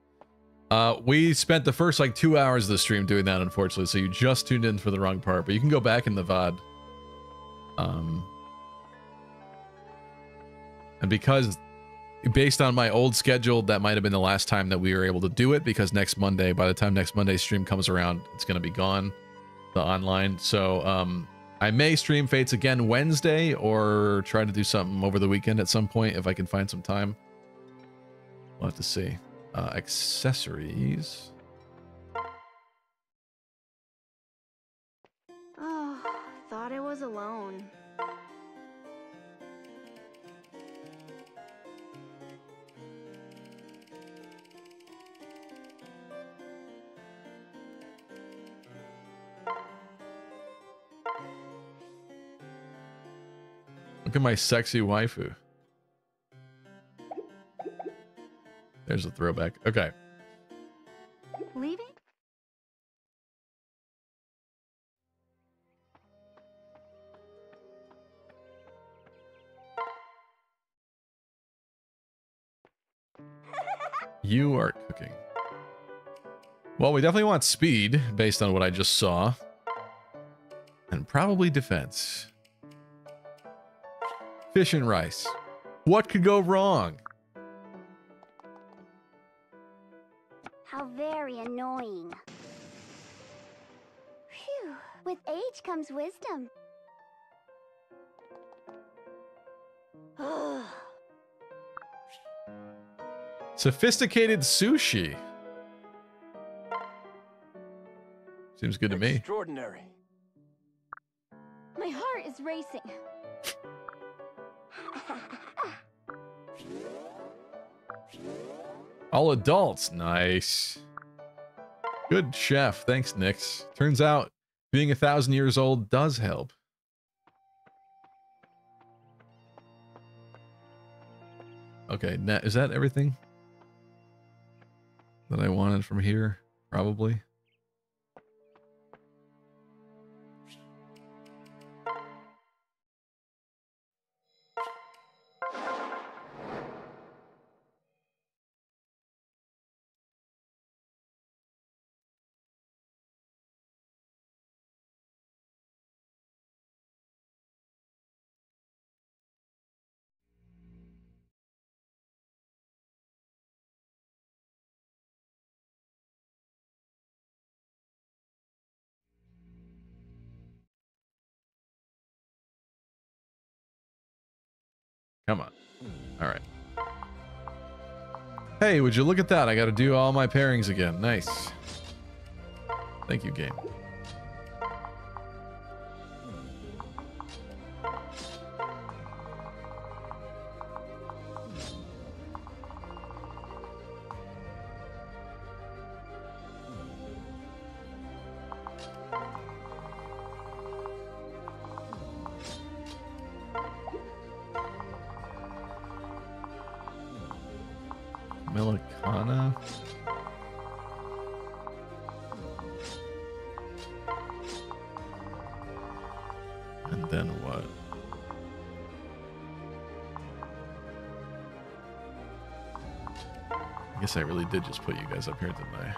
Uh, we spent the first like two hours of the stream doing that, unfortunately, so you just tuned in for the wrong part, but you can go back in the VOD. Um, and because based on my old schedule, that might have been the last time that we were able to do it because next Monday, by the time next Monday stream comes around, it's going to be gone, the online. So, um, I may stream Fates again Wednesday or try to do something over the weekend at some point if I can find some time. We'll have to see. Uh, accessories. At my sexy waifu. There's a throwback. Okay. Leaving? You are cooking. Well, we definitely want speed based on what I just saw. And probably defense. Fish and rice. What could go wrong? How very annoying. Phew. With age comes wisdom. Sophisticated sushi. Seems good to me. Extraordinary. My heart is racing. All adults. Nice. Good chef. Thanks, Nyx. Turns out being a thousand years old does help. Okay, is that everything that I wanted from here? Probably. Come on. All right. Hey, would you look at that? I got to do all my pairings again. Nice. Thank you, game. Did just put you guys up here, didn't I?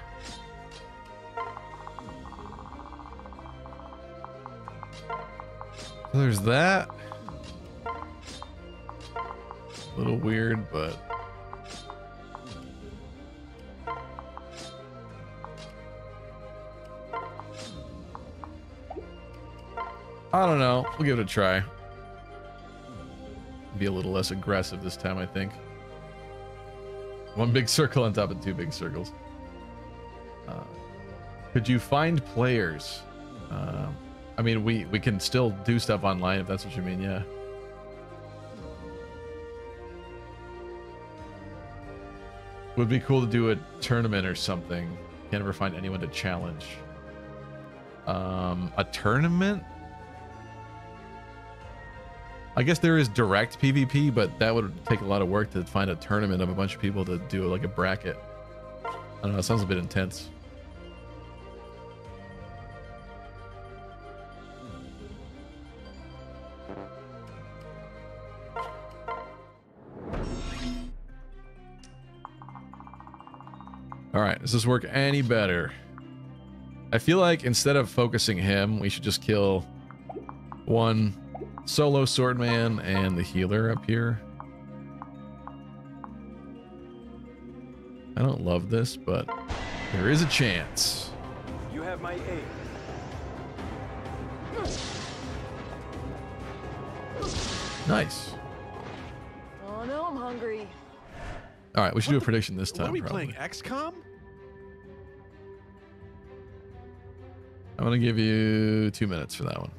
So there's that. A little weird, but I don't know. We'll give it a try. Be a little less aggressive this time, I think. One big circle on top of two big circles. Uh, could you find players? Uh, I mean, we, we can still do stuff online if that's what you mean, yeah. Would be cool to do a tournament or something. Can't ever find anyone to challenge. Um, a tournament? I guess there is direct PvP, but that would take a lot of work to find a tournament of a bunch of people to do like a bracket. I don't know, it sounds a bit intense. All right, does this work any better? I feel like instead of focusing him, we should just kill one solo swordman and the healer up here. I don't love this, but there is a chance. You have my aid. Nice. Oh no, I'm hungry. All right, we should do a prediction this time. What are we probably. playing? XCOM? I'm gonna give you two minutes for that one.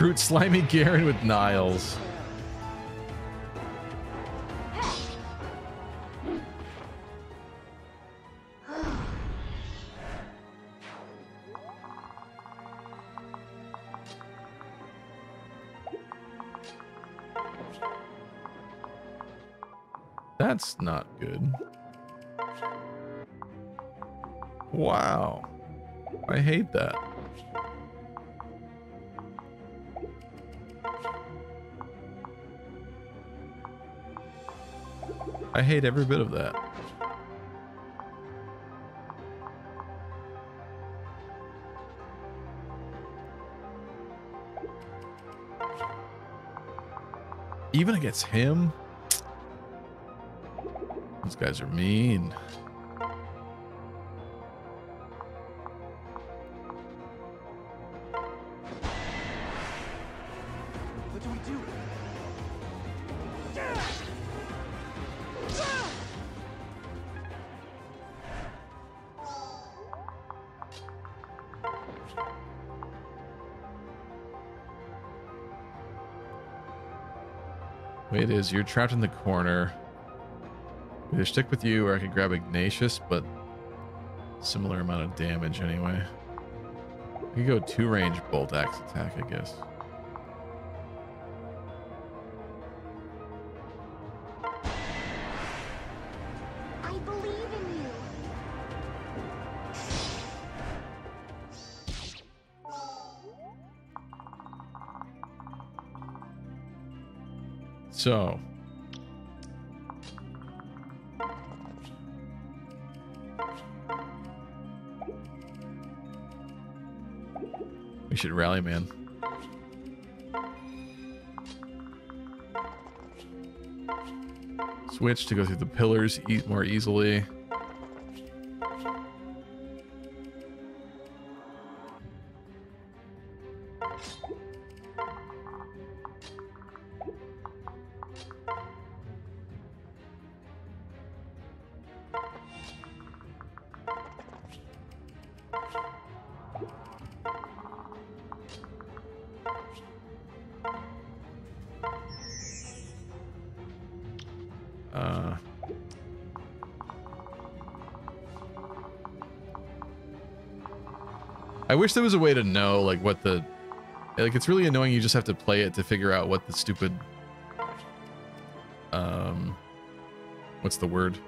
Recruit Slimy Garon with Niles. I hate every bit of that. Even against him? These guys are mean. Is, you're trapped in the corner. Either stick with you or I could grab Ignatius, but similar amount of damage anyway. Could go two range bolt axe attack, I guess. So. We should rally, man. Switch to go through the pillars eat more easily. Wish there was a way to know like what the like it's really annoying you just have to play it to figure out what the stupid um what's the word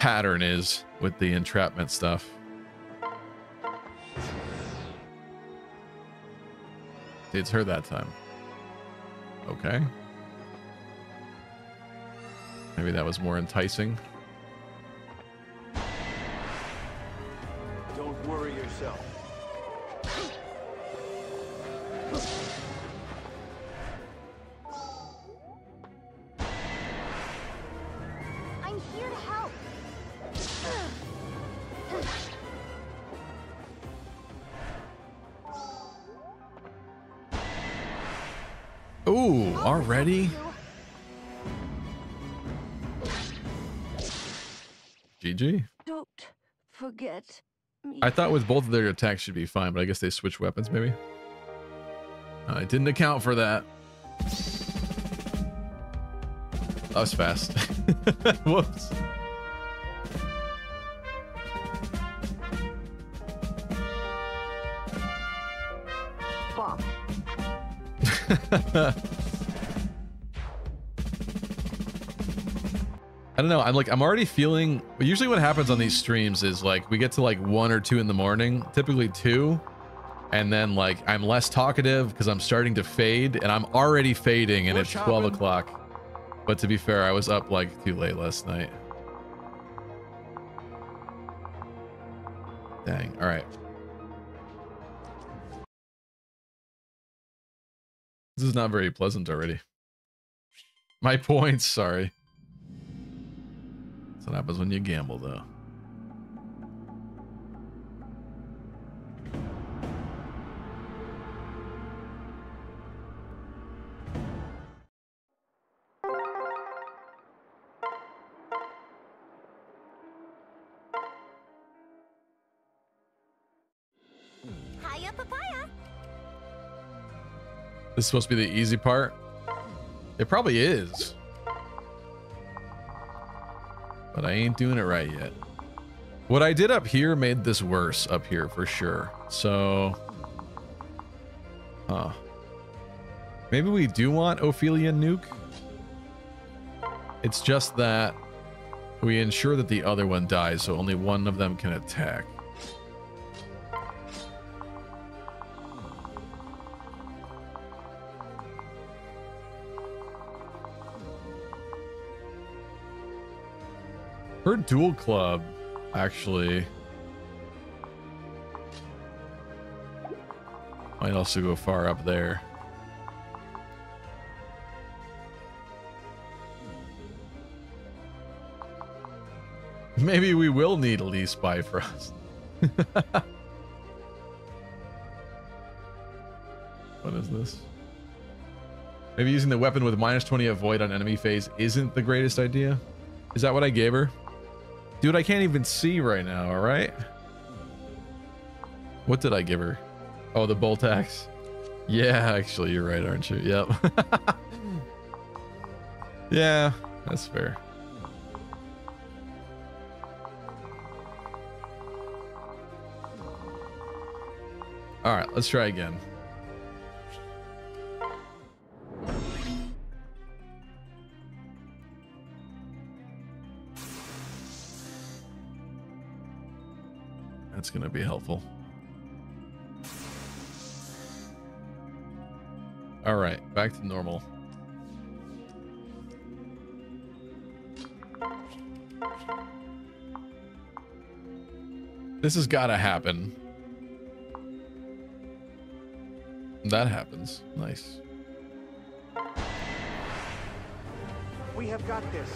pattern is with the entrapment stuff. It's her that time. Okay. Maybe that was more enticing. Thought with both of their attacks should be fine, but I guess they switch weapons maybe. I didn't account for that. That was fast. Whoops. Bop. I don't know. I'm like, I'm already feeling. Usually, what happens on these streams is like we get to like one or two in the morning, typically two, and then like I'm less talkative because I'm starting to fade, and I'm already fading, and We're it's 12 o'clock. But to be fair, I was up like too late last night. Dang. All right. This is not very pleasant already. My points, sorry. What happens when you gamble, though. Hiya, papaya. This is supposed to be the easy part. It probably is. But I ain't doing it right yet. What I did up here made this worse up here for sure. So... Huh. Maybe we do want Ophelia Nuke? It's just that we ensure that the other one dies, so only one of them can attack. Her dual club, actually. Might also go far up there. Maybe we will need Elise Bifrost. what is this? Maybe using the weapon with minus 20 avoid on enemy phase isn't the greatest idea? Is that what I gave her? Dude, I can't even see right now, alright? What did I give her? Oh, the bolt axe. Yeah, actually, you're right, aren't you? Yep. yeah, that's fair. All right, let's try again. That's going to be helpful. All right, back to normal. This has got to happen. That happens. Nice. We have got this.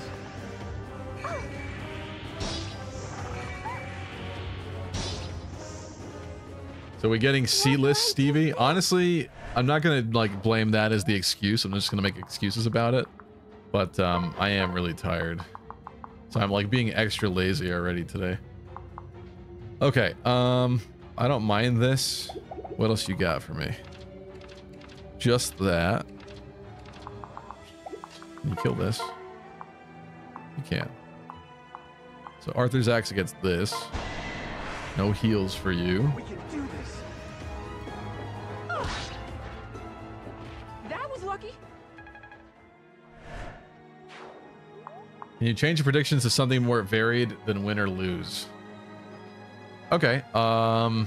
So we're getting C-list Stevie? Honestly, I'm not gonna like blame that as the excuse. I'm just gonna make excuses about it. But um, I am really tired. So I'm like being extra lazy already today. Okay, um, I don't mind this. What else you got for me? Just that. Can you kill this? You can't. So Arthur's axe against this. No heals for you. We can do this. That was lucky. Can you change your predictions to something more varied than win or lose? Okay. Um.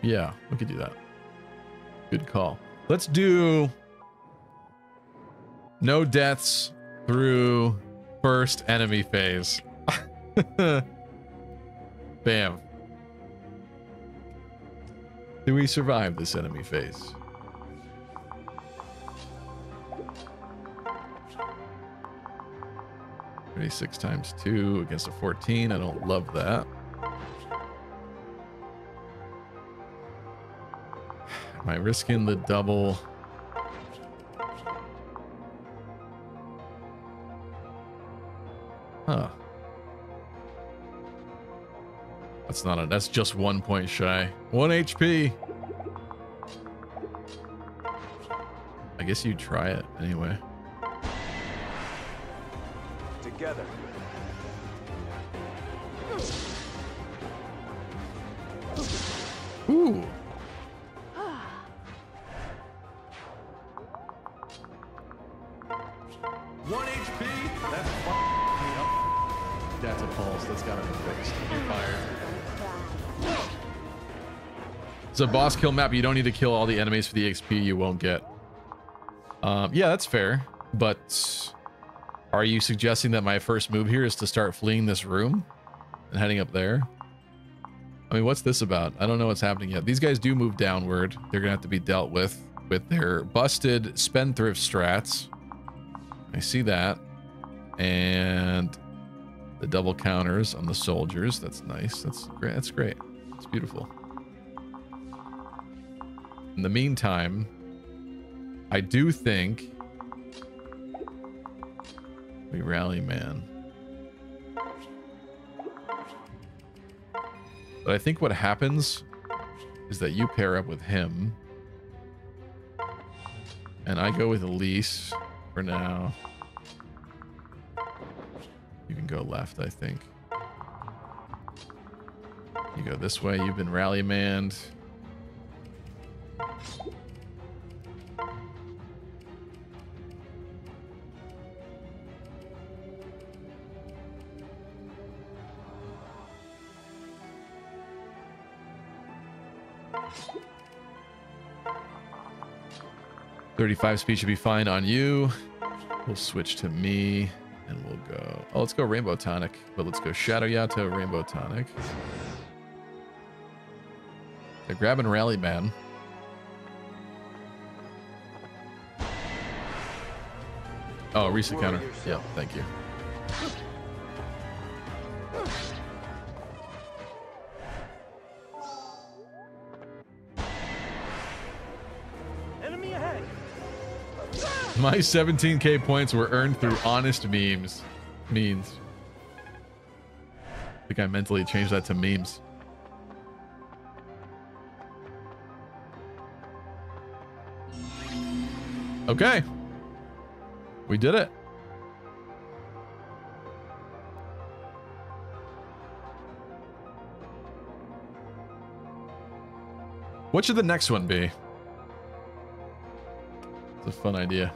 Yeah, we could do that. Good call. Let's do no deaths through first enemy phase. Bam. Do we survive this enemy phase? Thirty-six times two against a fourteen. I don't love that. Am I risking the double? Huh. That's not a, that's just one point shy. One HP. I guess you try it anyway. Together. Ooh. It's a boss kill map. You don't need to kill all the enemies for the XP you won't get. Um, yeah, that's fair. But are you suggesting that my first move here is to start fleeing this room and heading up there? I mean, what's this about? I don't know what's happening yet. These guys do move downward. They're gonna have to be dealt with with their busted spendthrift strats. I see that. And the double counters on the soldiers. That's nice. That's great. That's great. It's beautiful. In the meantime, I do think we rally man. But I think what happens is that you pair up with him. And I go with Elise for now. You can go left, I think. You go this way. You've been rally manned. 35 speed should be fine on you. We'll switch to me and we'll go. Oh, let's go Rainbow Tonic, but let's go Shadow Yato Rainbow Tonic. They're grabbing Rally Man. Oh, reset counter. Yeah, thank you. Enemy ahead. My 17k points were earned through honest memes. Means. I think I mentally changed that to memes. Okay. We did it. What should the next one be? It's a fun idea.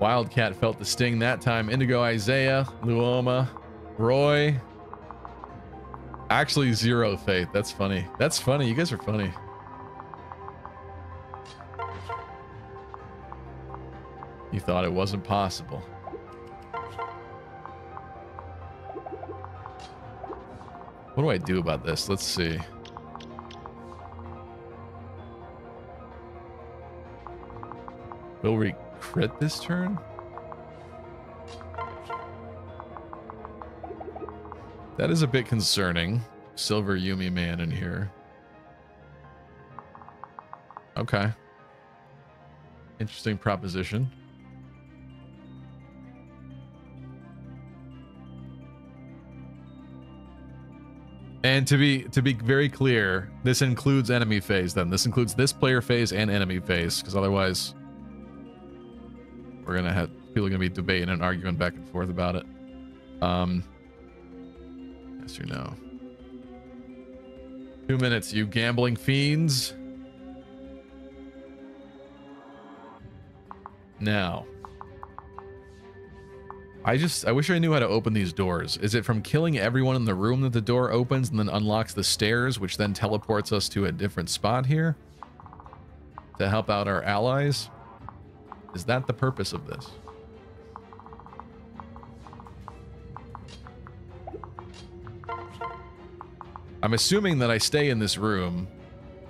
Wildcat felt the sting that time. Indigo Isaiah, Luoma, Roy. Actually, zero faith. That's funny. That's funny. You guys are funny. You thought it wasn't possible. What do I do about this? Let's see. Will we crit this turn? That is a bit concerning. Silver Yumi man in here. Okay. Interesting proposition. And to be to be very clear, this includes enemy phase then. This includes this player phase and enemy phase, because otherwise we're gonna have people are gonna be debating and arguing back and forth about it. Um Yes or no? Two minutes, you gambling fiends. Now. I just, I wish I knew how to open these doors. Is it from killing everyone in the room that the door opens and then unlocks the stairs, which then teleports us to a different spot here? To help out our allies? Is that the purpose of this? I'm assuming that I stay in this room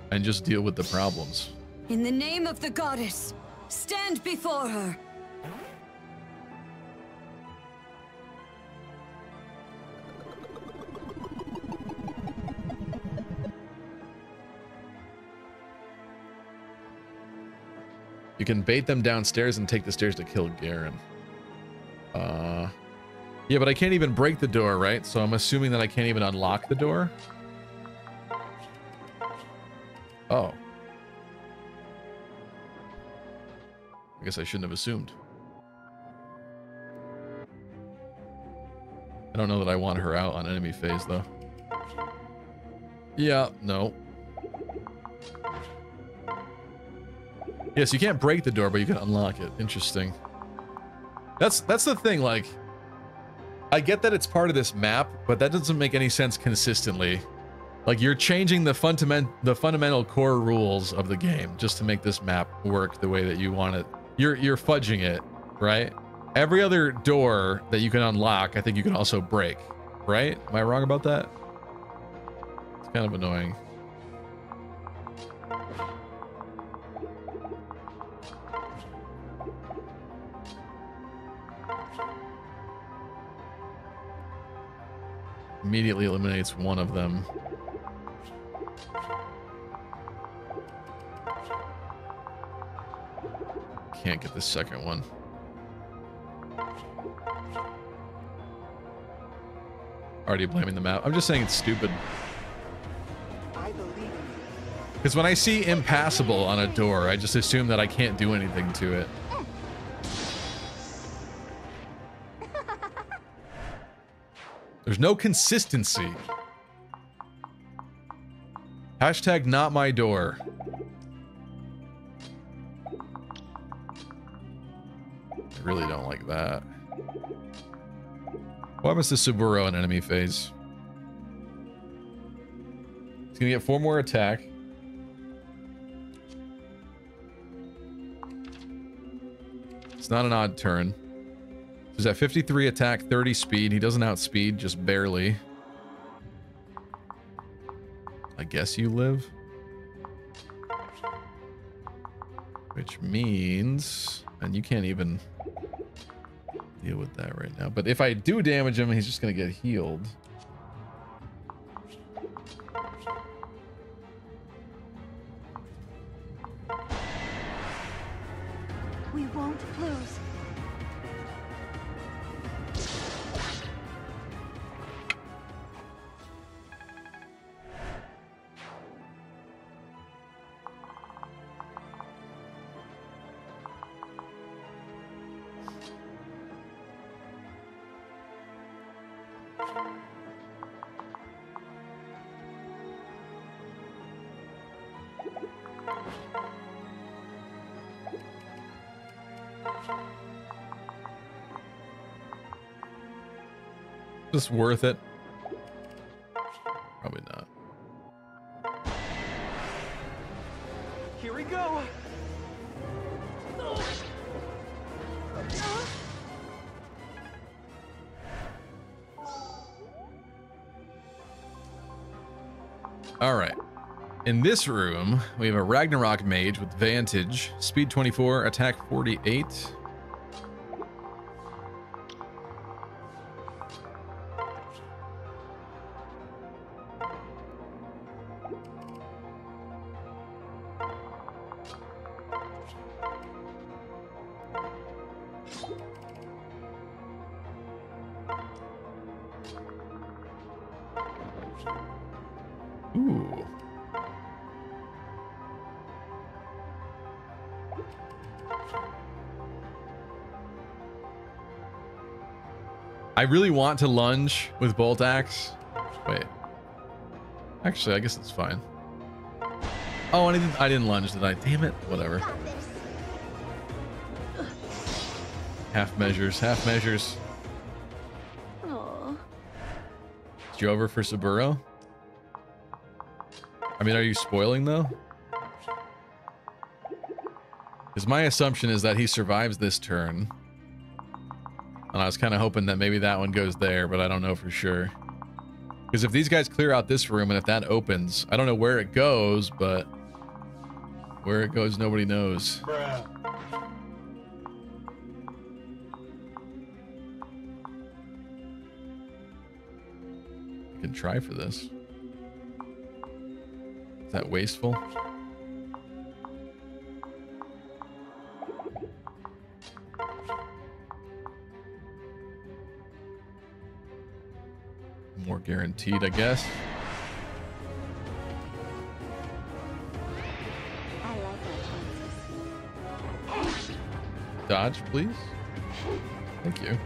and just deal with the problems. In the name of the goddess, stand before her. You can bait them downstairs and take the stairs to kill Garon. Uh, yeah, but I can't even break the door, right? So I'm assuming that I can't even unlock the door. Oh. I guess I shouldn't have assumed. I don't know that I want her out on enemy phase, though. Yeah, no. Yes, you can't break the door, but you can unlock it. Interesting. That's that's the thing, like... I get that it's part of this map, but that doesn't make any sense consistently. Like, you're changing the, fundament the fundamental core rules of the game just to make this map work the way that you want it. You're, you're fudging it, right? Every other door that you can unlock, I think you can also break, right? Am I wrong about that? It's kind of annoying. Immediately eliminates one of them. Can't get the second one. Already blaming the map. I'm just saying it's stupid. Because when I see impassable on a door, I just assume that I can't do anything to it. There's no consistency. Hashtag not my door. I really don't like that. Why must the Subaru an enemy phase? He's gonna get four more attack. It's not an odd turn. He's at 53 attack, 30 speed. He doesn't outspeed, just barely. I guess you live. Which means... And you can't even deal with that right now. But if I do damage him, he's just going to get healed. We won't lose. Just worth it. Probably not. Here we go. All right. In this room, we have a Ragnarok mage with Vantage, speed 24, attack 48. I really want to lunge with bolt axe. Wait. Actually, I guess it's fine. Oh, I didn't I didn't lunge, did I? Damn it. Whatever. Half measures, half measures. Is you over for Saburo? I mean, are you spoiling though? Because my assumption is that he survives this turn. And I was kind of hoping that maybe that one goes there, but I don't know for sure. Because if these guys clear out this room and if that opens, I don't know where it goes, but where it goes, nobody knows. I can try for this. Is that wasteful? Guaranteed, I guess. Dodge, please. Thank you.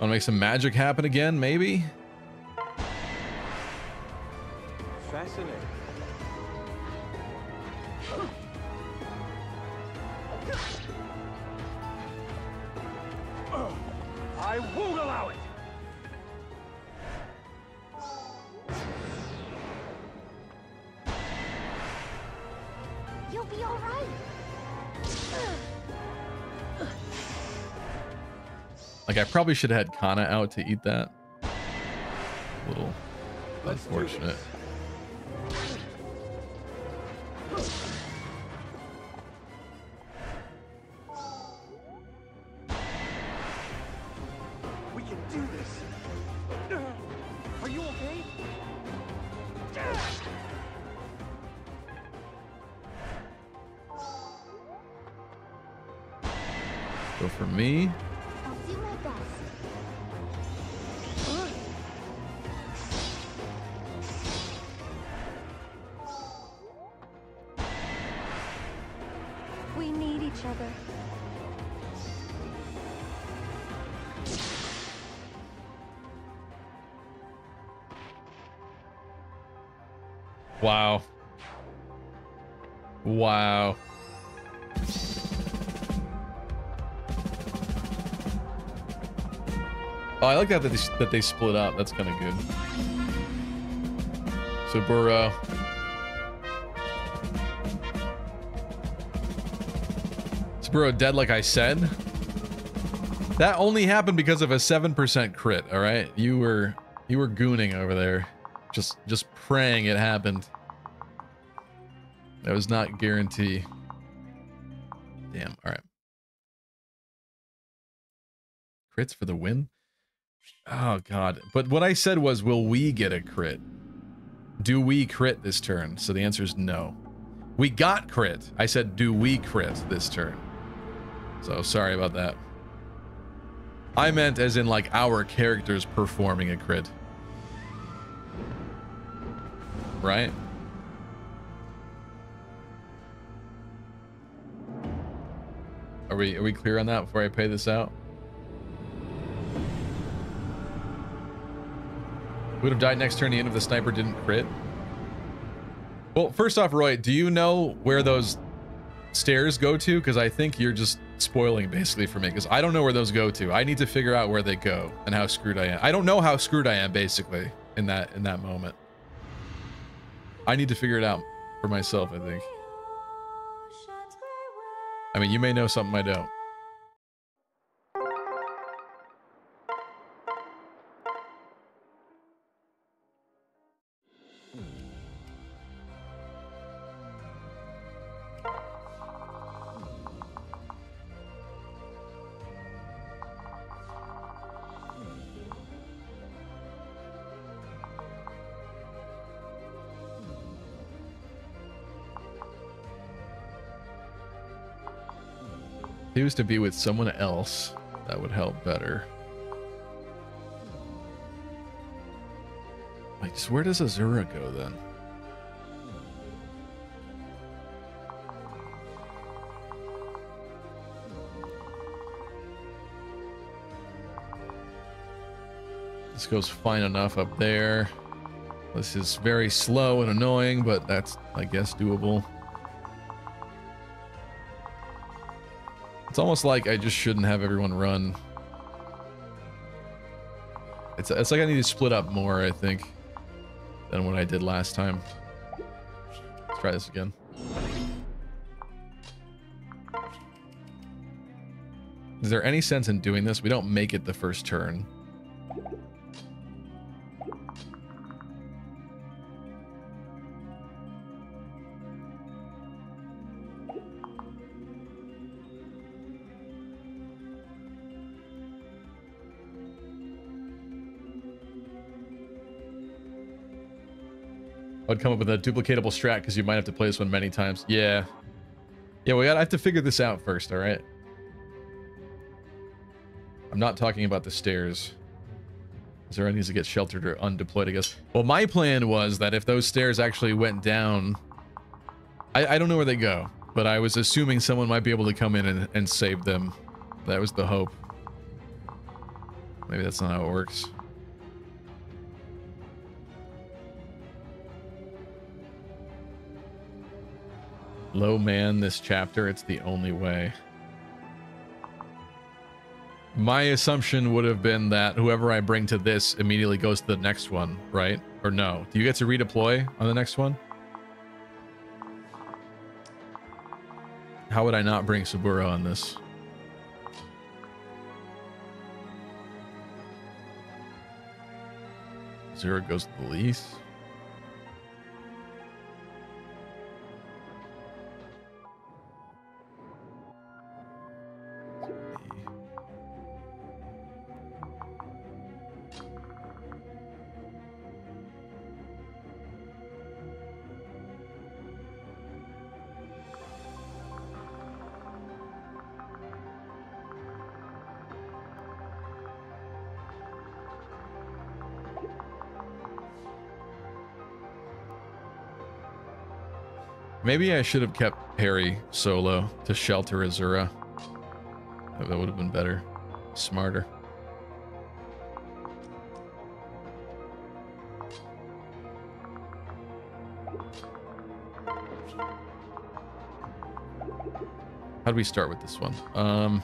Want to make some magic happen again, maybe? Probably should have had Kana out to eat that. A little Let's unfortunate. Like that that they, that they split up. That's kind of good. Saburo. Saburo dead like I said. That only happened because of a 7% crit, all right? You were you were gooning over there. Just just praying it happened. That was not guarantee. Damn, all right. Crits for the win? Oh god. But what I said was will we get a crit? Do we crit this turn? So the answer is no. We got crit. I said do we crit this turn? So sorry about that. I meant as in like our characters performing a crit. Right? Are we are we clear on that before I pay this out? Would have died next turn the end of the sniper didn't crit. Well, first off, Roy, do you know where those stairs go to? Because I think you're just spoiling basically for me because I don't know where those go to. I need to figure out where they go and how screwed I am. I don't know how screwed I am basically in that in that moment. I need to figure it out for myself, I think. I mean, you may know something I don't. Was to be with someone else, that would help better. Like, just where does Azura go then? This goes fine enough up there. This is very slow and annoying, but that's, I guess, doable. It's almost like I just shouldn't have everyone run. It's, it's like I need to split up more, I think, than what I did last time. Let's try this again. Is there any sense in doing this? We don't make it the first turn. I'd come up with a duplicatable strat because you might have to play this one many times. Yeah. Yeah, we gotta have to figure this out first, alright? I'm not talking about the stairs. Is there needs to get sheltered or undeployed, I guess. Well, my plan was that if those stairs actually went down... I, I don't know where they go, but I was assuming someone might be able to come in and, and save them. That was the hope. Maybe that's not how it works. Low man this chapter, it's the only way. My assumption would have been that whoever I bring to this immediately goes to the next one, right? Or no? Do you get to redeploy on the next one? How would I not bring Saburo on this? Zero goes to the lease. Maybe I should have kept Peri solo to shelter Azura. That would have been better. Smarter. How do we start with this one? Um...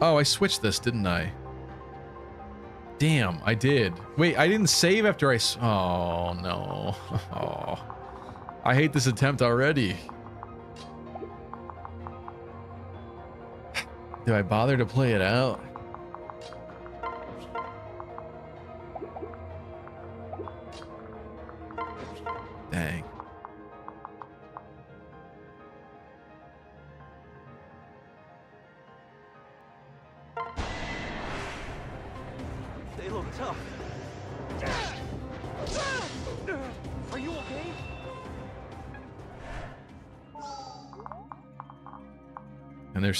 Oh, I switched this, didn't I? Damn, I did. Wait, I didn't save after I... Oh, no. Oh. I hate this attempt already. Do I bother to play it out?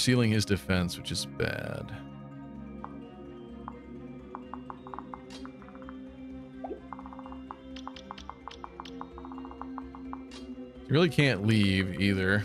Sealing his defense, which is bad. You really can't leave either.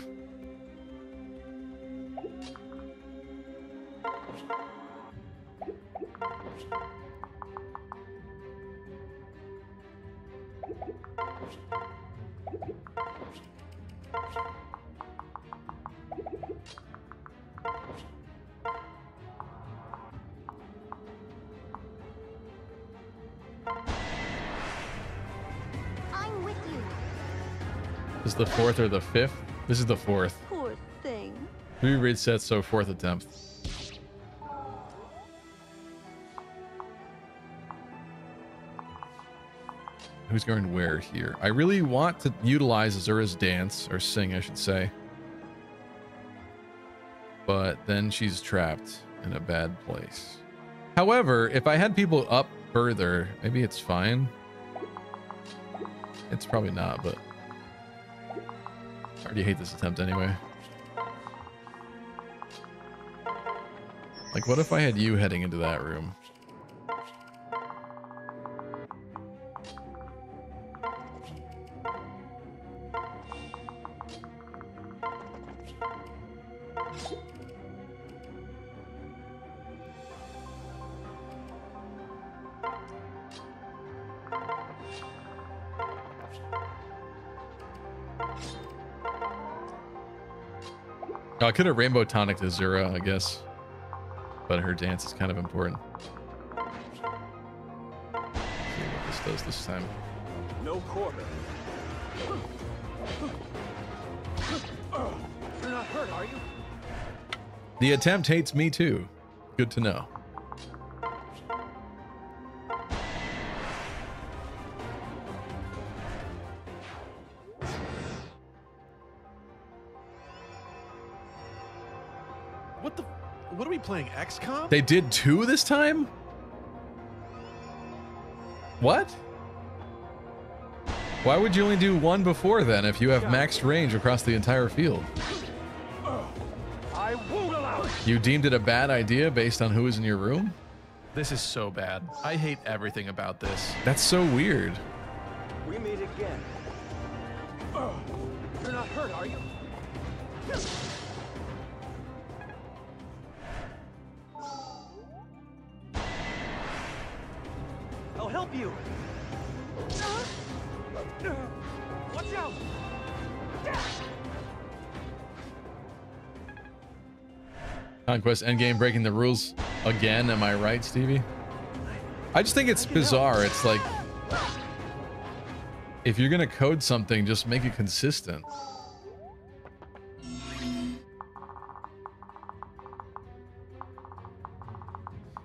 Fourth or the fifth? This is the fourth. Poor thing. Three read sets, so fourth attempt. Who's going where here? I really want to utilize Azura's dance, or sing, I should say. But then she's trapped in a bad place. However, if I had people up further, maybe it's fine. It's probably not, but already hate this attempt anyway. Like, what if I had you heading into that room? Oh, I could have rainbow tonic to Zura, I guess. But her dance is kind of important. see what this does this time. No quarter. You're not hurt, are you? The attempt hates me too. Good to know. XCOM? They did two this time? What? Why would you only do one before then if you have maxed range across the entire field? I won't allow it. You deemed it a bad idea based on who was in your room? This is so bad. I hate everything about this. That's so weird. We meet again. Conquest Endgame breaking the rules again. Am I right, Stevie? I just think it's bizarre. It's like if you're gonna code something, just make it consistent.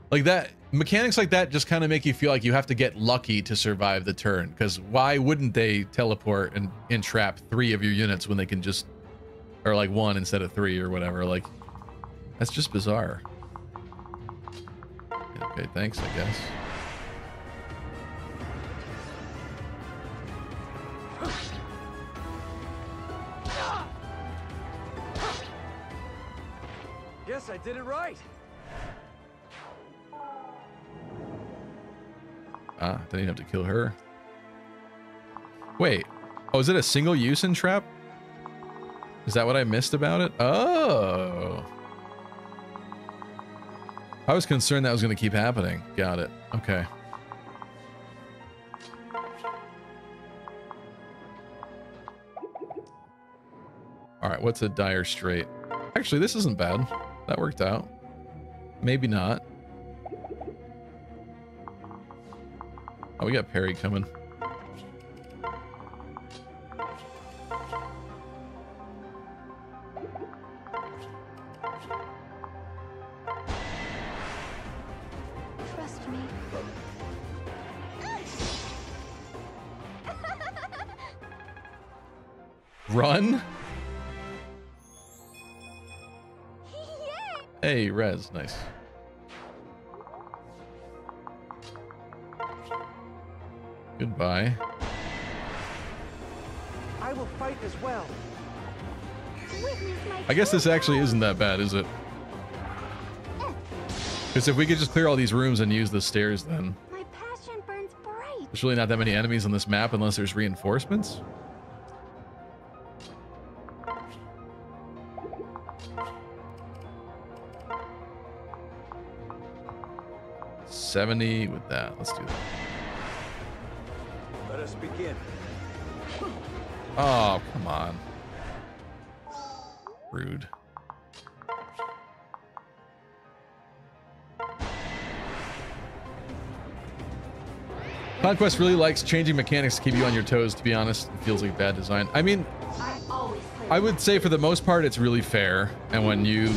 Like that mechanics like that just kind of make you feel like you have to get lucky to survive the turn. Because why wouldn't they teleport and entrap three of your units when they can just or like one instead of three or whatever? Like that's just bizarre. Okay, thanks, I guess. Guess I did it right. Ah, then you have to kill her. Wait. Oh, is it a single use in trap? Is that what I missed about it? Oh. I was concerned that was going to keep happening. Got it. Okay. All right, what's a dire straight? Actually, this isn't bad. That worked out. Maybe not. Oh, we got Peri coming. Hey, nice. Goodbye. I will fight as well. I guess this actually isn't that bad, is it? Because if we could just clear all these rooms and use the stairs, then My passion burns bright. there's really not that many enemies on this map unless there's reinforcements. Seventy with that. Let's do that. Let us begin. Oh, come on. Rude. Conquest really likes changing mechanics to keep you on your toes, to be honest. It feels like bad design. I mean, I would say for the most part, it's really fair. And when you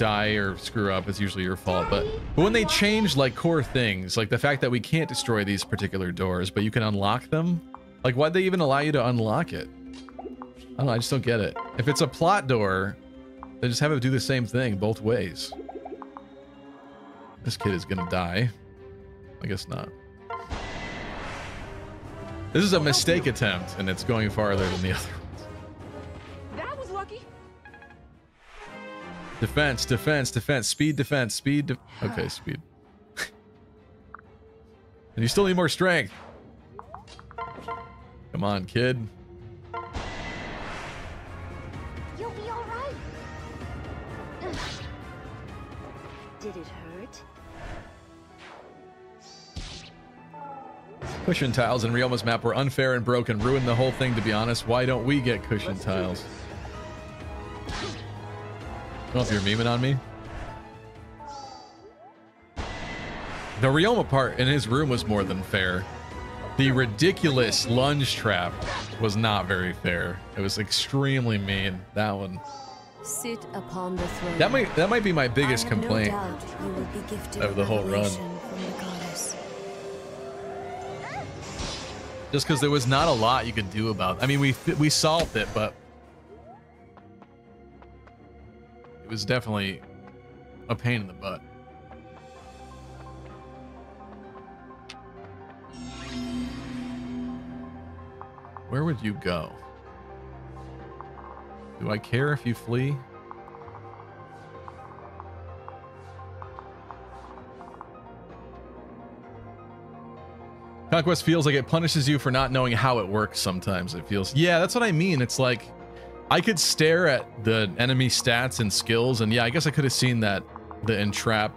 die or screw up, it's usually your fault. But, but when they change like core things, like the fact that we can't destroy these particular doors, but you can unlock them, like why'd they even allow you to unlock it? I don't know, I just don't get it. If it's a plot door, they just have it do the same thing both ways. This kid is gonna die. I guess not. This is a mistake attempt, and it's going farther than the other Defense, defense, defense, speed, defense, speed. De okay, speed. and you still need more strength. Come on, kid. You'll be all right. Ugh. Did it hurt? Cushion tiles in Ryoma's map were unfair and broken, ruined the whole thing, to be honest. Why don't we get cushion tiles? I don't know if you're memeing on me. The Ryoma part in his room was more than fair. The ridiculous lunge trap was not very fair. It was extremely mean. That one. Sit upon the throne. That might that might be my biggest complaint No you will be of the whole run. the. Just because there was not a lot you could do about. It. I mean, we we solved it, but was definitely a pain in the butt. Where would you go? Do I care if you flee? Conquest feels like it punishes you for not knowing how it works sometimes. It feels. Yeah, that's what I mean. It's like I could stare at the enemy stats and skills, and yeah, I guess I could have seen that the entrap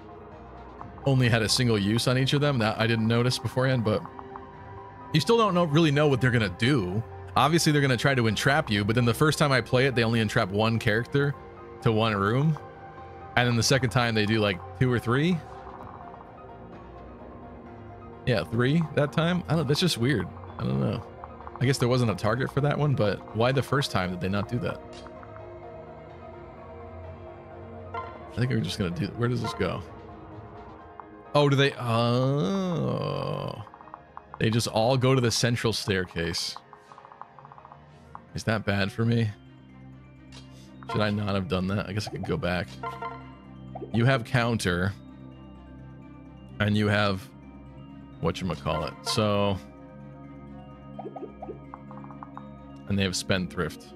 only had a single use on each of them. That I didn't notice beforehand, but you still don't know really know what they're gonna do. Obviously, they're gonna try to entrap you, but then the first time I play it, they only entrap one character to one room, and then the second time they do like two or three. Yeah, three that time. I don't. That's just weird. I don't know. I guess there wasn't a target for that one, but why the first time did they not do that? I think we're just gonna do. Where does this go? Oh, do they? Oh, they just all go to the central staircase. Is that bad for me? Should I not have done that? I guess I could go back. You have counter, and you have whatchamacallit. So, and they have spendthrift.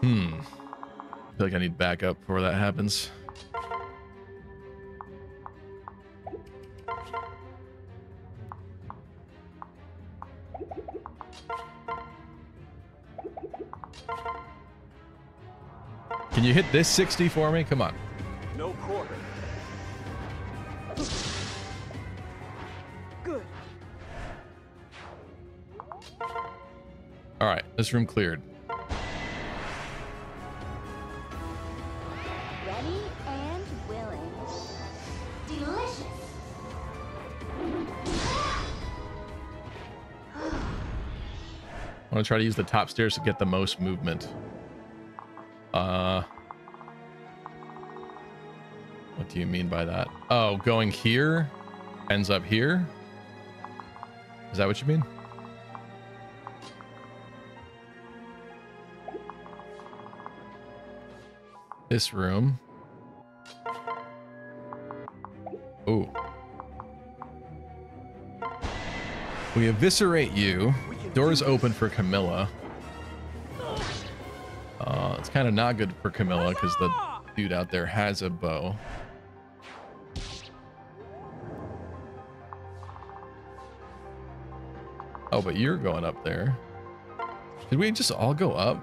Hmm. I feel like I need backup before that happens. Can you hit this 60 for me? Come on. No quarter. Good. All right, this room cleared. Ready and willing. Delicious. I want to try to use the top stairs to get the most movement. Uh, what do you mean by that? Oh, going here ends up here? Is that what you mean? This room. Oh. We eviscerate you. Doors open for Camilla. Uh, it's kind of not good for Camilla because the dude out there has a bow. Oh, but you're going up there. Did we just all go up?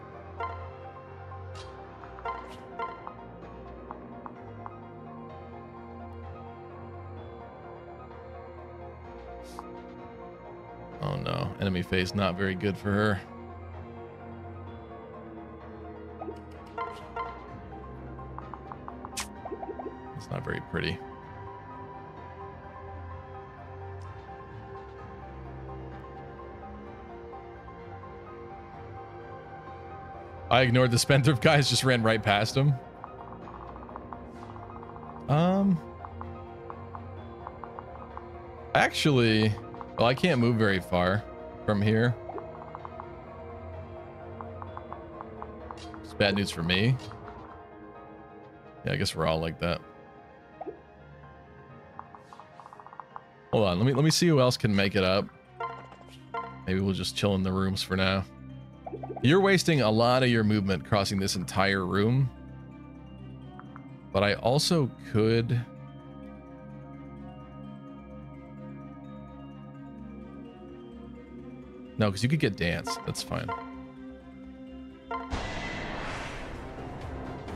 Oh no, enemy face not very good for her. Very pretty. I ignored the Spendthrift guys, just ran right past him. Um. Actually, well, I can't move very far from here. It's bad news for me. Yeah, I guess we're all like that. Hold on, let me let me see who else can make it up. Maybe we'll just chill in the rooms for now. You're wasting a lot of your movement crossing this entire room. But I also could... No, because you could get dance. That's fine.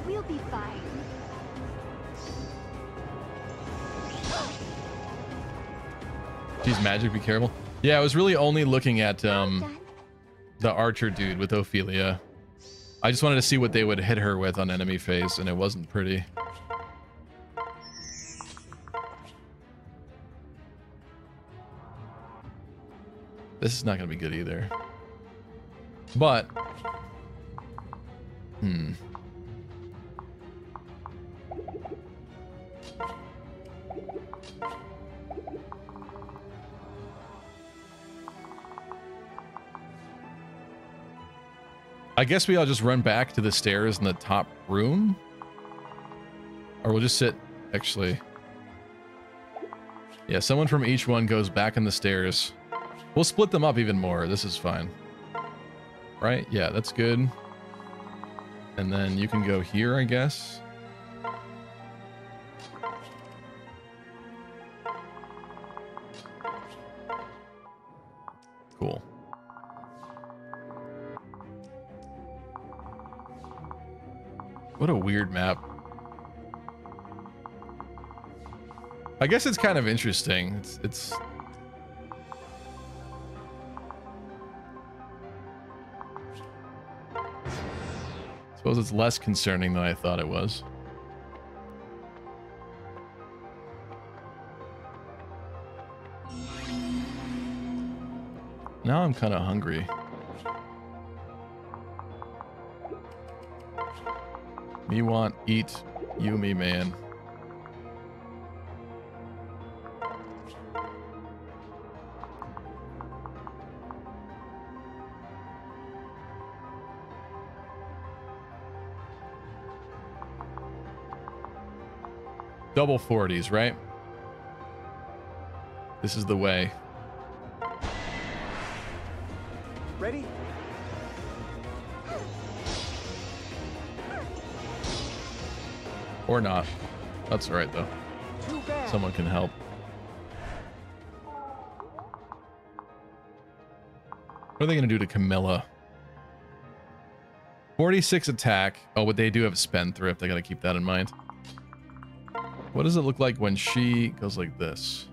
We'll be fine. Geez, magic, be careful. Yeah, I was really only looking at um the archer dude with Ophelia. I just wanted to see what they would hit her with on enemy phase, and it wasn't pretty. This is not going to be good either. But... Hmm. I guess we all just run back to the stairs in the top room. Or we'll just sit, actually. Yeah, someone from each one goes back in the stairs. We'll split them up even more. This is fine. Right? Yeah, that's good. And then you can go here, I guess. What a weird map. I guess it's kind of interesting. It's it's suppose it's less concerning than I thought it was. Now I'm kind of hungry. Me want eat you me man. Double 40s, right? This is the way. Ready? Or not. That's all right, though. Someone can help. What are they going to do to Camilla? 46 attack. Oh, but they do have a Spendthrift. I got to keep that in mind. What does it look like when she goes like this?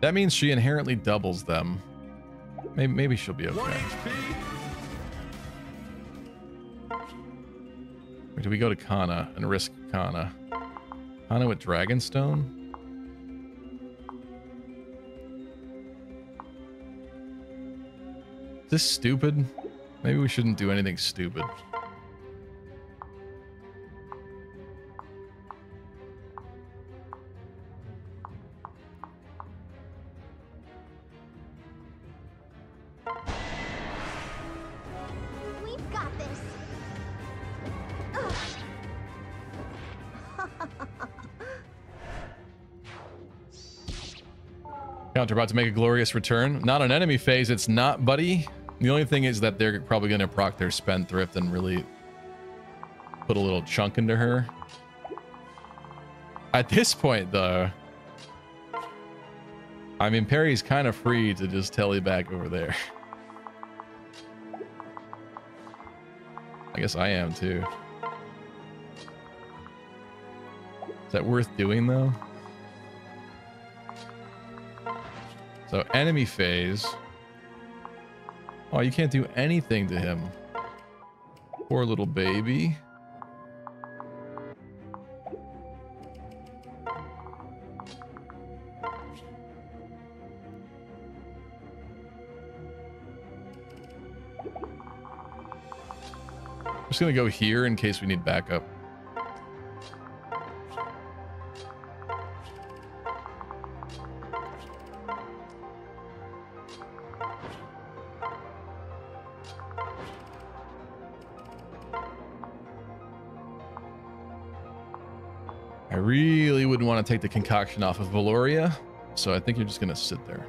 That means she inherently doubles them. Maybe, maybe she'll be okay. Do we go to Kana and risk Kana? Kana with Dragonstone? Is this stupid? Maybe we shouldn't do anything stupid. Counter about to make a glorious return. Not an enemy phase, it's not, buddy. The only thing is that they're probably going to proc their Spendthrift and really put a little chunk into her. At this point, though, I mean, Peri's kind of free to just telly back over there. I guess I am too. Is that worth doing though? So enemy phase. Oh, you can't do anything to him. Poor little baby. I'm just gonna go here in case we need backup. To take the concoction off of Velouria, so I think you're just gonna sit there.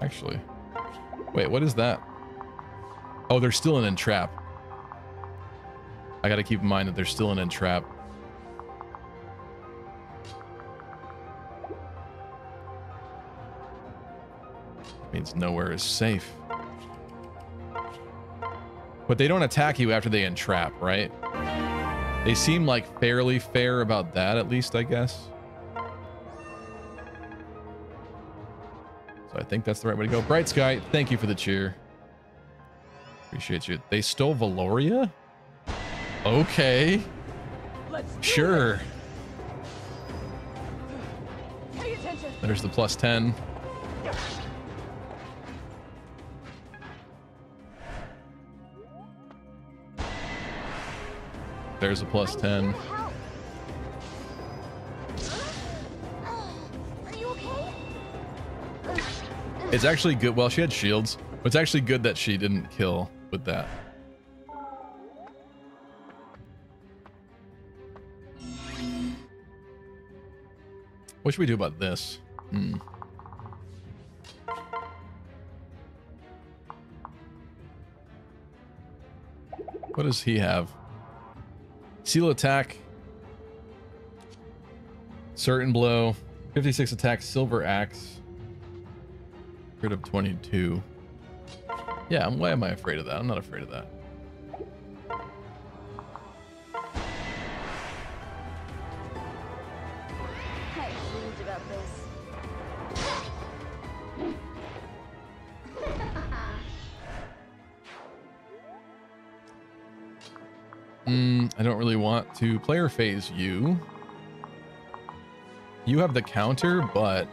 Actually, wait, what is that? Oh, they're still an entrap. I gotta keep in mind that they're still an entrap. Means nowhere is safe. But they don't attack you after they entrap, right? They seem like fairly fair about that, at least, I guess. So I think that's the right way to go. Bright Sky, thank you for the cheer. Appreciate you. They stole Velouria? Okay. Sure. Pay attention. There's the plus 10. There's a plus 10. Are you okay? It's actually good. Well, she had shields. But it's actually good that she didn't kill with that. What should we do about this? Hmm. What does he have? Seal attack. Certain blow. 56 attack, silver axe. Crit of 22. Yeah, why am I afraid of that? I'm not afraid of that. To player phase you. You have the counter, but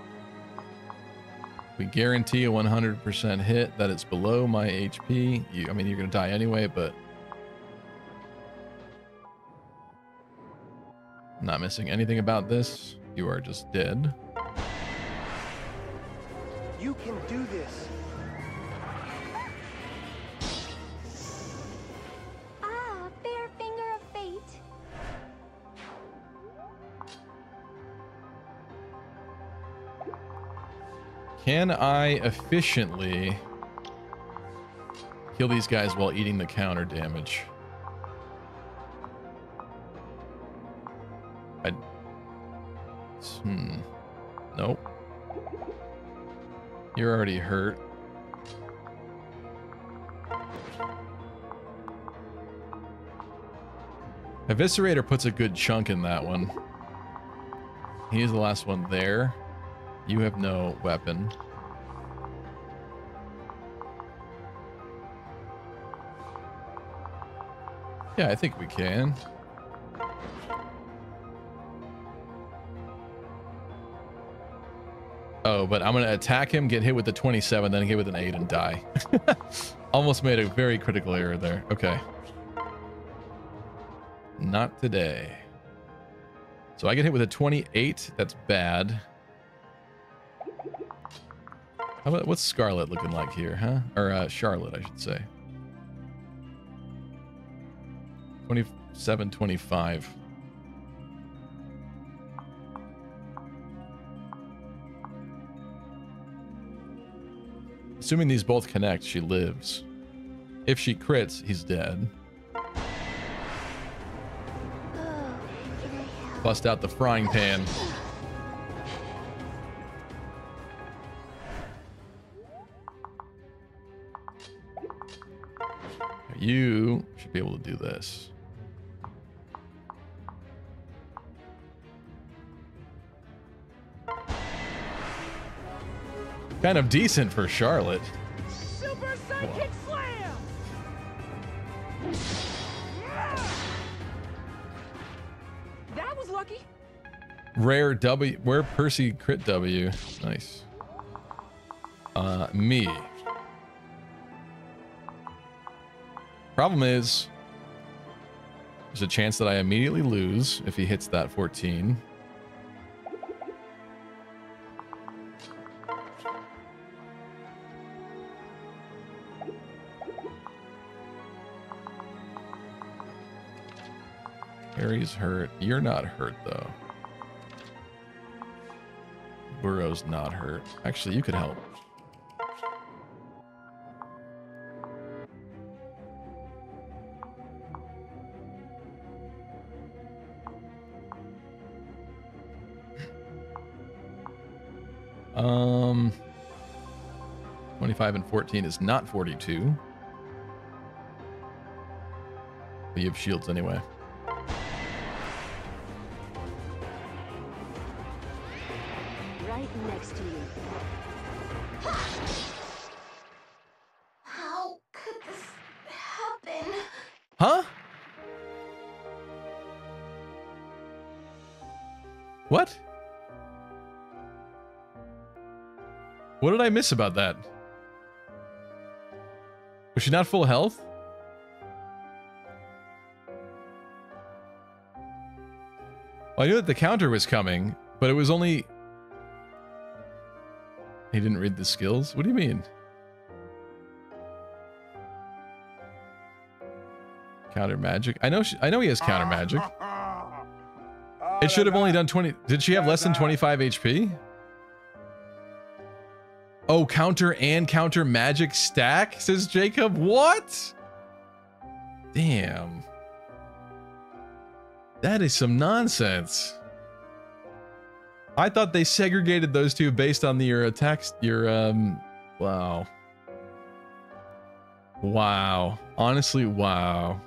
we guarantee a 100% hit that it's below my HP. You, I mean, you're going to die anyway, but not missing anything about this. You are just dead. You can do this. Can I efficiently kill these guys while eating the counter damage? I... Hmm. Nope. You're already hurt. Eviscerator puts a good chunk in that one. He's the last one there. You have no weapon. Yeah, I think we can. Oh, but I'm going to attack him, get hit with the 27, then hit with an 8 and die. Almost made a very critical error there. Okay. Not today. So I get hit with a 28. That's bad. How about, what's Scarlet looking like here, huh? Or uh, Charlotte, I should say. 27, 25. Assuming these both connect, she lives. If she crits, he's dead. Bust out the frying pan. You should be able to do this. Kind of decent for Charlotte. Super Slam! That was lucky. Rare W. Where Percy crit W. Nice. Uh, me. Problem is, there's a chance that I immediately lose if he hits that 14. Harry's hurt. You're not hurt, though. Burrow's not hurt. Actually, you could help. Um, 25 and 14 is not 42. But you have shields anyway. Miss about that? Was she not full health? Well, I knew that the counter was coming, but it was only... He didn't read the skills? What do you mean? Counter magic. I know. She, I know he has counter magic. It should have only done 20. Did she have less than 25 HP? Oh, counter and counter magic stack, says Jacob. What? Damn. That is some nonsense. I thought they segregated those two based on the, your attacks. Your um. Wow. Wow. Honestly, wow.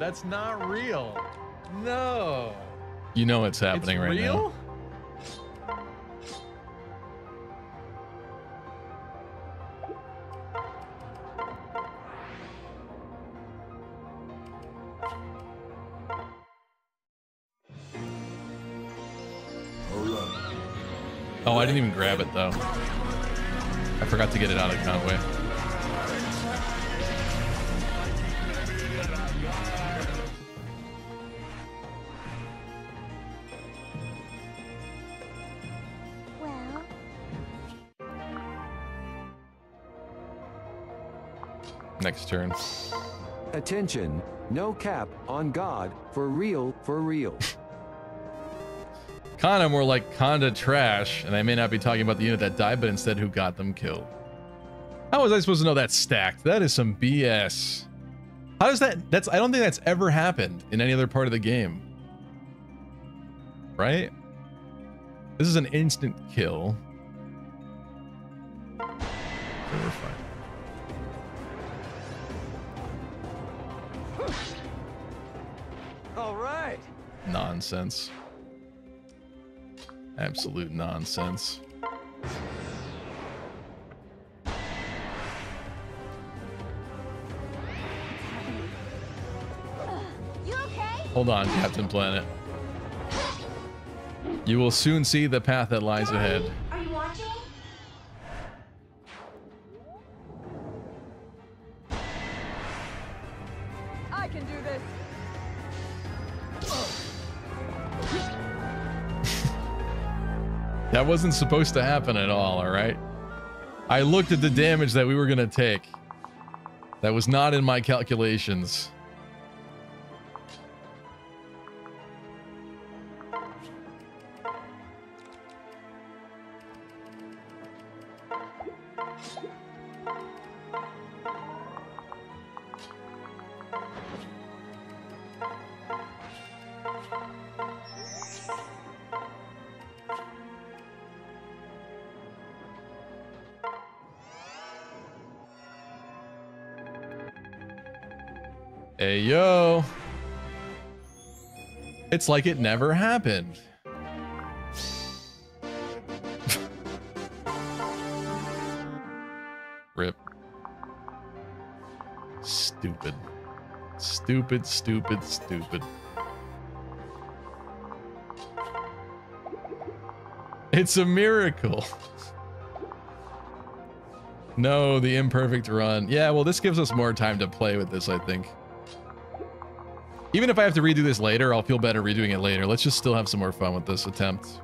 That's not real. No. You know what's happening it's right real? now. Oh, I didn't even grab it though. I forgot to get it out of convoy. Next turn. Attention, no cap on God, for real, for real. Kinda more like Conda trash, and I may not be talking about the unit that died, but instead who got them killed. How was I supposed to know that's stacked? That is some BS. How does that? That's I don't think that's ever happened in any other part of the game. Right? This is an instant kill. Nonsense. Absolute nonsense. You okay? Hold on, Captain Planet. You will soon see the path that lies ahead. That wasn't supposed to happen at all, alright? I looked at the damage that we were going to take. That was not in my calculations. It's like it never happened. Rip. Stupid. Stupid, stupid, stupid. It's a miracle. No, the imperfect run. Yeah, well, this gives us more time to play with this, I think. Even if I have to redo this later, I'll feel better redoing it later. Let's just still have some more fun with this attempt.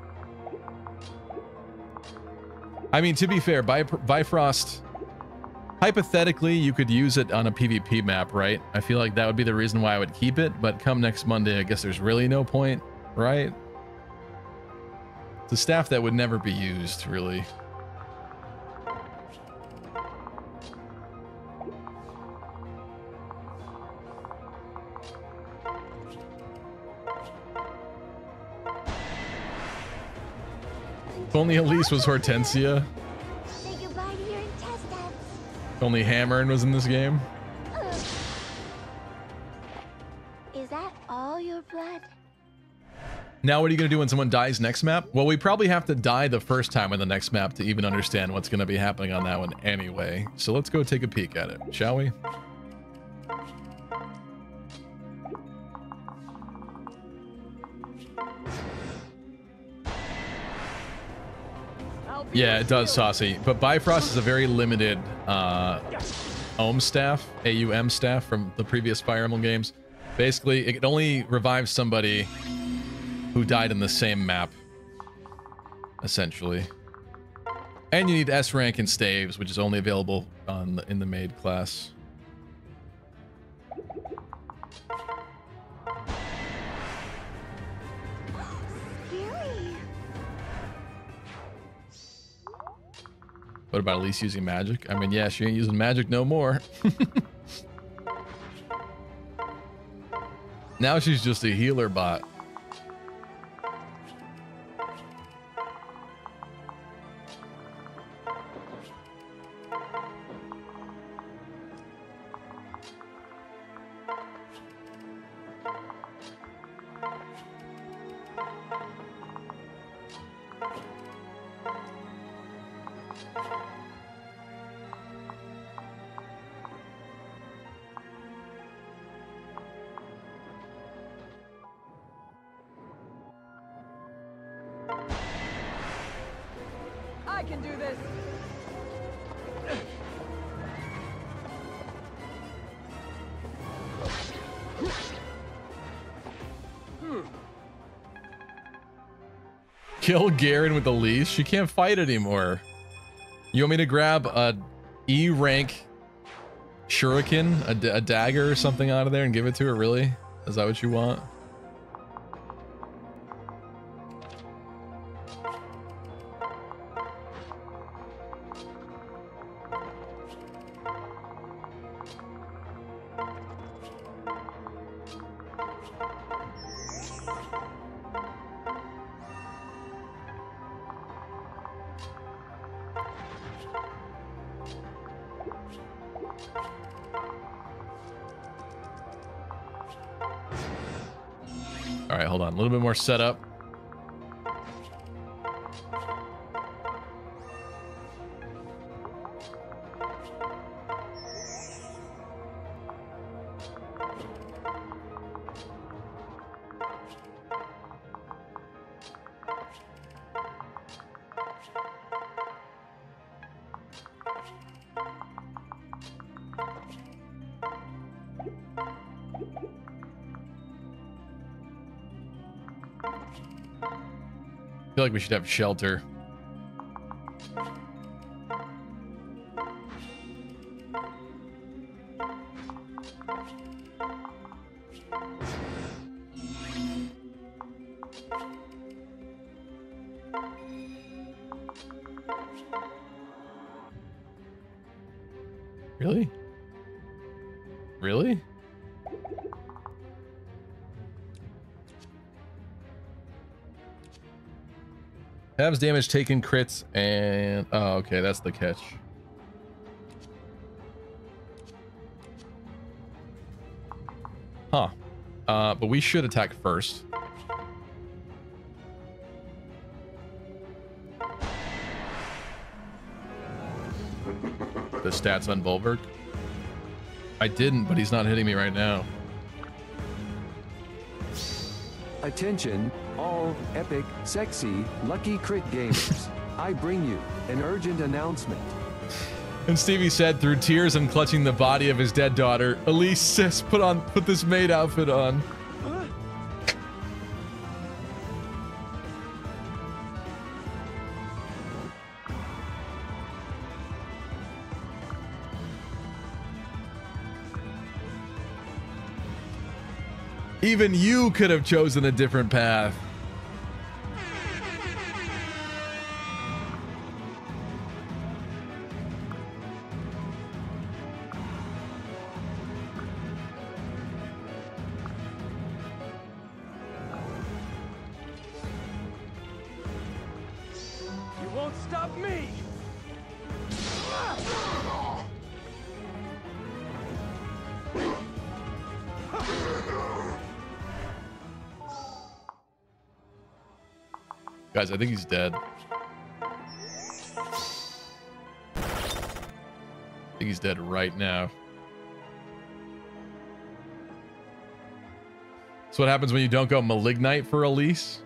I mean, to be fair, Bifrost, hypothetically, you could use it on a PvP map, right? I feel like that would be the reason why I would keep it, but come next Monday, I guess there's really no point, right? It's a staff that would never be used, really. Only Elise was Hortensia. Say goodbye to your intestines. Only Hammerne was in this game. Is that all your blood? Now what are you going to do when someone dies next map? Well, we probably have to die the first time on the next map to even understand what's going to be happening on that one anyway. So let's go take a peek at it, shall we? Yeah, it does, Saucy. But Bifrost is a very limited uh, staff, AUM staff from the previous Fire Emblem games. Basically, it only revives somebody who died in the same map, essentially. And you need S rank in staves, which is only available on the, in the maid class. What about Elise using magic? I mean, yeah, she ain't using magic no more. now she's just a healer bot. Kill Garon with the leash? She can't fight anymore. You want me to grab a E rank shuriken, a, dagger or something out of there and give it to her, really? Is that what you want? Setup. We should have shelter. Tabs damage taken crits and oh okay that's the catch. Huh. Uh, but we should attack first. The stats on Bulwark? I didn't, but he's not hitting me right now. Attention, epic, sexy, lucky crit gamers. I bring you an urgent announcement. And Stevie said through tears and clutching the body of his dead daughter, Elise sis, put on put this maid outfit on. Even you could have chosen a different path. Guys, I think he's dead. I think he's dead right now. So what happens when you don't go Malig Knight for Elise?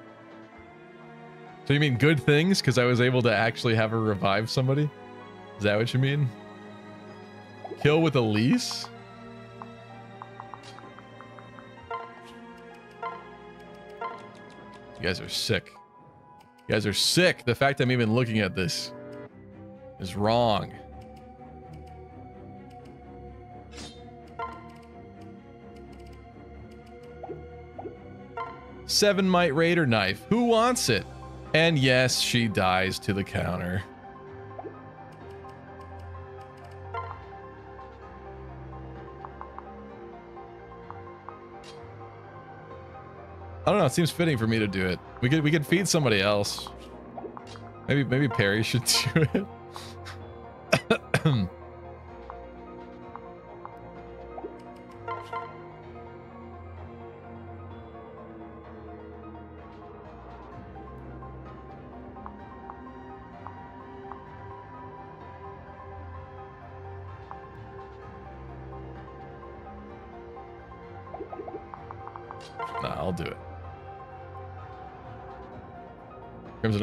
So you mean good things because I was able to actually have her revive somebody? Is that what you mean? Kill with Elise? You guys are sick. You guys are sick. The fact I'm even looking at this is wrong. Seven Might Raider knife. Who wants it? And yes, she dies to the counter. I don't know. It seems fitting for me to do it. We could we could feed somebody else. Maybe maybe Peri should do it.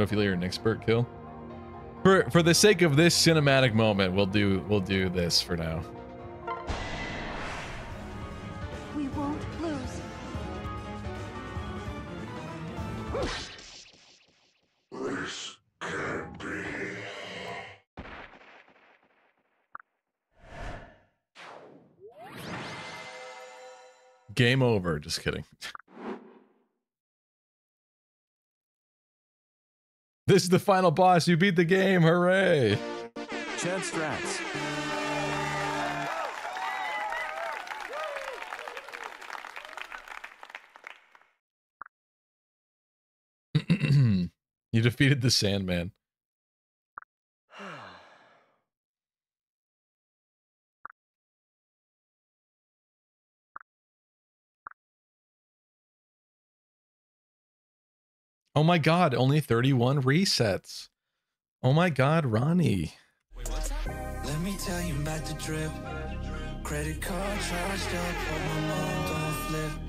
Ophelia or an expert kill. For for the sake of this cinematic moment, we'll do we'll do this for now. We won't lose. This can't be. Game over. Just kidding. This is the final boss. You beat the game. Hooray. Chad Strats. you defeated the Sandman. Oh my god, only 31 resets. Oh my god, Ronnie. Let me tell you about the drip. Credit card charged up, but my mom don't flip.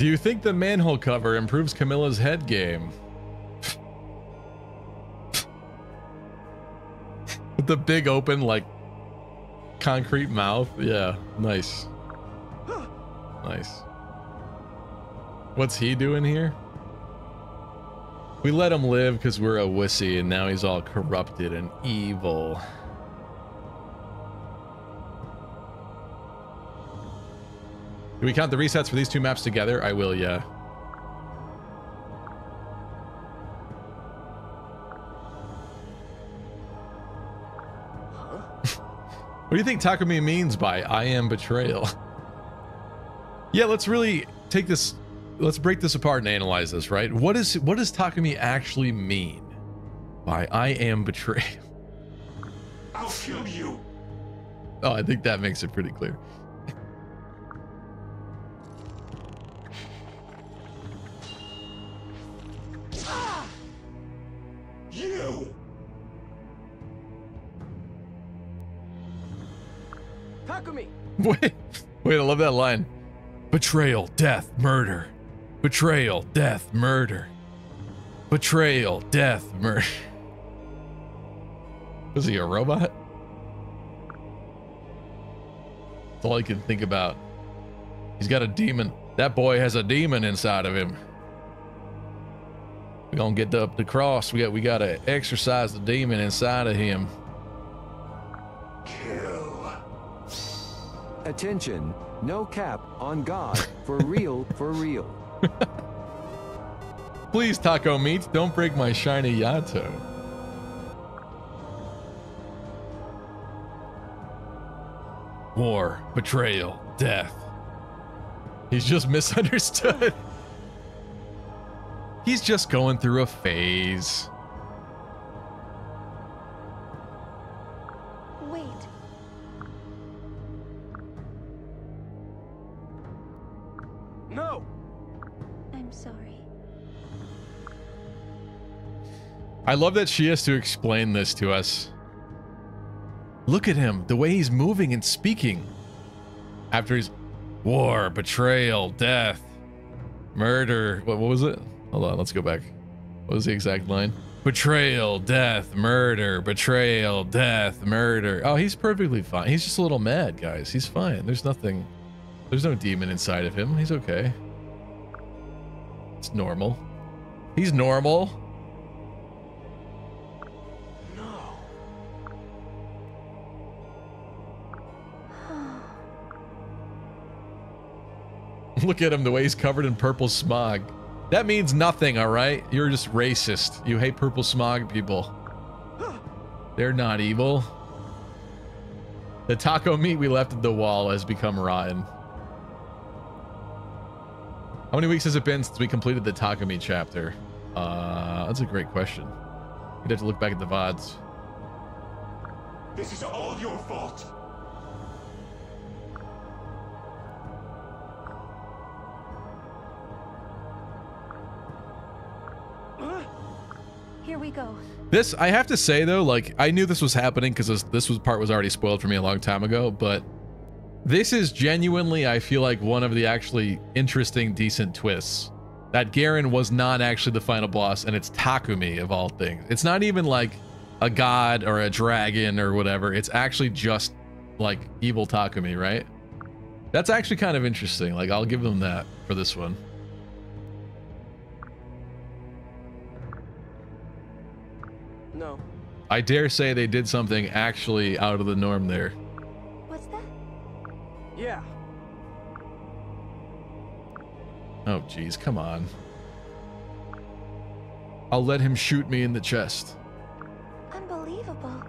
Do you think the manhole cover improves Camilla's head game? With the big open, like, concrete mouth? Yeah, nice. Nice. What's he doing here? We let him live because we're a wussy, and now he's all corrupted and evil. Do we count the resets for these two maps together? I will, yeah. what do you think Takumi means by I am betrayal? yeah, let's really take this let's break this apart and analyze this, right? What is what does Takumi actually mean by I am betrayal? I'll kill you. Oh, I think that makes it pretty clear. Love that line. Betrayal, death, murder. Betrayal, death, murder. Betrayal, death, murder. Was he a robot? That's all I can think about. He's got a demon. That boy has a demon inside of him. We gonna get up the cross. We got we gotta exercise the demon inside of him. Kill. Attention, no cap on God. For real, for real. Please, Taco Meat, don't break my shiny Yato. War, betrayal, death. He's just misunderstood. He's just going through a phase. I love that she has to explain this to us. Look at him, the way he's moving and speaking. After he's war, betrayal, death, murder. What, what was it? Hold on, let's go back. What was the exact line? Betrayal, death, murder, betrayal, death, murder. Oh, he's perfectly fine. He's just a little mad, guys. He's fine. There's nothing. There's no demon inside of him. He's okay. It's normal. He's normal. Look at him, the way he's covered in purple smog. That means nothing, all right? You're just racist. You hate purple smog people. They're not evil. The taco meat we left at the wall has become rotten. How many weeks has it been since we completed the taco meat chapter? Uh, that's a great question. You'd have to look back at the VODs. This is all your fault. Here we go. This, I have to say though, like I knew this was happening because this, this was part was already spoiled for me a long time ago, but this is genuinely, I feel like one of the actually interesting, decent twists. That Garon was not actually the final boss, and it's Takumi of all things. It's not even like a god or a dragon or whatever. It's actually just like evil Takumi, right? That's actually kind of interesting. Like I'll give them that for this one. I dare say they did something actually out of the norm there. What's that? Yeah. Oh, jeez, come on. I'll let him shoot me in the chest. Unbelievable.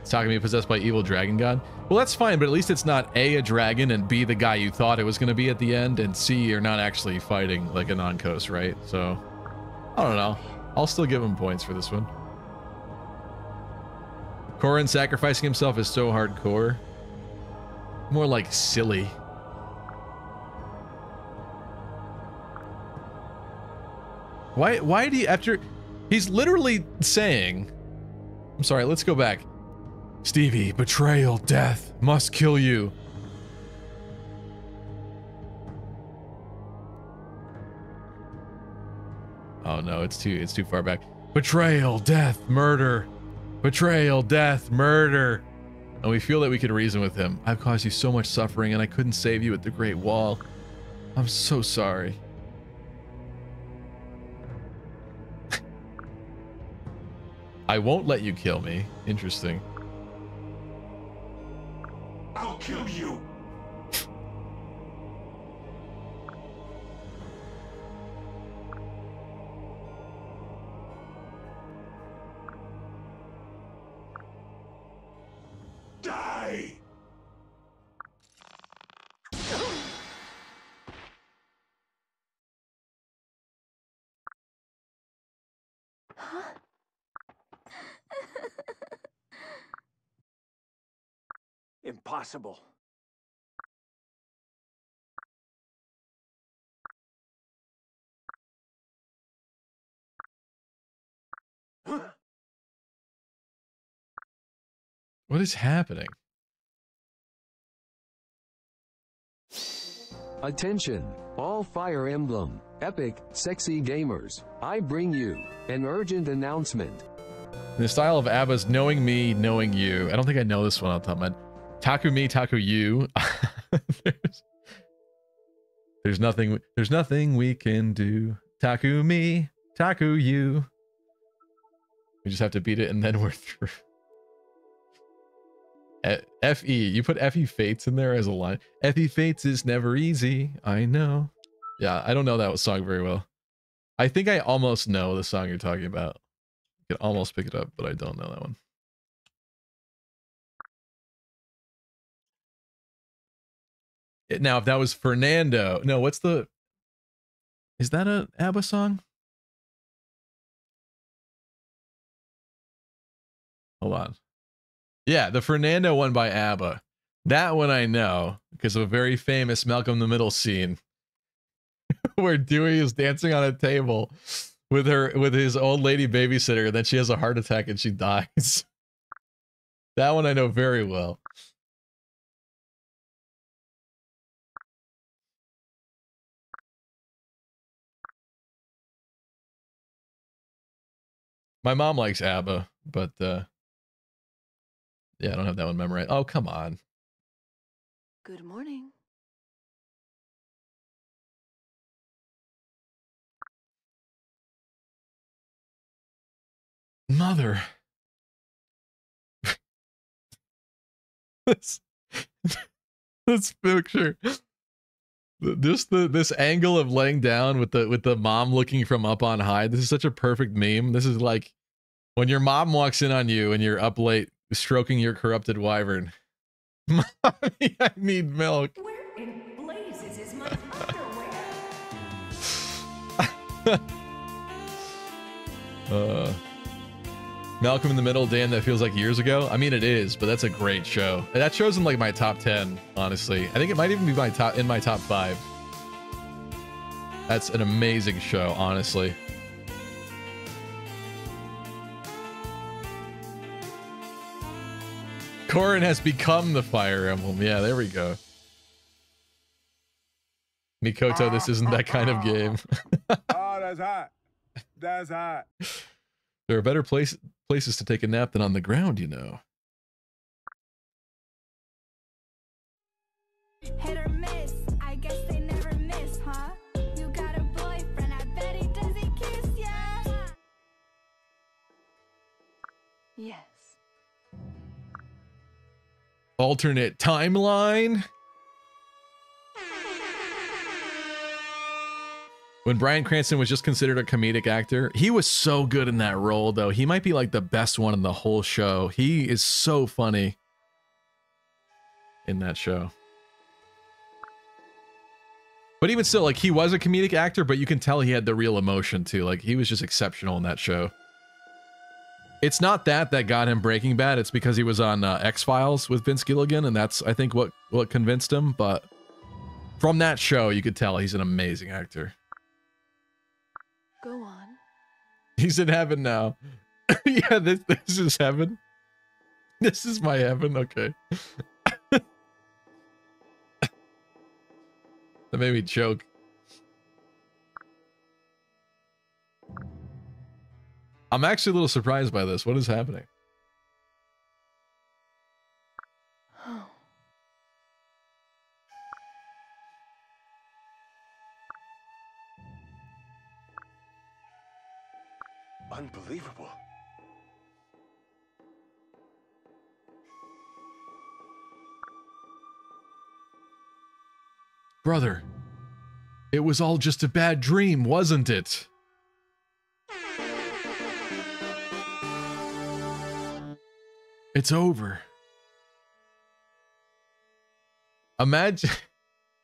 It's talking to me possessed by evil dragon god. Well, that's fine, but at least it's not A, a dragon, and B, the guy you thought it was going to be at the end, and C, you're not actually fighting like Anankos, right? So, I don't know. I'll still give him points for this one. Corrin sacrificing himself is so hardcore. More like silly. Why why do you after he's literally saying I'm sorry, let's go back. Stevie, betrayal, death must kill you. Oh no, it's too it's too far back. Betrayal, death, murder. Betrayal, death, murder. And we feel that we can reason with him. I've caused you so much suffering and I couldn't save you at the Great Wall. I'm so sorry. I won't let you kill me. Interesting. I'll kill you. Die. Huh? Impossible. What is happening? Attention, all Fire Emblem, epic, sexy gamers. I bring you an urgent announcement. In the style of ABBA's Knowing Me, Knowing You. I don't think I know this one off the top of my head. Taku Me, Taku You. there's, there's nothing there's nothing we can do. Taku Me, Taku You. We just have to beat it and then we're through. FE, you put FE Fates in there as a line. FE Fates is never easy. I know. Yeah, I don't know that song very well. I think I almost know the song you're talking about. I can almost pick it up, but I don't know that one. Now, if that was Fernando, no, what's the? Is that a ABBA song? Hold on. Yeah, the Fernando one by ABBA. That one I know because of a very famous Malcolm in the Middle scene where Dewey is dancing on a table with her with his old lady babysitter, and then she has a heart attack and she dies. that one I know very well. My mom likes ABBA, but uh yeah, I don't have that one memorized. Oh, come on. Good morning. Mother. this, this picture. This the this angle of laying down with the with the mom looking from up on high. This is such a perfect meme. This is like when your mom walks in on you and you're up late stroking your corrupted wyvern. Mommy, I need milk. Where in blazes is my underwear? Uh, Malcolm in the Middle, Dan, that feels like years ago. I mean, it is, but that's a great show. That show's in like my top 10, honestly. I think it might even be my top in my top five. That's an amazing show, honestly. Corrin has become the Fire Emblem. Yeah, there we go. Mikoto, this isn't that kind of game. oh, that's hot. That's hot. There are better place, places to take a nap than on the ground, you know. Miss, miss, huh? you kiss. Yes. Alternate timeline? When Bryan Cranston was just considered a comedic actor, he was so good in that role, though. He might be like the best one in the whole show. He is so funny in that show. But even still, like he was a comedic actor, but you can tell he had the real emotion too. Like he was just exceptional in that show. It's not that that got him Breaking Bad. It's because he was on uh, X Files with Vince Gilligan, and that's I think what what convinced him. But from that show, you could tell he's an amazing actor. Go on. He's in heaven now. yeah, this this is heaven. This is my heaven. Okay. that made me choke. I'm actually a little surprised by this. What is happening? Unbelievable. Brother, it was all just a bad dream, wasn't it? It's over. Imagine.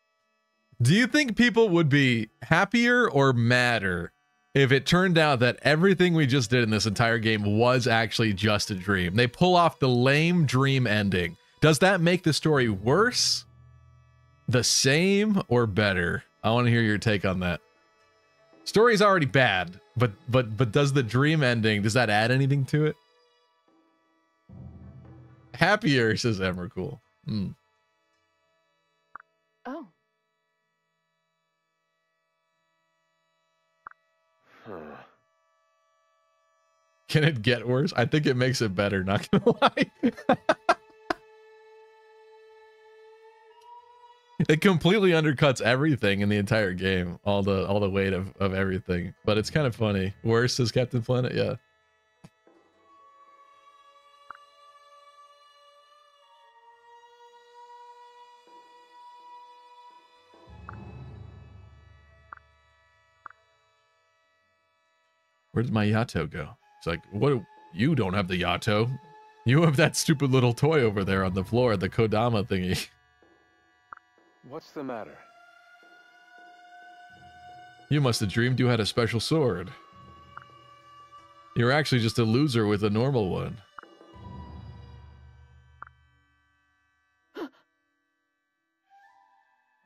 Do you think people would be happier or madder if it turned out that everything we just did in this entire game was actually just a dream? They pull off the lame dream ending. Does that make the story worse, the same, or better? I want to hear your take on that. Story's already bad, but but but does the dream ending does that add anything to it? Happier, says Emmercool. Hmm. Oh. Can it get worse? I think it makes it better, not gonna lie. it completely undercuts everything in the entire game, all the all the weight of, of everything. But it's kind of funny. Worse is Captain Planet, yeah. Where did my Yato go? It's like, what? You don't have the Yato. You have that stupid little toy over there on the floor, the Kodama thingy. What's the matter? You must have dreamed you had a special sword. You're actually just a loser with a normal one.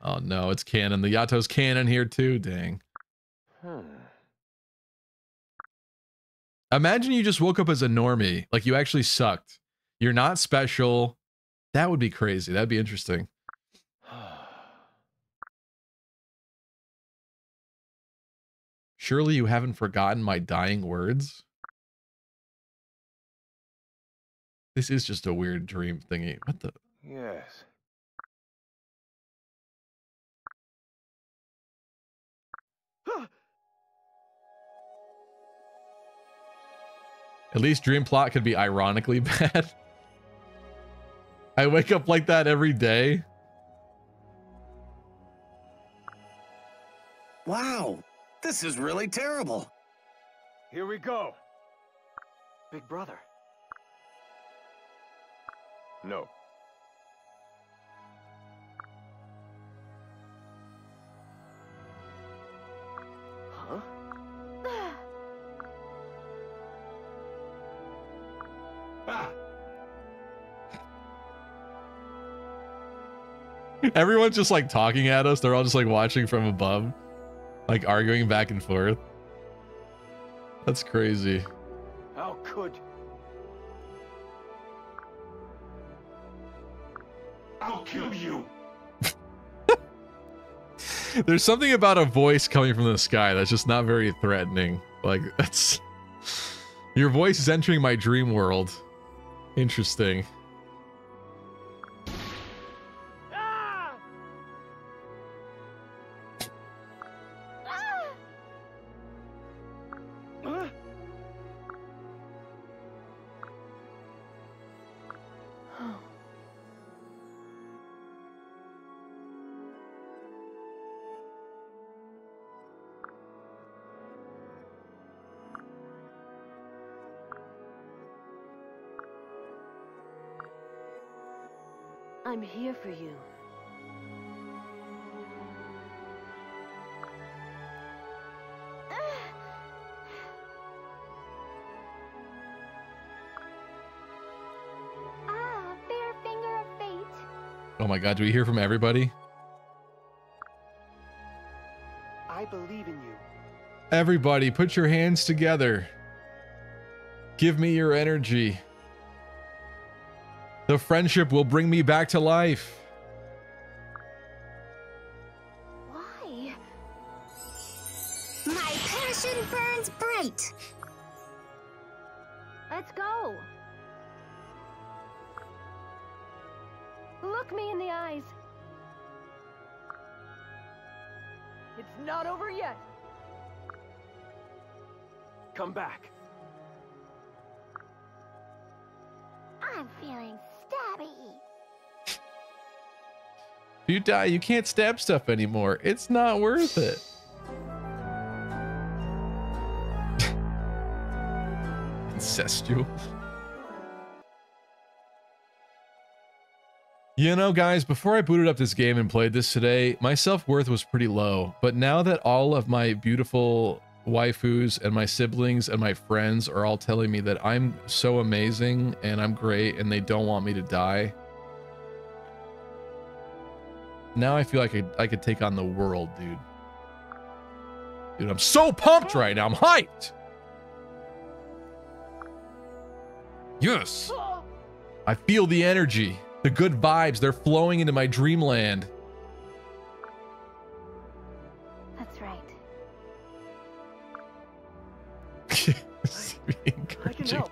Oh no, it's canon. The Yato's canon here too, dang. Hmm. Imagine you just woke up as a normie, like you actually sucked. You're not special. That would be crazy. That'd be interesting. Surely you haven't forgotten my dying words? This is just a weird dream thingy. What the? Yes. At least dream plot could be ironically bad. I wake up like that every day. Wow, this is really terrible. Here we go. Big brother. No. Everyone's just like talking at us. They're all just like watching from above, like arguing back and forth. That's crazy. How could? I'll kill you. There's something about a voice coming from the sky that's just not very threatening. Like that's your voice is entering my dream world. Interesting. God, do we hear from everybody? I believe in you. Everybody, put your hands together. Give me your energy. The friendship will bring me back to life. Die, you can't stab stuff anymore. It's not worth it. Incestual. You know, guys, before I booted up this game and played this today, my self-worth was pretty low. But now that all of my beautiful waifus and my siblings and my friends are all telling me that I'm so amazing and I'm great and they don't want me to die, now I feel like I could, I could take on the world, dude. Dude, I'm so pumped right now. I'm hyped. Yes. I feel the energy, the good vibes. They're flowing into my dreamland. That's right. I can help.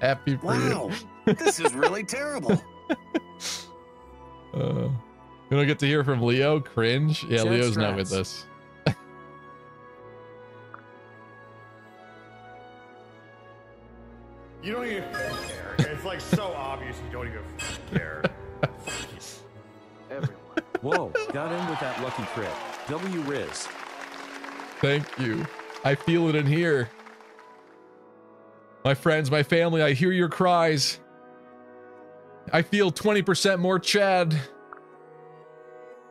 Happy for Wow, you. this is really terrible. Uh, we don't get to hear from Leo. Cringe. Yeah, Chat Leo's not with us. You don't even care. It's like so obvious you don't even care. Everyone. Whoa, got in with that lucky crit. W Riz. Thank you. I feel it in here. My friends, my family, I hear your cries. I feel 20% more Chad.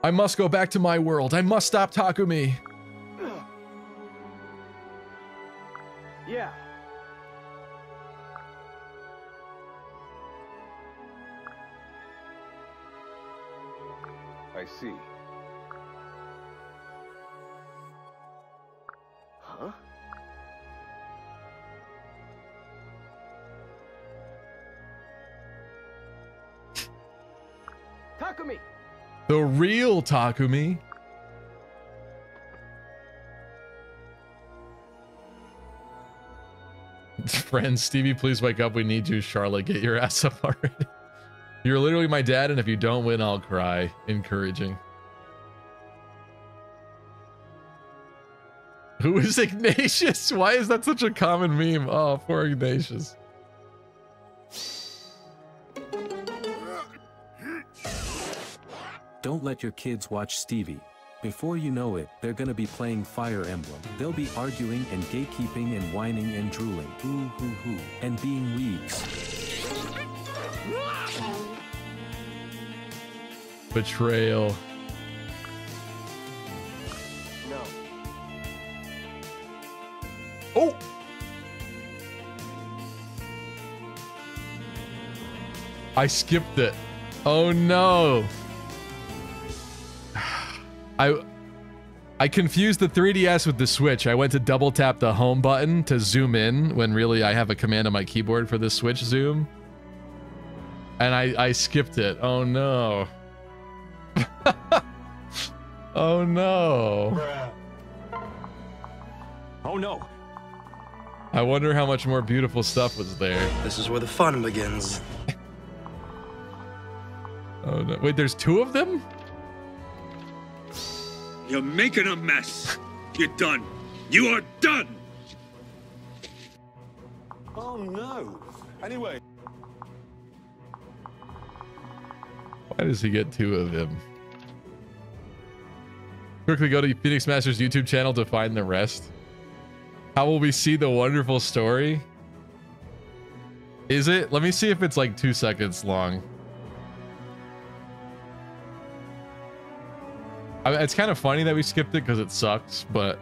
I must go back to my world. I must stop Takumi. Yeah. I see. Takumi! The real Takumi. Friends, Stevie, please wake up. We need you. Charlotte, get your ass up already. You're literally my dad, and if you don't win, I'll cry. Encouraging. Who is Ignatius? Why is that such a common meme? Oh, poor Ignatius. Don't let your kids watch Stevie. Before you know it, they're gonna be playing Fire Emblem. They'll be arguing and gatekeeping and whining and drooling. Ooh hoo hoo. And being weebs. Betrayal. No. Oh! I skipped it. Oh no. I I confused the 3DS with the Switch. I went to double tap the home button to zoom in when really I have a command on my keyboard for the Switch zoom. And I I skipped it. Oh no. oh no. Oh no. I wonder how much more beautiful stuff was there. This is where the fun begins. Oh no. Wait, there's two of them? You're making a mess. You're done. You are done. Oh no. Anyway. Why does he get two of him? Quickly go to Phoenix Masters YouTube channel to find the rest. How will we see the wonderful story? Is it? Let me see if it's like two seconds long. I mean, it's kind of funny that we skipped it because it sucks, but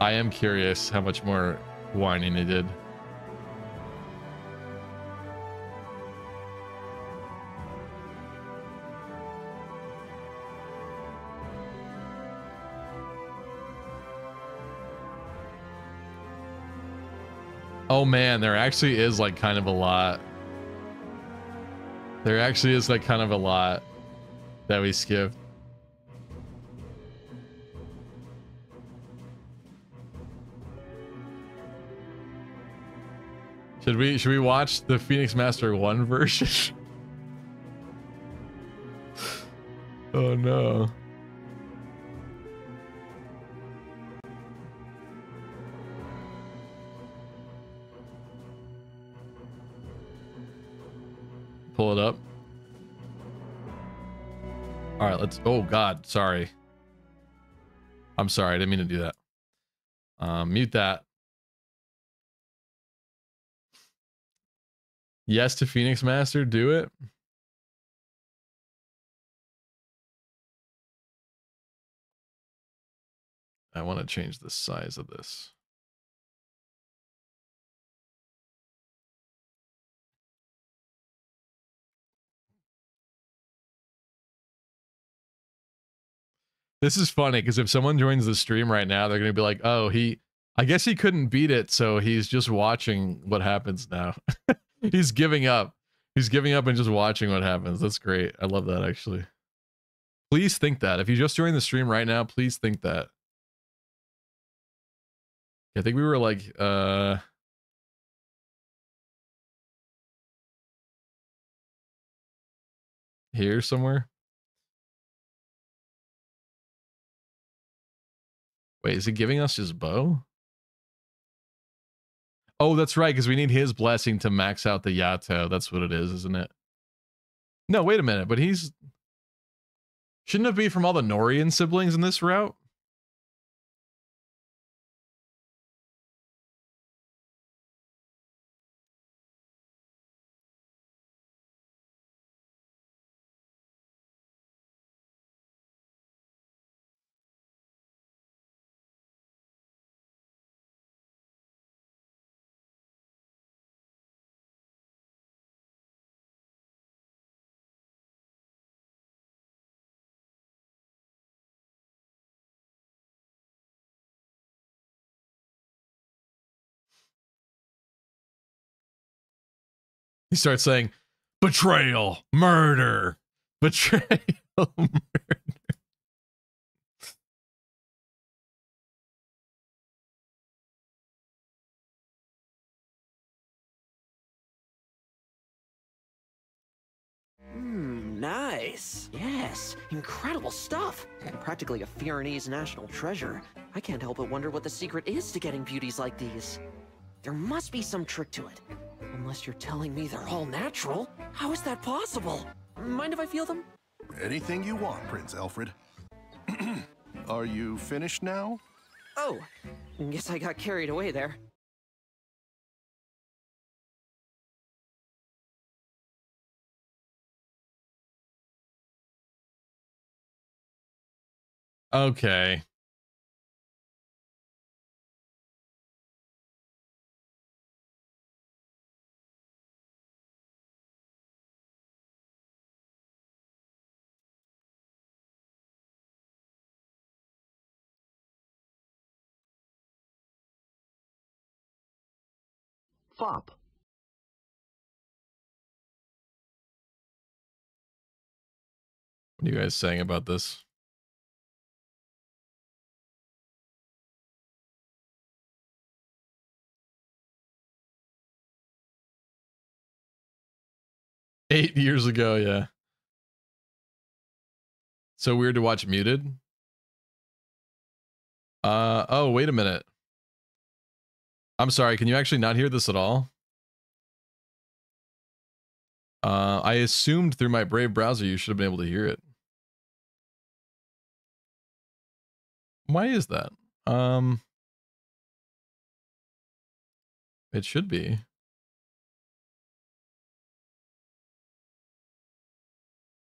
I am curious how much more whining it did. Oh man, there actually is like kind of a lot. There actually is like kind of a lot that we skipped. Should we should we watch the Phoenix Master 1 version? oh no. Pull it up. All right, let's. Oh God, sorry. I'm sorry, I didn't mean to do that. Um, mute that. Yes to Phoenix Master, do it. I want to change the size of this. This is funny because if someone joins the stream right now, they're going to be like, oh, he, I guess he couldn't beat it. So he's just watching what happens now. he's giving up. He's giving up and just watching what happens. That's great. I love that actually. Please think that. If you just joined the stream right now, please think that. I think we were like, uh, here somewhere. Wait, is he giving us his bow? Oh, that's right, because we need his blessing to max out the Yato. That's what it is, isn't it? No, wait a minute, but he's... Shouldn't it be from all the Nohrian siblings in this route? He starts saying, betrayal, murder, betrayal, murder. Hmm, nice. Yes, incredible stuff. Practically a Firenese national treasure. I can't help but wonder what the secret is to getting beauties like these. There must be some trick to it. Unless you're telling me they're all natural. How is that possible? Mind if I feel them? Anything you want, Prince Alfred. Are you finished now? Oh, guess I got carried away there. Okay. Fop. What are you guys saying about this? Eight years ago, yeah. So weird to watch muted. Uh oh, wait a minute. I'm sorry, can you actually not hear this at all? Uh, I assumed through my Brave browser you should have been able to hear it. Why is that? Um, It should be.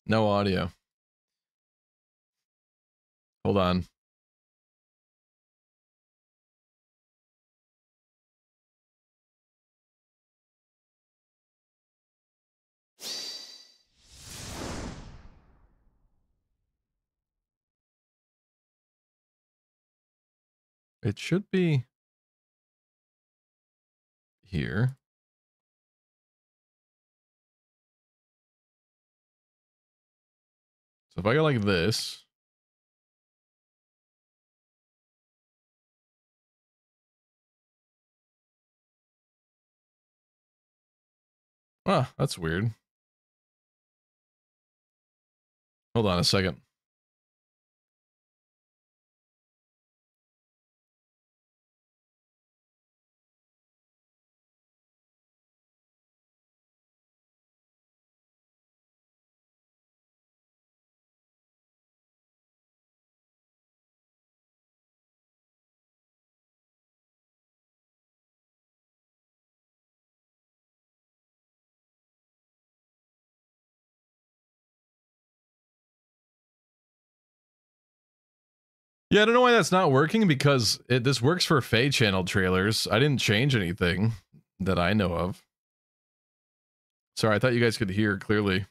No audio. Hold on. It should be here. So if I go like this, Ah, that's weird. Hold on a second. Yeah, I don't know why that's not working because it, this works for Fey channel trailers. I didn't change anything that I know of. Sorry, I thought you guys could hear clearly.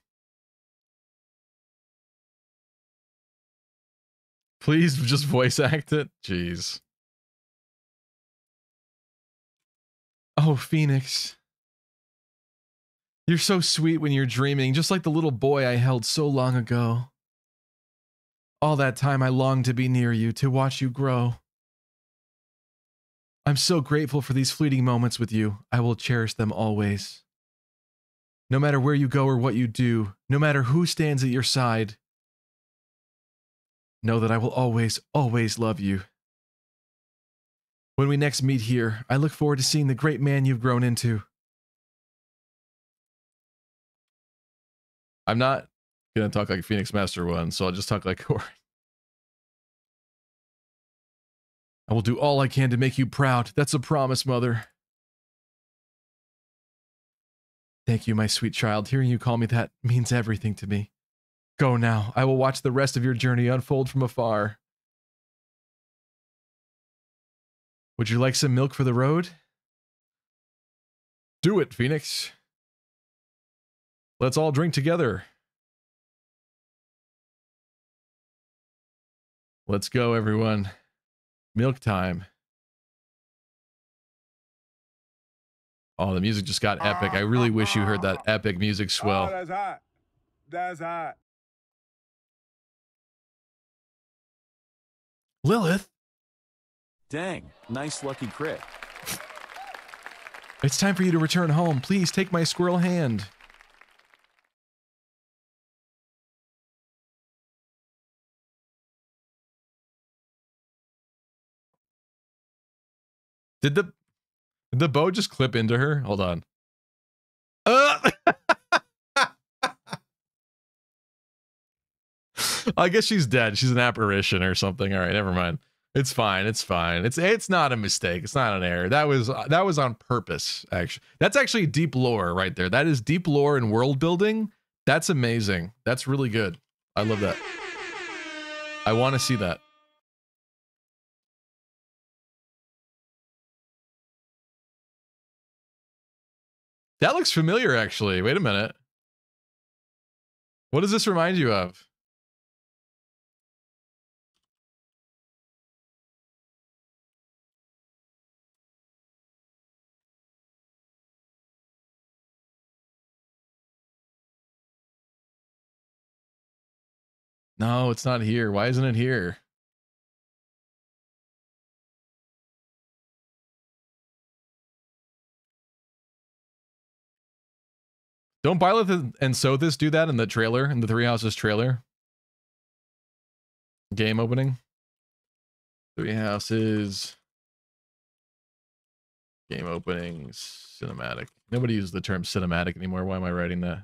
Please just voice act it. Jeez. Oh, Phoenix. You're so sweet when you're dreaming, just like the little boy I held so long ago. All that time I longed to be near you, to watch you grow. I'm so grateful for these fleeting moments with you. I will cherish them always. No matter where you go or what you do, no matter who stands at your side, know that I will always, always love you. When we next meet here, I look forward to seeing the great man you've grown into. I'm not gonna talk like Phoenix Master one, so I'll just talk like Corrin. I will do all I can to make you proud. That's a promise, mother. Thank you, my sweet child. Hearing you call me that means everything to me. Go now. I will watch the rest of your journey unfold from afar. Would you like some milk for the road? Do it, Phoenix. Let's all drink together. Let's go, everyone. Milk time. Oh, the music just got epic. I really wish you heard that ah. epic music Oh, swell. that's hot. That's hot. Lilith, Dang, nice lucky crit. it's time for you to return home. Please take my squirrel hand. Did the did the bow just clip into her? Hold on. Uh! I guess she's dead. She's an apparition or something. All right, never mind. It's fine. It's fine. It's it's not a mistake. It's not an error. That was that was on purpose. Actually, that's actually deep lore right there. That is deep lore and world building. That's amazing. That's really good. I love that. I want to see that. That looks familiar, actually. Wait a minute. What does this remind you of? No, it's not here. Why isn't it here? Don't Byleth and Sothis do that in the trailer, in the Three Houses trailer? Game opening? Three Houses. Game opening, cinematic. Nobody uses the term cinematic anymore. Why am I writing that?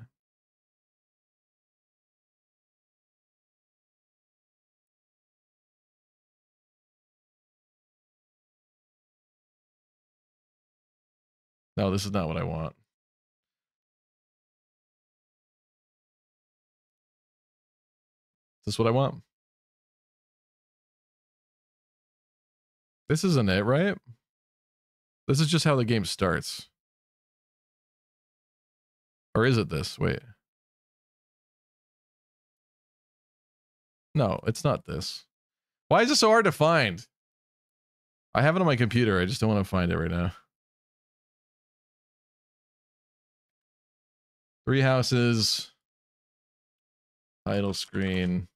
No, this is not what I want. Is this what I want? This isn't it, right? This is just how the game starts. Or is it this? Wait. No, it's not this. Why is it so hard to find? I have it on my computer. I just don't want to find it right now. Three houses. Title screen.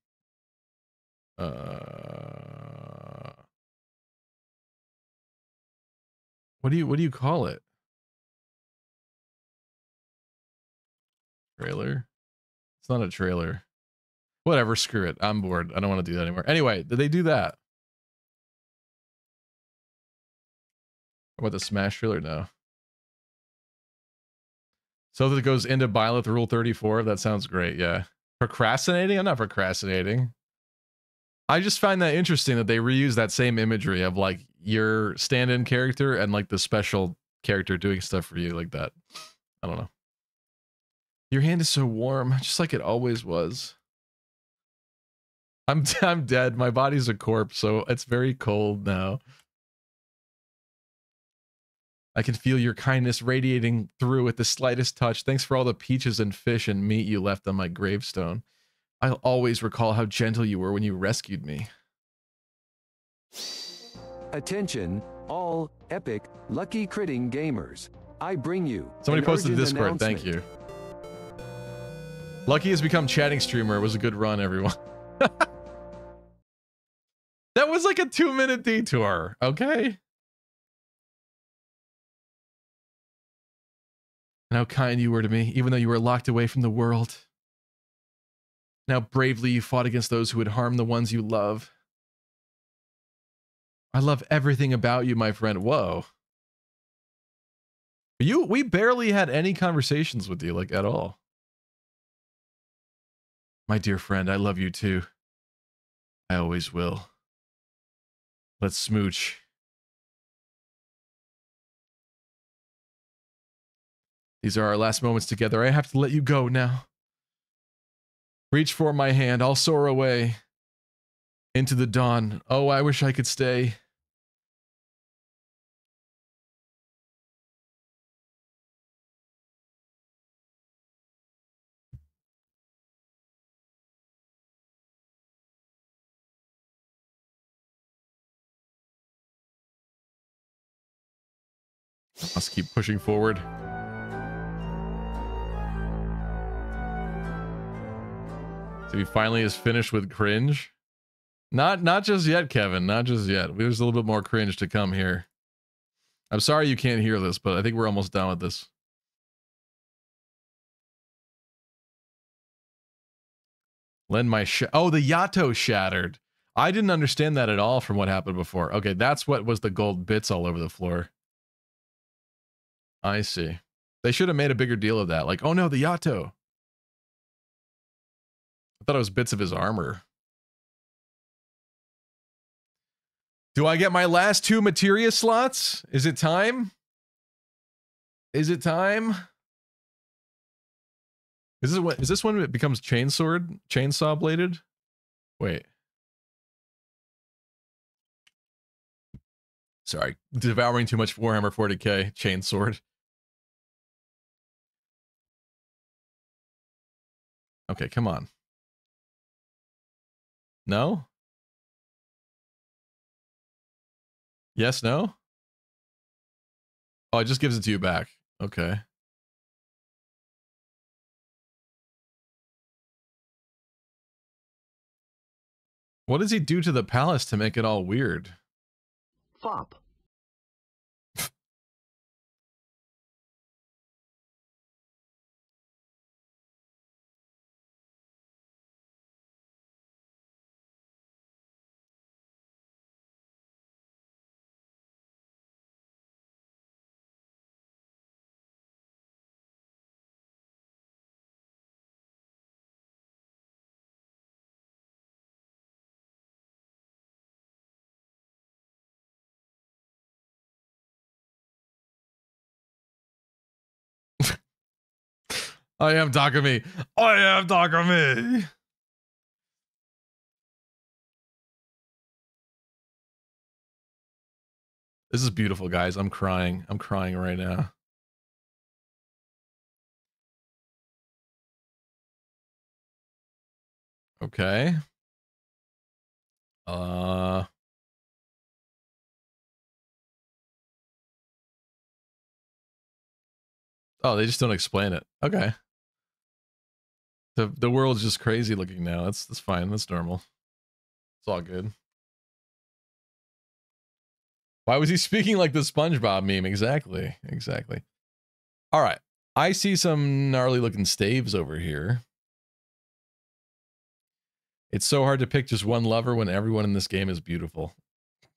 Uh What do you what do you call it? Trailer? It's not a trailer. Whatever, screw it. I'm bored. I don't want to do that anymore. Anyway, did they do that? How about the Smash trailer? No. So that it goes into Byleth Rule 34. That sounds great. Yeah. Procrastinating? I'm not procrastinating. I just find that interesting that they reuse that same imagery of like your stand-in character and like the special character doing stuff for you like that. I don't know. Your hand is so warm, just like it always was. I'm I'm dead. My body's a corpse, so it's very cold now. I can feel your kindness radiating through with the slightest touch. Thanks for all the peaches and fish and meat you left on my gravestone. I'll always recall how gentle you were when you rescued me. Attention, all epic, lucky critting gamers. I bring you. Somebody posted Discord. Thank you. Lucky has become chatting streamer. It was a good run, everyone. that was like a two minute detour. Okay. And how kind you were to me, even though you were locked away from the world. And how bravely you fought against those who would harm the ones you love. I love everything about you, my friend. Whoa. You we barely had any conversations with you like at all. My dear friend, I love you too. I always will. Let's smooch. These are our last moments together. I have to let you go now. Reach for my hand. I'll soar away into the dawn. Oh, I wish I could stay. Must keep pushing forward. So he finally is finished with cringe. Not not just yet, Kevin. Not just yet. There's a little bit more cringe to come here. I'm sorry you can't hear this, but I think we're almost done with this. Lend my sh- Oh, the Yato shattered. I didn't understand that at all from what happened before. Okay, that's what was the gold bits all over the floor. I see. They should have made a bigger deal of that. Like, oh no, the Yato. I thought it was bits of his armor. Do I get my last two materia slots? Is it time? Is it time? Is this what is this when it becomes chainsword, chainsaw bladed? Wait. Sorry, devouring too much Warhammer 40k chainsword. Okay, come on. No? Yes, no? Oh, it just gives it to you back. Okay. What does he do to the palace to make it all weird? Fop. I am Takumi. I am Takumi. This is beautiful, guys. I'm crying. I'm crying right now. Okay. Uh Oh, they just don't explain it. Okay. The the world's just crazy looking now. That's that's fine. That's normal. It's all good. Why was he speaking like the SpongeBob meme? Exactly. Exactly. All right. I see some gnarly looking staves over here. It's so hard to pick just one lover when everyone in this game is beautiful.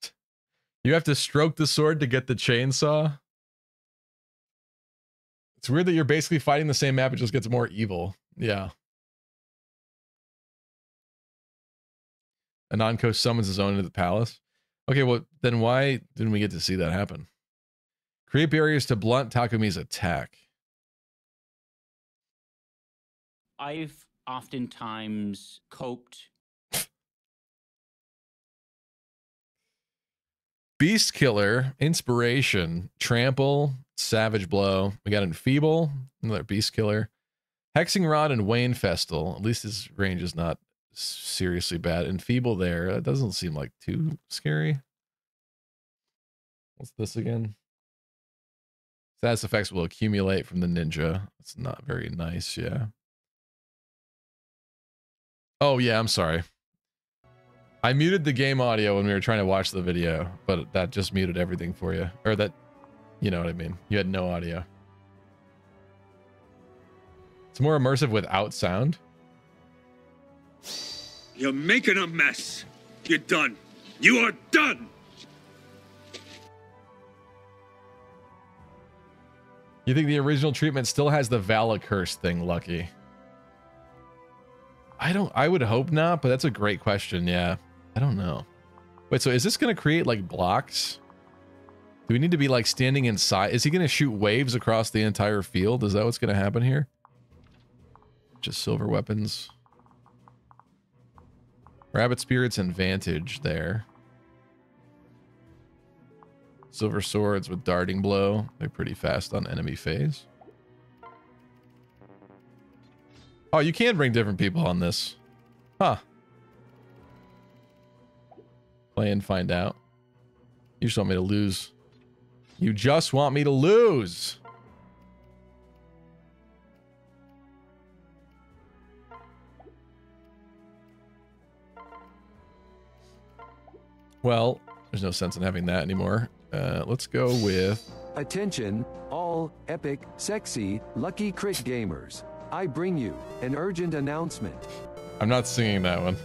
You have to stroke the sword to get the chainsaw. It's weird that you're basically fighting the same map, it just gets more evil. Yeah. Anankos summons his own into the palace. Okay, well, then why didn't we get to see that happen? Create barriers to blunt Takumi's attack. I've oftentimes coped. Beast Killer, Inspiration, Trample, Savage Blow. We got Enfeeble, another Beast Killer. Hexing Rod and Wane Festal. At least his range is not seriously bad. Enfeeble there. That doesn't seem like too scary. What's this again? Status effects will accumulate from the ninja. It's not very nice, yeah. Oh, yeah, I'm sorry. I muted the game audio when we were trying to watch the video, but that just muted everything for you. Or that, you know what I mean. You had no audio. It's more immersive without sound. You're making a mess. You're done. You are done. You think the original treatment still has the Valla curse thing, Lucky? I don't I would hope not, but that's a great question. Yeah. I don't know. Wait, so is this going to create like blocks? Do we need to be like standing inside? Is he going to shoot waves across the entire field? Is that what's going to happen here? Just silver weapons. Rabbit spirits and vantage there. Silver swords with darting blow. They're pretty fast on enemy phase. Oh, you can bring different people on this. Huh. Play and find out. You just want me to lose. You just want me to lose. Well, there's no sense in having that anymore. Uh, let's go with... Attention, all epic, sexy, lucky crit gamers. I bring you an urgent announcement. I'm not singing that one.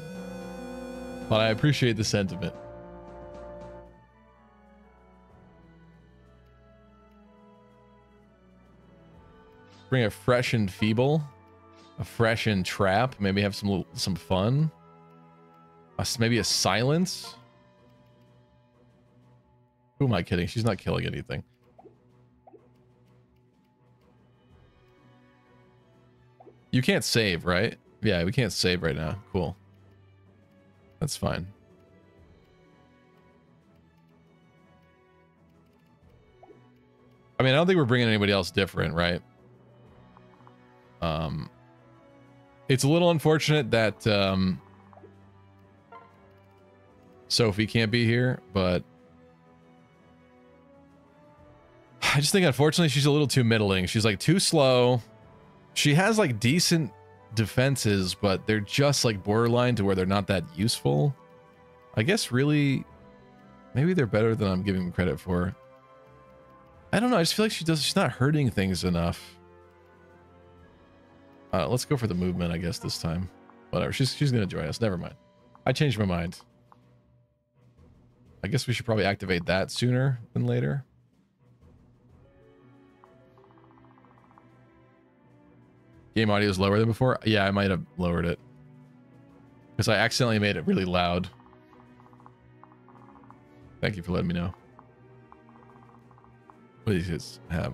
But I appreciate the sentiment. Bring a fresh Enfeeble, a fresh Entrap. Maybe have some some fun. Uh, maybe a silence. Who am I kidding? She's not killing anything. You can't save, right? Yeah, we can't save right now. Cool. That's fine. I mean, I don't think we're bringing anybody else different, right? Um, it's a little unfortunate that um, Sophie can't be here, but I just think unfortunately she's a little too middling. She's like too slow. She has like decent defenses, but they're just like borderline to where they're not that useful. I guess really, maybe they're better than I'm giving them credit for. I don't know. I just feel like she does. She's not hurting things enough. Uh, let's go for the movement, I guess this time. Whatever. She's she's gonna join us. Never mind. I changed my mind. I guess we should probably activate that sooner than later. Game audio is lower than before? Yeah, I might have lowered it. Because I accidentally made it really loud. Thank you for letting me know. What do guys have?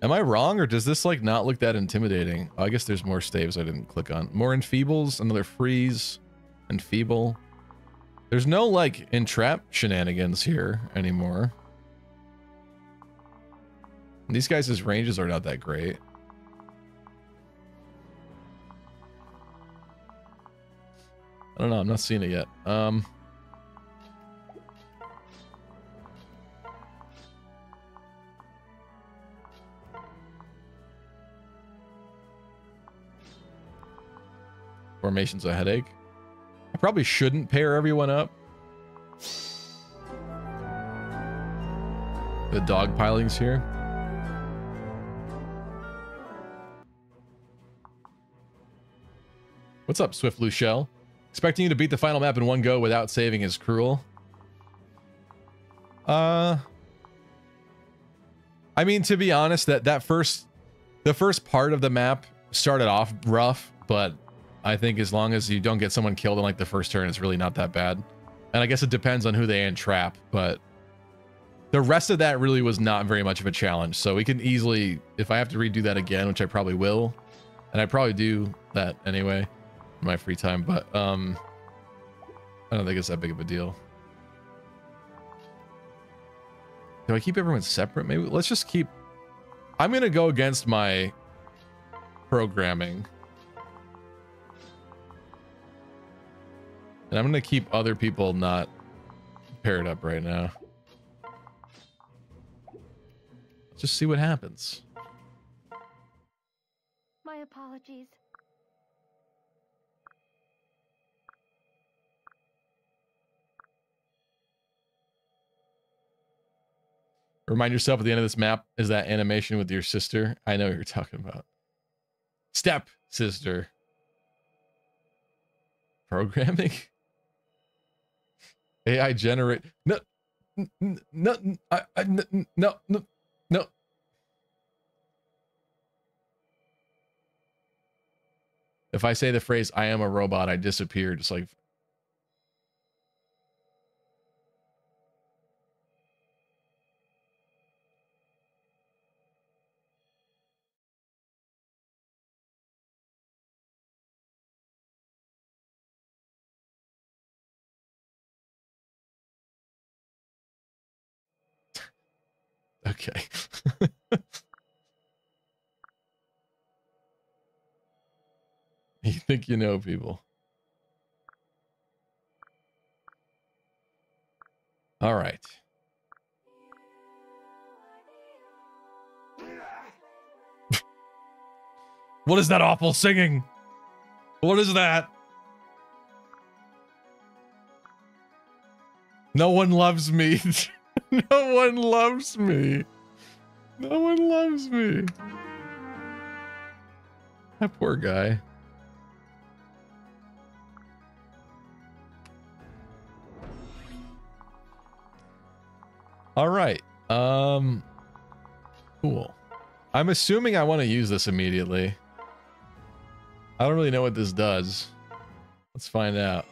Am I wrong or does this like not look that intimidating? Oh, I guess there's more staves I didn't click on. More enfeebles, another freeze, enfeeble. There's no like entrap shenanigans here anymore. These guys' ranges are not that great. I don't know. I'm not seeing it yet. Um, formation's a headache. I probably shouldn't pair everyone up. The dog pilings here. What's up, Swift Lushell? Expecting you to beat the final map in one go without saving is cruel. Uh, I mean, to be honest, that that first, the first part of the map started off rough, but I think as long as you don't get someone killed in like the first turn, it's really not that bad. And I guess it depends on who they entrap, but the rest of that really was not very much of a challenge. So we can easily, if I have to redo that again, which I probably will, and I probably do that anyway my free time, but um, I don't think it's that big of a deal. Do I keep everyone separate? Maybe let's just keep. I'm gonna go against my programming. And I'm to keep other people not paired up right now. Just see what happens. My apologies. Remind yourself at the end of this map is that animation with your sister. I know what you're talking about. Step sister. Programming? AI generate. No, no, no, I, I, no, no, no. If I say the phrase "I am a robot," I disappear. Just like Okay. you think you know people. All right. what is that awful singing? What is that? No one loves me. no one loves me. No one loves me. That poor guy. All right. Um cool. I'm assuming I want to use this immediately. I don't really know what this does. Let's find out.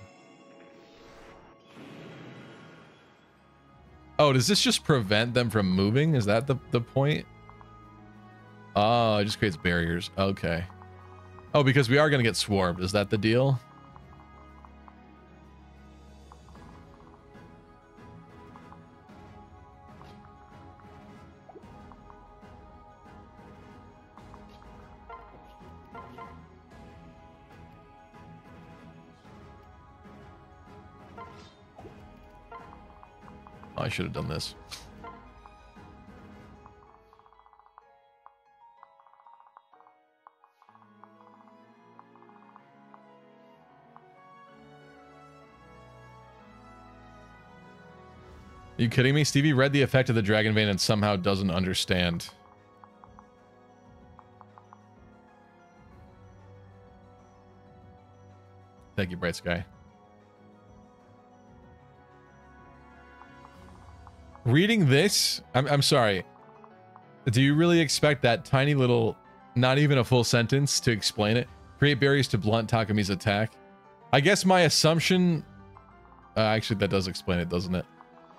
Oh, does this just prevent them from moving? Is that the, the point? Oh, it just creates barriers. Okay. Oh, because we are going to get swarmed. Is that the deal? I should have done this. Are you kidding me? Stevie read the effect of the Dragon Vein and somehow doesn't understand. Thank you, Bright Sky. Reading this, I'm, I'm sorry. Do you really expect that tiny little, not even a full sentence to explain it? Create barriers to blunt Takumi's attack. I guess my assumption, uh, actually that does explain it, doesn't it?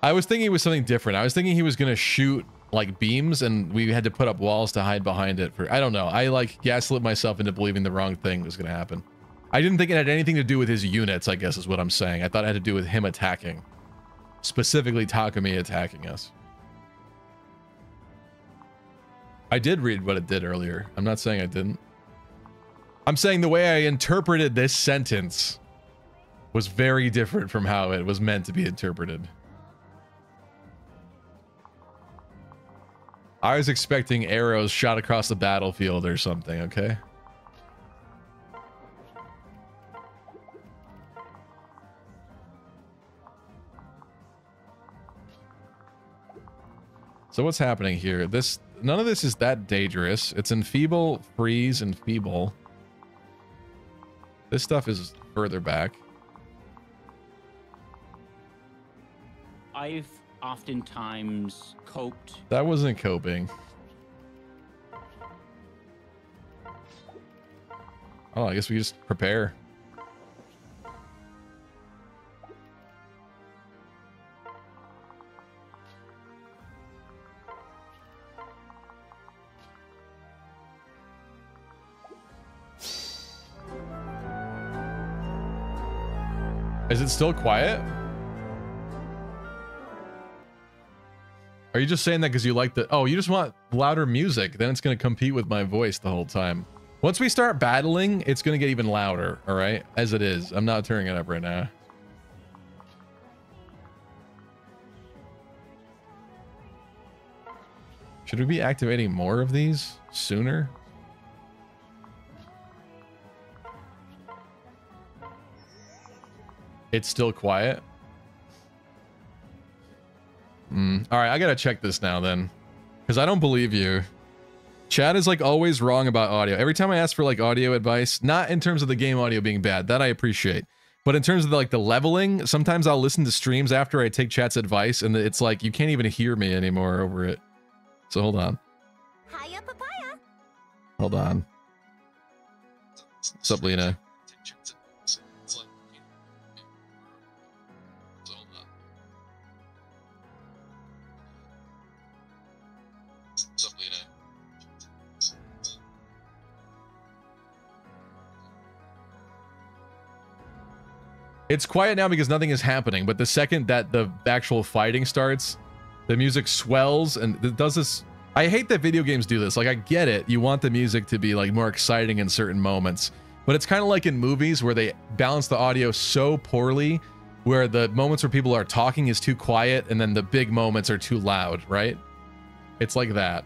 I was thinking it was something different. I was thinking he was going to shoot like beams and we had to put up walls to hide behind it for I don't know. I like gaslit myself into believing the wrong thing was going to happen. I didn't think it had anything to do with his units, I guess is what I'm saying. I thought it had to do with him attacking. Specifically Takumi attacking us. I did read what it did earlier. I'm not saying I didn't. I'm saying the way I interpreted this sentence was very different from how it was meant to be interpreted. I was expecting arrows shot across the battlefield or something, okay? So what's happening here? This none of this is that dangerous. It's enfeeble, freeze, and feeble. This stuff is further back. I've oftentimes coped. That wasn't coping. Oh, I guess we just prepare. Is it still quiet? Are you just saying that because you like the... Oh, you just want louder music. Then it's going to compete with my voice the whole time. Once we start battling, it's going to get even louder, all right? As it is. I'm not turning it up right now. Should we be activating more of these sooner? It's still quiet. Mm. All right, I gotta check this now then, because I don't believe you. Chad is like always wrong about audio. Every time I ask for like audio advice, not in terms of the game audio being bad, that I appreciate, but in terms of the, like the leveling, sometimes I'll listen to streams after I take chat's advice, and it's like you can't even hear me anymore over it. So hold on. Hiya, papaya. Hold on. What's up, Lena? It's quiet now because nothing is happening, but the second that the actual fighting starts, the music swells and it does this. I hate that video games do this. Like, I get it. You want the music to be like more exciting in certain moments, but it's kind of like in movies where they balance the audio so poorly where the moments where people are talking is too quiet and then the big moments are too loud, right? It's like that.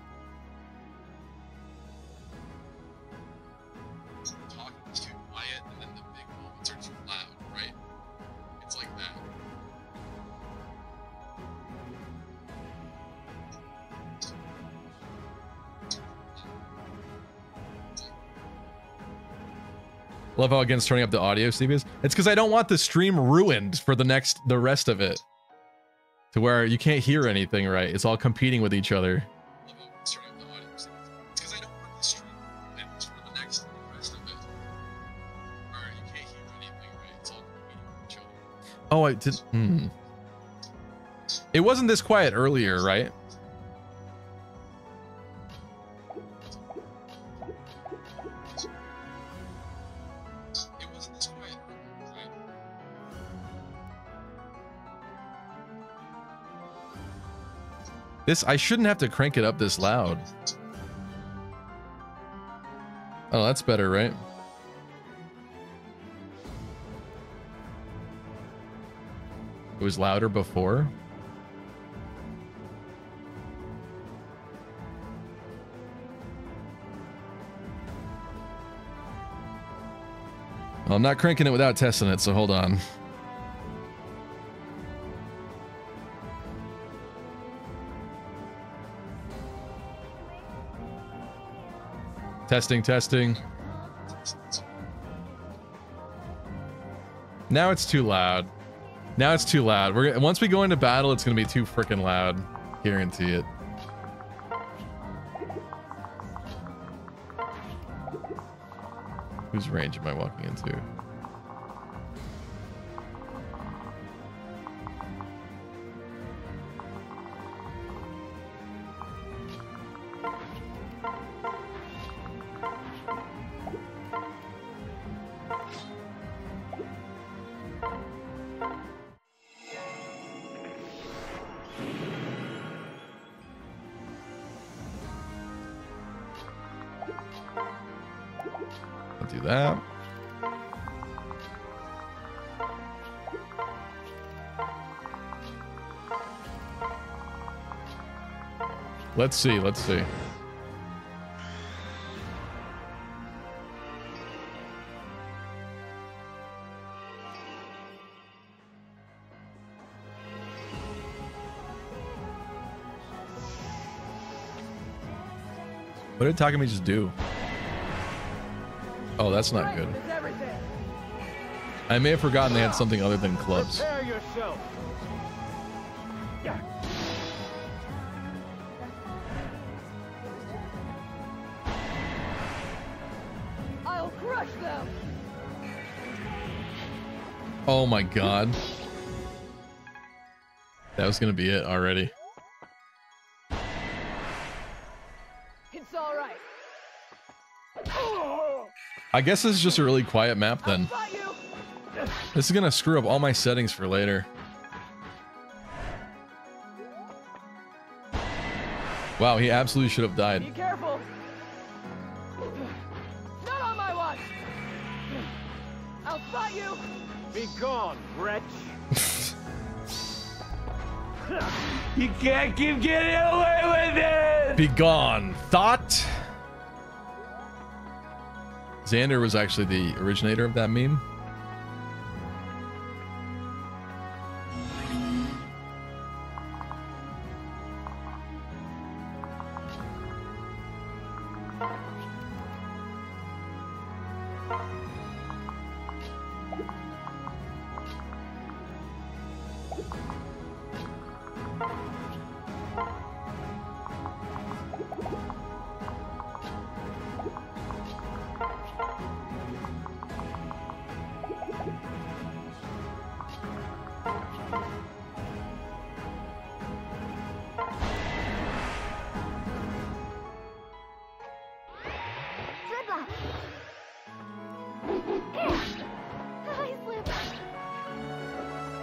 Love how against turning up the audio, Steve. It's because I don't want the stream ruined for the next, the rest of it. To where you can't hear anything right. It's all competing with each other. Oh, I did. Hmm. It wasn't this quiet earlier, right? This, I shouldn't have to crank it up this loud. Oh, that's better, right? It was louder before. Well, I'm not cranking it without testing it, so hold on. Testing, testing. Now it's too loud. Now it's too loud. We're once we go into battle, it's gonna be too freaking loud. Guarantee it. Whose range am I walking into? Let's see, let's see. What did Takumi just do? Oh, that's not good. I may have forgotten they had something other than clubs. Oh my god. That was gonna be it already. It's all right. I guess this is just a really quiet map then. This is gonna screw up all my settings for later. Wow, he absolutely should have died. Be careful. Gone, wretch. you can't keep getting away with it. Be gone, thought. Xander was actually the originator of that meme. Dribble. I slipped.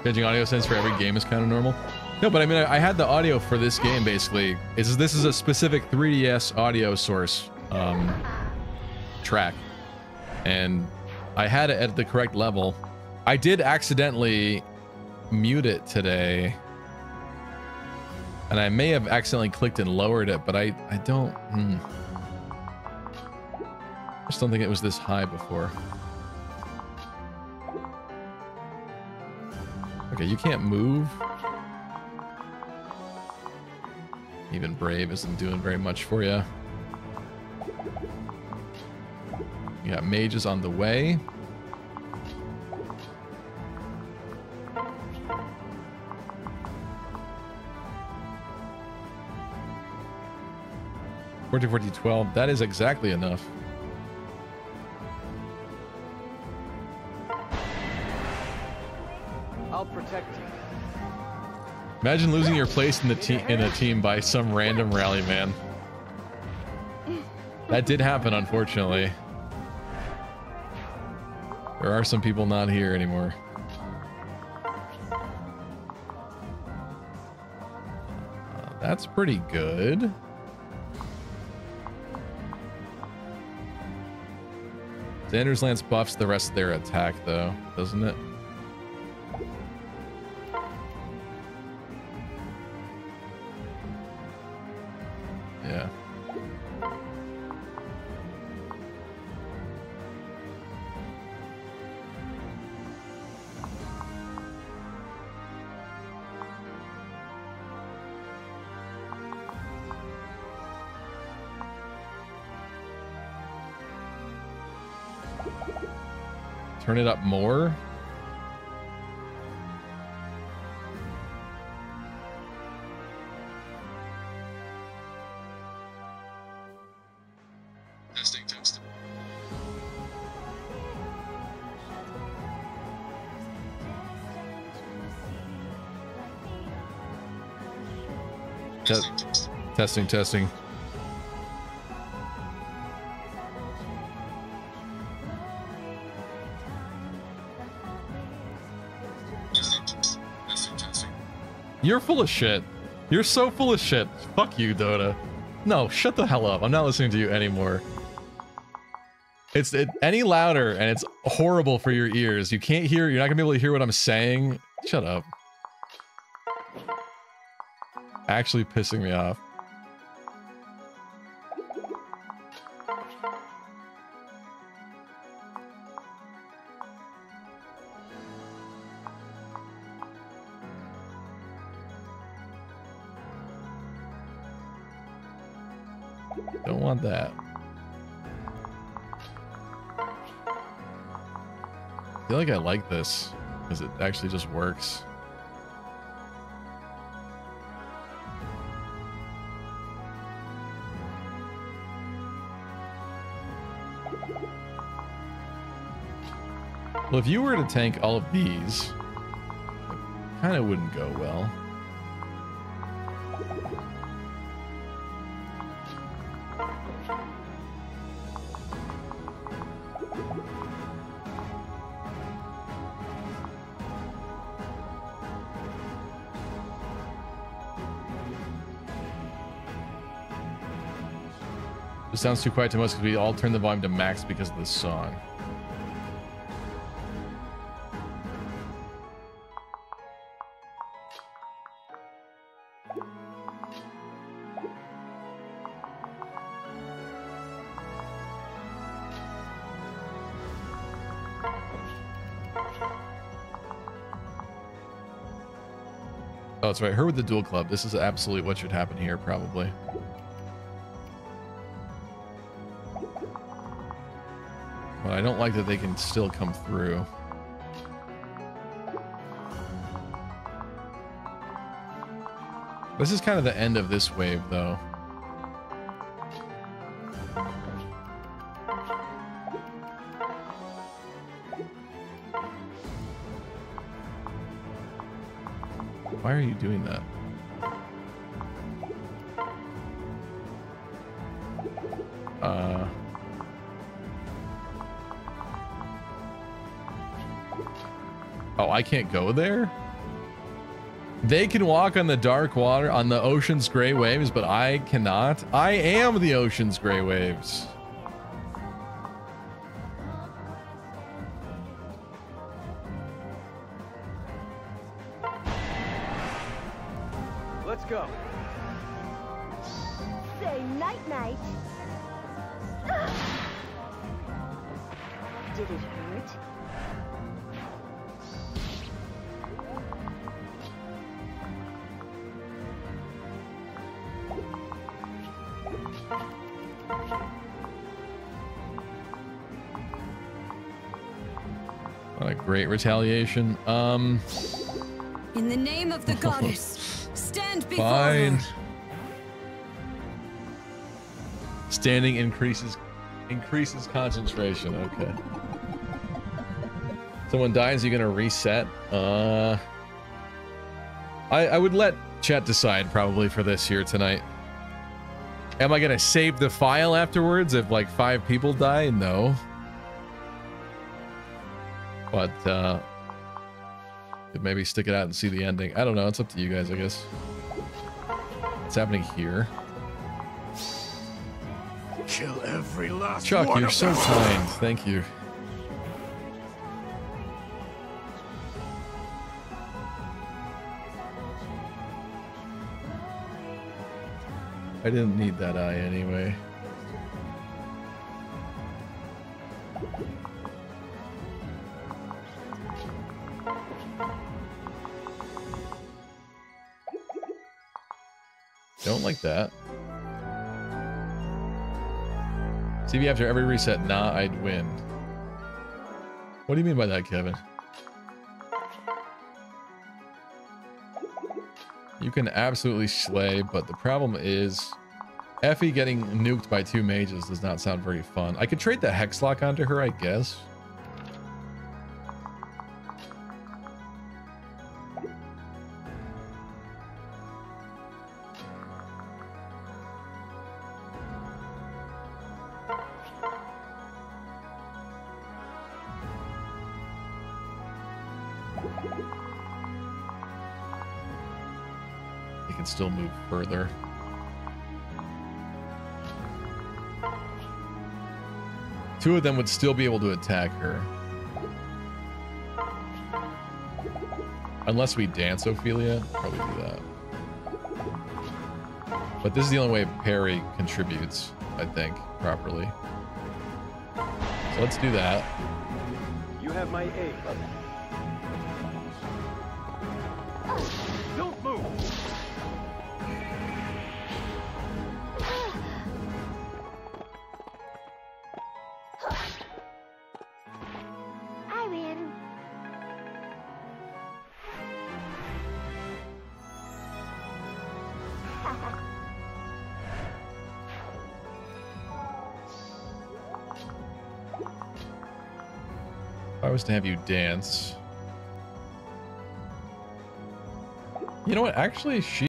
Changing audio sense for every game is kind of normal. No, but I mean, I, I had the audio for this game basically. Is this is a specific 3DS audio source um, track, and I had it at the correct level. I did accidentally mute it today, and I may have accidentally clicked and lowered it, but I I don't. Hmm. I just don't think it was this high before. Okay, you can't move. Even Brave isn't doing very much for you. You got mages on the way. Forty, forty, twelve. That is exactly enough. Imagine losing your place in the team in a team by some random rally man. That did happen, unfortunately. There are some people not here anymore. Uh, that's pretty good. Xander's Lance buffs the rest of their attack, though, doesn't it? It up more. Testing, testing. Te- testing, testing. You're full of shit. You're so full of shit. Fuck you, Dota. No, shut the hell up. I'm not listening to you anymore. It's it, any louder and it's horrible for your ears. You can't hear. You're not gonna be able to hear what I'm saying. Shut up. Actually pissing me off. Like this because it actually just works. Well, if you were to tank all of these, it kind of wouldn't go well. Sounds too quiet to us because we all turned the volume to max because of this song. Oh, that's right. Her with the dual club. This is absolutely what should happen here, probably. I don't like that they can still come through. This is kind of the end of this wave, though. Why are you doing that? I can't go there? They can walk on the dark water, on the ocean's gray waves, but I cannot. I am the ocean's gray waves. Retaliation. Um, In the name of the goddess, stand before fine. her. Standing increases increases concentration. Okay. Someone dies, you're gonna reset. Uh, I I would let chat decide probably for this here tonight. Am I gonna save the file afterwards if like five people die? No. But uh, could maybe stick it out and see the ending. I don't know. It's up to you guys, I guess. What's happening here? Kill every last Chuck, you're so kind. Thank you. I didn't need that eye anyway. Like that. CV after every reset, nah, I'd win. What do you mean by that, Kevin? You can absolutely slay, but the problem is Effie getting nuked by two mages does not sound very fun. I could trade the Hexlock onto her, I guess. Further. Two of them would still be able to attack her. Unless we dance Ophelia, probably do that. But this is the only way Peri contributes, I think, properly. So let's do that. You have my aid. Don't Have you dance. You know what? Actually, she